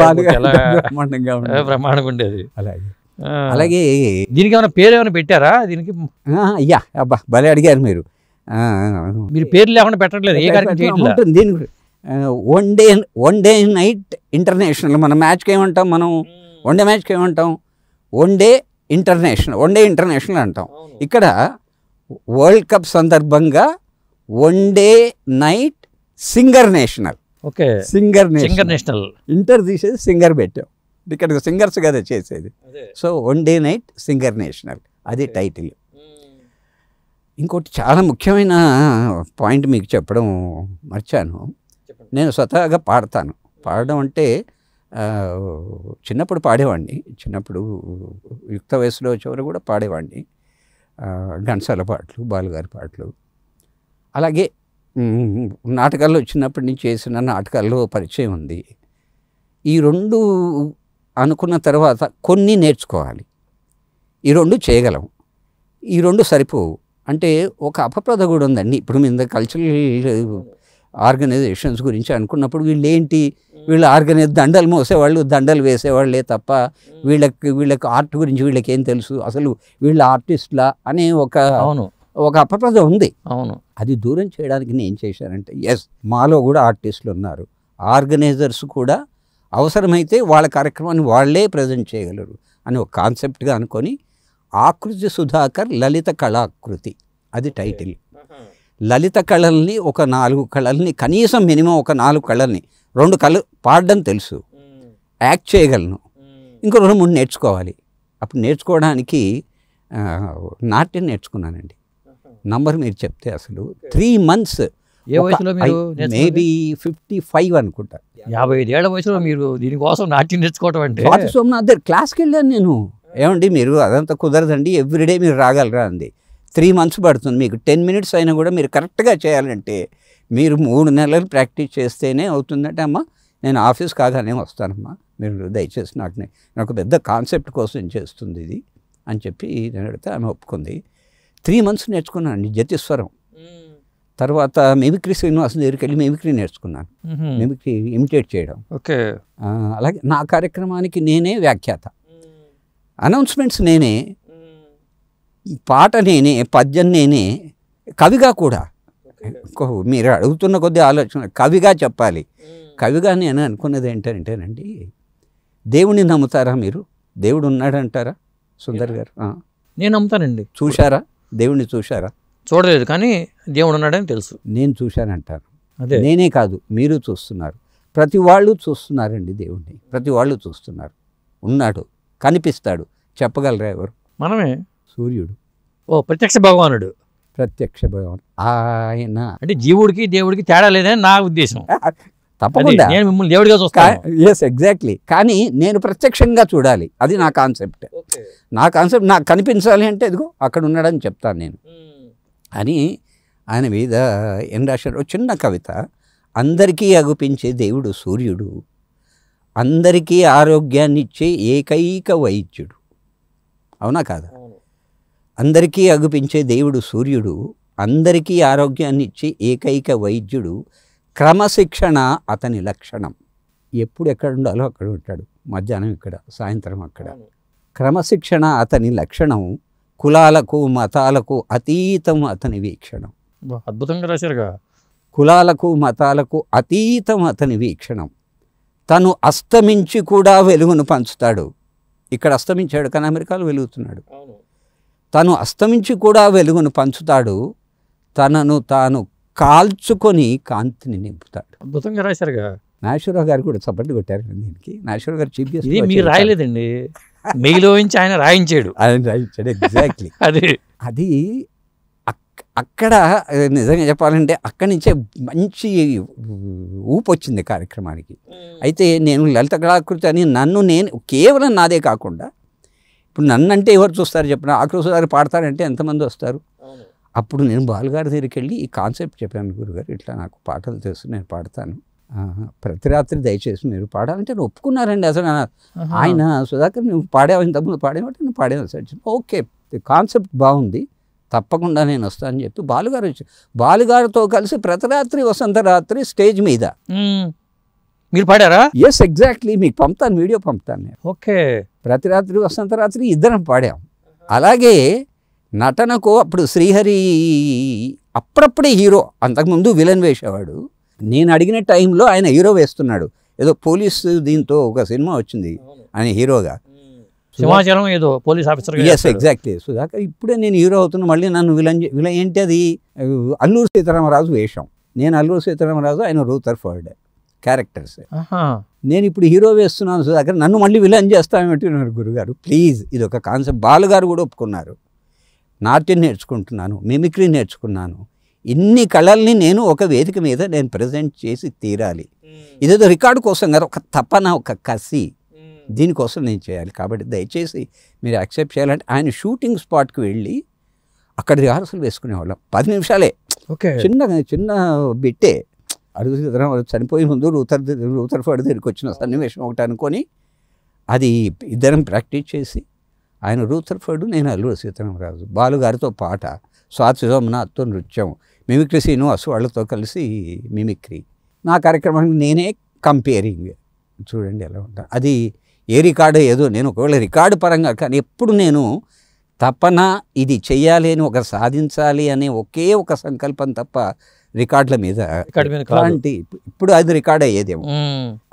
బ్రహ్మాండంగా ఉండేది. అలాగే. అలాగే దీనికి ఏమైనా పేరు ఏమైనా పెట్టారా? దీనికి ఆ, యా అబ్బా భలే అడిగారు మీరు. మీరు పేరు లేకుండా పెట్టట్లేదు ఏ కార్యక్రమం దీనికి one day one day night international మన మ్యాచ్కి ఏమంటాం మనం వన్ డే మ్యాచ్కి ఏమంటాం? One day international one day international అంటాం. ఇక్కడ వరల్డ్ కప్ సందర్భంగా one day night singer national. Okay. Singer singer national. Inter తీసేది సింగర్ పెట్టాం. ఇక్కడ సింగర్స్ కదా చేసేది. So one day night singer national. అది టైటిల్. ఇంకోటి చాలా ముఖ్యమైన పాయింట్ మీకు చెప్పడం మర్చాను. నేను స్వతహాగా పాడతాను. పాడడం అంటే చిన్నప్పుడు పాడేవాడిని. చిన్నప్పుడు యుక్త వయసులో చివరి కూడా పాడేవాడిని. ఘంటసాల పాటలు బాలుగారి పాటలు. అలాగే నాటకాల్లో చిన్నప్పటి నుంచి చేసిన నాటకాల్లో పరిచయం ఉంది. ఈ రెండు అనుకున్న తర్వాత కొన్ని నేర్చుకోవాలి. ఈ రెండు చేయగలం. ఈ రెండు సరిపోవు. అంటే ఒక అపప్రద కూడా ఉందండి. ఇప్పుడు మీద కల్చరల్ ఆర్గనైజేషన్స్ గురించి అనుకున్నప్పుడు వీళ్ళు ఏంటి వీళ్ళు ఆర్గనైజ్ దండలు మోసేవాళ్ళు దండలు వేసేవాళ్ళే తప్ప వీళ్ళకి వీళ్ళకి ఆర్ట్ గురించి వీళ్ళకి ఏం తెలుసు? అసలు వీళ్ళ ఆర్టిస్ట్లా అనే ఒక అవును. ఒక అపప్రద ఉంది. అవును. అది దూరం చేయడానికి నేను చేశానంటే ఎస్ మాలో కూడా ఆర్టిస్టులు ఉన్నారు. ఆర్గనైజర్స్ కూడా అవసరమైతే వాళ్ళ కార్యక్రమాన్ని వాళ్ళే ప్రజెంట్ చేయగలరు అని ఒక కాన్సెప్ట్గా అనుకొని ఆకృతి సుధాకర్ లలిత కళాకృతి అది టైటిల్. లలిత కళల్ని ఒక నాలుగు కళల్ని కనీసం మినిమం ఒక నాలుగు కళల్ని రెండు కళ పాడడం తెలుసు. యాక్ట్ చేయగలను. ఇంకో రెండు మూడు నేర్చుకోవాలి. అప్పుడు నేర్చుకోవడానికి నాట్యం నేర్చుకున్నానండి. నంబర్ మీరు చెప్తే అసలు త్రీ మంత్స్ ఏ వయసులో మీరు మేబీ ఫిఫ్టీ ఫైవ్ అనుకుంటా. యాభై ఐదేళ్ళ వయసులో మీరు దీనికోసం నాట్యం నేర్చుకోవటం అంటే? స్వాతి సోమనాథ్ దగ్గర క్లాస్కి వెళ్ళాను నేను. ఏమండి మీరు అదంతా కుదరదండి. ఎవ్రీడే మీరు రాగలరా అంది. త్రీ మంత్స్ పడుతుంది. మీకు టెన్ మినిట్స్ అయినా కూడా మీరు కరెక్ట్గా చేయాలంటే మీరు మూడు నెలలు ప్రాక్టీస్ చేస్తేనే అవుతుందంటే అమ్మ నేను ఆఫీస్ కాగానే వస్తానమ్మా. మీరు దయచేసి నాకు నాకు పెద్ద కాన్సెప్ట్ కోసం చేస్తుంది ఇది అని చెప్పి నేను అడిగితే ఆమె ఒప్పుకుంది. త్రీ మంత్స్ నేర్చుకున్నాను జతిస్వరం తర్వాత మిమిక్రీ శ్రీనివాస్ దగ్గరికి వెళ్ళి మిమిక్రీ నేర్చుకున్నాను. మ్మ్. మిమిక్రీ ఇమిటేట్ చేయడం. ఓకే. అలాగే నా కార్యక్రమానికి నేనే వ్యాఖ్యాత. అనౌన్స్మెంట్స్ నేనే పాట నేనే పద్యం నేనే కవిగా కూడా మీరు అడుగుతున్న కొద్ది ఆలోచన కవిగా చెప్పాలి. కవిగా నేను అనుకున్నది ఏంటంటేనండి దేవుణ్ణి నమ్ముతారా మీరు? దేవుడు ఉన్నాడంటారా సుందర్ గారు? నేను నమ్ముతానండి. చూశారా? దేవుణ్ణి చూశారా? చూడలేదు కానీ దేవుడు ఉన్నాడని తెలుసు. నేను చూశానంటాను. అదే. నేనే కాదు మీరు చూస్తున్నారు. ప్రతి వాళ్ళు చూస్తున్నారండి దేవుణ్ణి. ప్రతి వాళ్ళు చూస్తున్నారు. ఉన్నాడు కనిపిస్తాడు. చెప్పగలరా ఎవరు? మనమే. సూర్యుడు. ఓ ప్రత్యక్ష భగవానుడు. ప్రత్యక్ష భగవాన్. ఆయన. అంటే జీవుడికి దేవుడికి తేడా లేదని నా ఉద్దేశం. తప్పకుండా. నేను మిమ్మల్ని దేవుడిగా చూస్తాను. ఎస్ ఎగ్జాక్ట్లీ కానీ నేను ప్రత్యక్షంగా చూడాలి. అది నా కాన్సెప్ట్. నా కాన్సెప్ట్ నాకు కనిపించాలి అంటే ఇదిగో అక్కడ ఉన్నాడని చెప్తాను నేను. అని ఆయన మీద ఏం రాశారు చిన్న కవిత. అందరికీ అగుపించే దేవుడు సూర్యుడు. అందరికీ ఆరోగ్యాన్ని ఇచ్చే ఏకైక వైద్యుడు. అవునా కాదా? అందరికీ అగుపించే దేవుడు సూర్యుడు అందరికీ ఆరోగ్యాన్ని ఇచ్చే ఏకైక వైద్యుడు క్రమశిక్షణ అతని లక్షణం. ఎప్పుడు ఎక్కడ ఉండాలో అక్కడ ఉంటాడు. మధ్యాహ్నం ఇక్కడ సాయంత్రం అక్కడ. క్రమశిక్షణ అతని లక్షణం కులాలకు మతాలకు అతీతం అతని వీక్షణం. అద్భుతంగా రాశారుగా. కులాలకు మతాలకు అతీతం అతని వీక్షణం. తను అస్తమించి కూడా వెలుగును పంచుతాడు. ఇక్కడ అస్తమించాడు కానీ అమెరికాలో వెలుగుతున్నాడు. తను అస్తమించి కూడా వెలుగును పంచుతాడు. తనను తాను కాల్చుకొని కాంతిని నింపుతాడు. అద్భుతంగా రాశారుగా. నాగేశ్వరరావు గారు కూడా చప్పట్లు కొట్టారు దీనికి. నాగేశ్వరరావు గారు చీఫ్ గెస్ట్ మీరు రాయలేదండి. మెయిలో నుంచి ఆయన రాయించాడు. ఆయన రాయించాడు ఎగ్జాక్ట్లీ అది. అది అక్- అక్కడ నిజంగా చెప్పాలంటే అక్కడి నుంచే మంచి ఊపు వచ్చింది కార్యక్రమానికి అయితే నేను లలిత కళాకృతి అని నన్ను నేను కేవలం నాదే కాకుండా ఇప్పుడు నన్ను అంటే ఎవరు చూస్తారు చెప్పిన? గారు పాడతారంటే ఎంతమంది వస్తారు? అప్పుడు నేను బాలుగారి దగ్గరికి వెళ్ళి ఈ కాన్సెప్ట్ చెప్పాను గురుగారు. ఇట్లా నాకు పాటలు తెలుసు నేను పాడతాను. ప్రతి రాత్రి దయచేసి మీరు పాడాలంటే నేను ఒప్పుకున్నారండి అసలు. ఆయన సుధాకర్ నువ్వు పాడావు ఇంతకుముందు పాడేవంటే నువ్వు పాడేవు సార్ ఓకే కాన్సెప్ట్ బాగుంది. తప్పకుండా నేను వస్తానని చెప్పి బాలుగారు వచ్చి బాలుగారితో కలిసి ప్రతి రాత్రి వసంత రాత్రి స్టేజ్ మీద. మీరు పాడారా? ఎస్ ఎగ్జాక్ట్లీ మీకు పంపుతాను వీడియో పంపుతాను నేను. ఓకే. ప్రతి రాత్రి వసంత రాత్రి ఇద్దరం పాడాం. అలాగే నటనకు అప్పుడు శ్రీహరి అప్పుడప్పుడే హీరో అంతకుముందు విలన్ వేసేవాడు. నేను అడిగిన టైంలో ఆయన హీరో వేస్తున్నాడు. ఏదో పోలీసు దీంతో ఒక సినిమా వచ్చింది ఆయన హీరోగా. సింహాచలం ఏదో police officer yes exactly Sudhakar ఇప్పుడే నేను హీరో అవుతున్నా మళ్ళీ నన్ను విలన్ విలన్ ఏంటి అది? అల్లూరు సీతారామరాజు వేషం నేను అల్లూరు సీతారామరాజు ఆయన రూతర్ ఫర్డ్. క్యారెక్టర్స్ నేను ఇప్పుడు హీరో వేస్తున్నాను సుధాకర్ నన్ను మళ్ళీ విలన్ చేస్తామేంటున్నారు గురుగారు. ప్లీజ్ ఇది ఒక కాన్సెప్ట్ బాలుగారు కూడా ఒప్పుకున్నారు. నాట్యం నేర్చుకుంటున్నాను మిమిక్రీ నేర్చుకున్నాను. ఇన్ని కళల్ని నేను ఒక వేదిక మీద నేను ప్రజెంట్ చేసి తీరాలి. ఇదేదో రికార్డు కోసం కాదు ఒక తపన ఒక కసి. దీనికోసం నేను చేయాలి. కాబట్టి దయచేసి మీరు యాక్సెప్ట్ చేయాలంటే ఆయన షూటింగ్ స్పాట్కి వెళ్ళి అక్కడ రిహార్సల్ వేసుకునేవాళ్ళం. పది నిమిషాలే. ఓకే. చిన్న చిన్న బిట్టే. అడుగు చనిపోయే ముందు రూతర్ రూతర్ ఫడ్ దగ్గరికి వచ్చిన సన్నివేశం ఒకటి అనుకొని అది ఇద్దరం ప్రాక్టీస్ చేసి ఆయన రూతర్ ఫడ్ నేను అల్లూరు సీతారామరాజు బాలుగారితో పాట స్వాతి సోమనాథ్తో నృత్యం మిమిక్రీ శ్రీనివాస్ వాళ్ళతో కలిసి మిమిక్రీ. నా కార్యక్రమానికి నేనే కంపేరింగ్. చూడండి ఎలా ఉంటాను అది ఏ రికార్డు ఏదో నేను ఒకవేళ రికార్డు పరంగా కానీ ఎప్పుడు నేను తపన ఇది చెయ్యాలి అని ఒక సాధించాలి అనే ఒకే ఒక సంకల్పం తప్ప రికార్డుల మీద. ఎట్లాంటి ఇప్పుడు అది రికార్డ్ అయ్యేదేమో.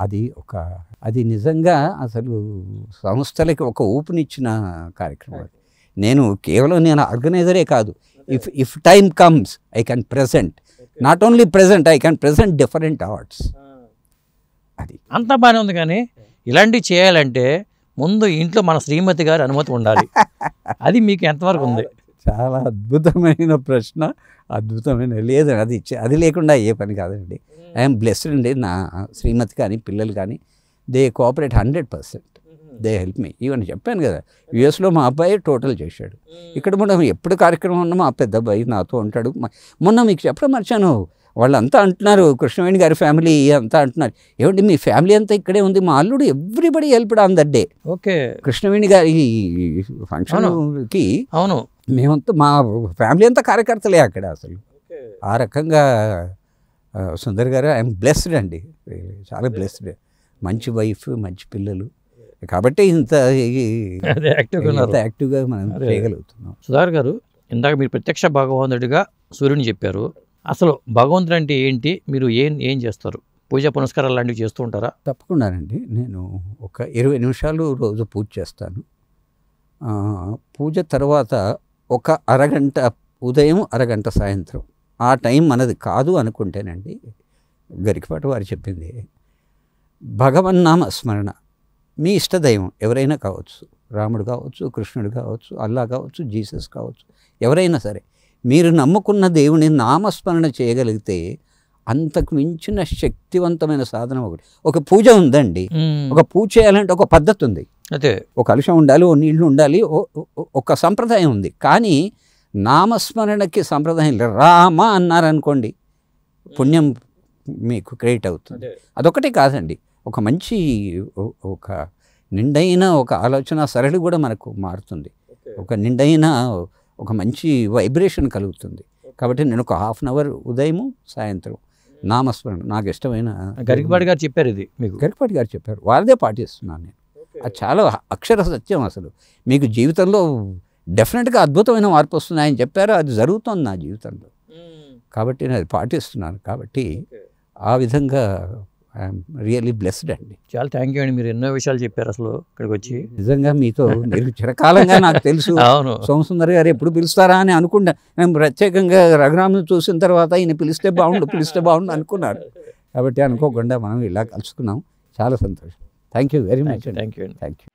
అది ఒక అది నిజంగా అసలు సంస్థలకి ఒక ఊపునిచ్చిన కార్యక్రమం. నేను కేవలం నేను ఆర్గనైజరే కాదు. If if time comes I can present. Not only present I can present different awards. అది. అంతా బాగానే ఉంది కానీ ఇలాంటివి చేయాలంటే ముందు ఇంట్లో మన శ్రీమతి గారి అనుమతి ఉండాలి. అది మీకు ఎంతవరకు ఉంది? చాలా అద్భుతమైన ప్రశ్న అద్భుతమైన లేదు అది చే- అది లేకుండా ఏ పని కాదండి. ఐఎమ్ బ్లెస్డ్ అండి నా శ్రీమతి కానీ పిల్లలు కానీ they cooperate hundred percent they help me even చెప్పాను కదా యుఎస్లో మా అబ్బాయి టోటల్ చేశాడు. ఇక్కడ మనం ఎప్పుడు కార్యక్రమం ఉన్నా మా పెద్ద అబ్బాయి నాతో ఉంటాడు. మొన్న మీకు చెప్పడం మర్చాను. వాళ్ళంతా అంటున్నారు కృష్ణవేణి గారి ఫ్యామిలీ అంతా అంటున్నారు. ఏమండి మీ ఫ్యామిలీ అంతా ఇక్కడే ఉంది మా అల్లుడు everybody help on that day. Okay. Krishnaveni గారి ఫంక్షన్కి అవును. మేమంతా మా ఫ్యామిలీ అంతా కార్యకర్తలే అక్కడ అసలు. ఆ రకంగా సుందర్ గారు ఐఎమ్ బ్లెస్డ్ అండి. చాలా బ్లెస్డ్. మంచి వైఫ్ మంచి పిల్లలు. కాబట్టి ఇంత యాక్టివ్గా యాక్టివ్గా మనం. చేయగలుగుతున్నాం. సుధార్ గారు ఇందాక మీరు ప్రత్యక్ష భగవంతుడిగా సూర్యుని చెప్పారు. అసలు భగవంతుడు అంటే ఏంటి? మీరు ఏం ఏం చేస్తారు? పూజ పునస్కారాలు లాంటివి చేస్తూ ఉంటారా? తప్పకుండానండి. నేను ఒక ఇరవై నిమిషాలు రోజు పూజ చేస్తాను. పూజ తర్వాత ఒక అరగంట ఉదయం అరగంట సాయంత్రం. ఆ టైం మనది కాదు అనుకుంటేనండి గరికపాటు వారు చెప్పింది. భగవన్నామ స్మరణ మీ ఇష్టదైవం ఎవరైనా కావచ్చు. రాముడు కావచ్చు కృష్ణుడు కావచ్చు అల్లా కావచ్చు జీసస్ కావచ్చు ఎవరైనా సరే. మీరు నమ్ముకున్న దేవుని నామస్మరణ చేయగలిగితే అంతకు మించిన శక్తివంతమైన సాధన ఒకటి. ఒక పూజ ఉందండి. ఒక పూజ చేయాలంటే ఒక పద్ధతి ఉంది. అదే. ఒక కలుషం ఉండాలి ఓ నీళ్ళు ఉండాలి ఒక సంప్రదాయం ఉంది. కానీ నామస్మరణకి సంప్రదాయం లేదు. రామ అన్నారనుకోండి పుణ్యం మీకు క్రియేట్ అవుతుంది. అదొకటే కాదండి. ఒక మంచి ఒక నిండైన ఒక ఆలోచన సరళి కూడా మనకు మారుతుంది. ఒక నిండైన ఒక మంచి వైబ్రేషన్ కలుగుతుంది. కాబట్టి నేను ఒక హాఫ్ అన్ అవర్ ఉదయము సాయంత్రం నామస్మరణ నాకు ఇష్టమైన గరికపాటి గారు చెప్పారు ఇది మీకు. గరికపాటి గారు చెప్పారు. వారిదే పాటిస్తున్నాను నేను. అది చాలా అక్షర సత్యం అసలు. మీకు జీవితంలో డెఫినెట్గా అద్భుతమైన మార్పు వస్తున్నాయని చెప్పారు? అది జరుగుతోంది నా జీవితంలో. కాబట్టి నేను అది పాటిస్తున్నాను. కాబట్టి ఆ విధంగా ఐఎమ్ రియల్లీ బ్లెస్డ్ అండి. చాలా థ్యాంక్ యూ అండి. మీరు ఎన్నో విషయాలు చెప్పారు అసలు ఇక్కడికి వచ్చి నిజంగా మీతో మీరు చిరకాలంగా నాకు తెలుసు. అవును. సోమసుందర్ గారు ఎప్పుడు పిలుస్తారా అని అనుకుంటా నేను ప్రత్యేకంగా రఘురామును చూసిన తర్వాత ఈయన పిలిస్తే బాగుండు పిలిస్తే బాగుండు అనుకున్నారు కాబట్టి అనుకోకుండా మనం ఇలా కలుసుకున్నాం. చాలా సంతోషం. Thank you very much thank you అండి. Thank you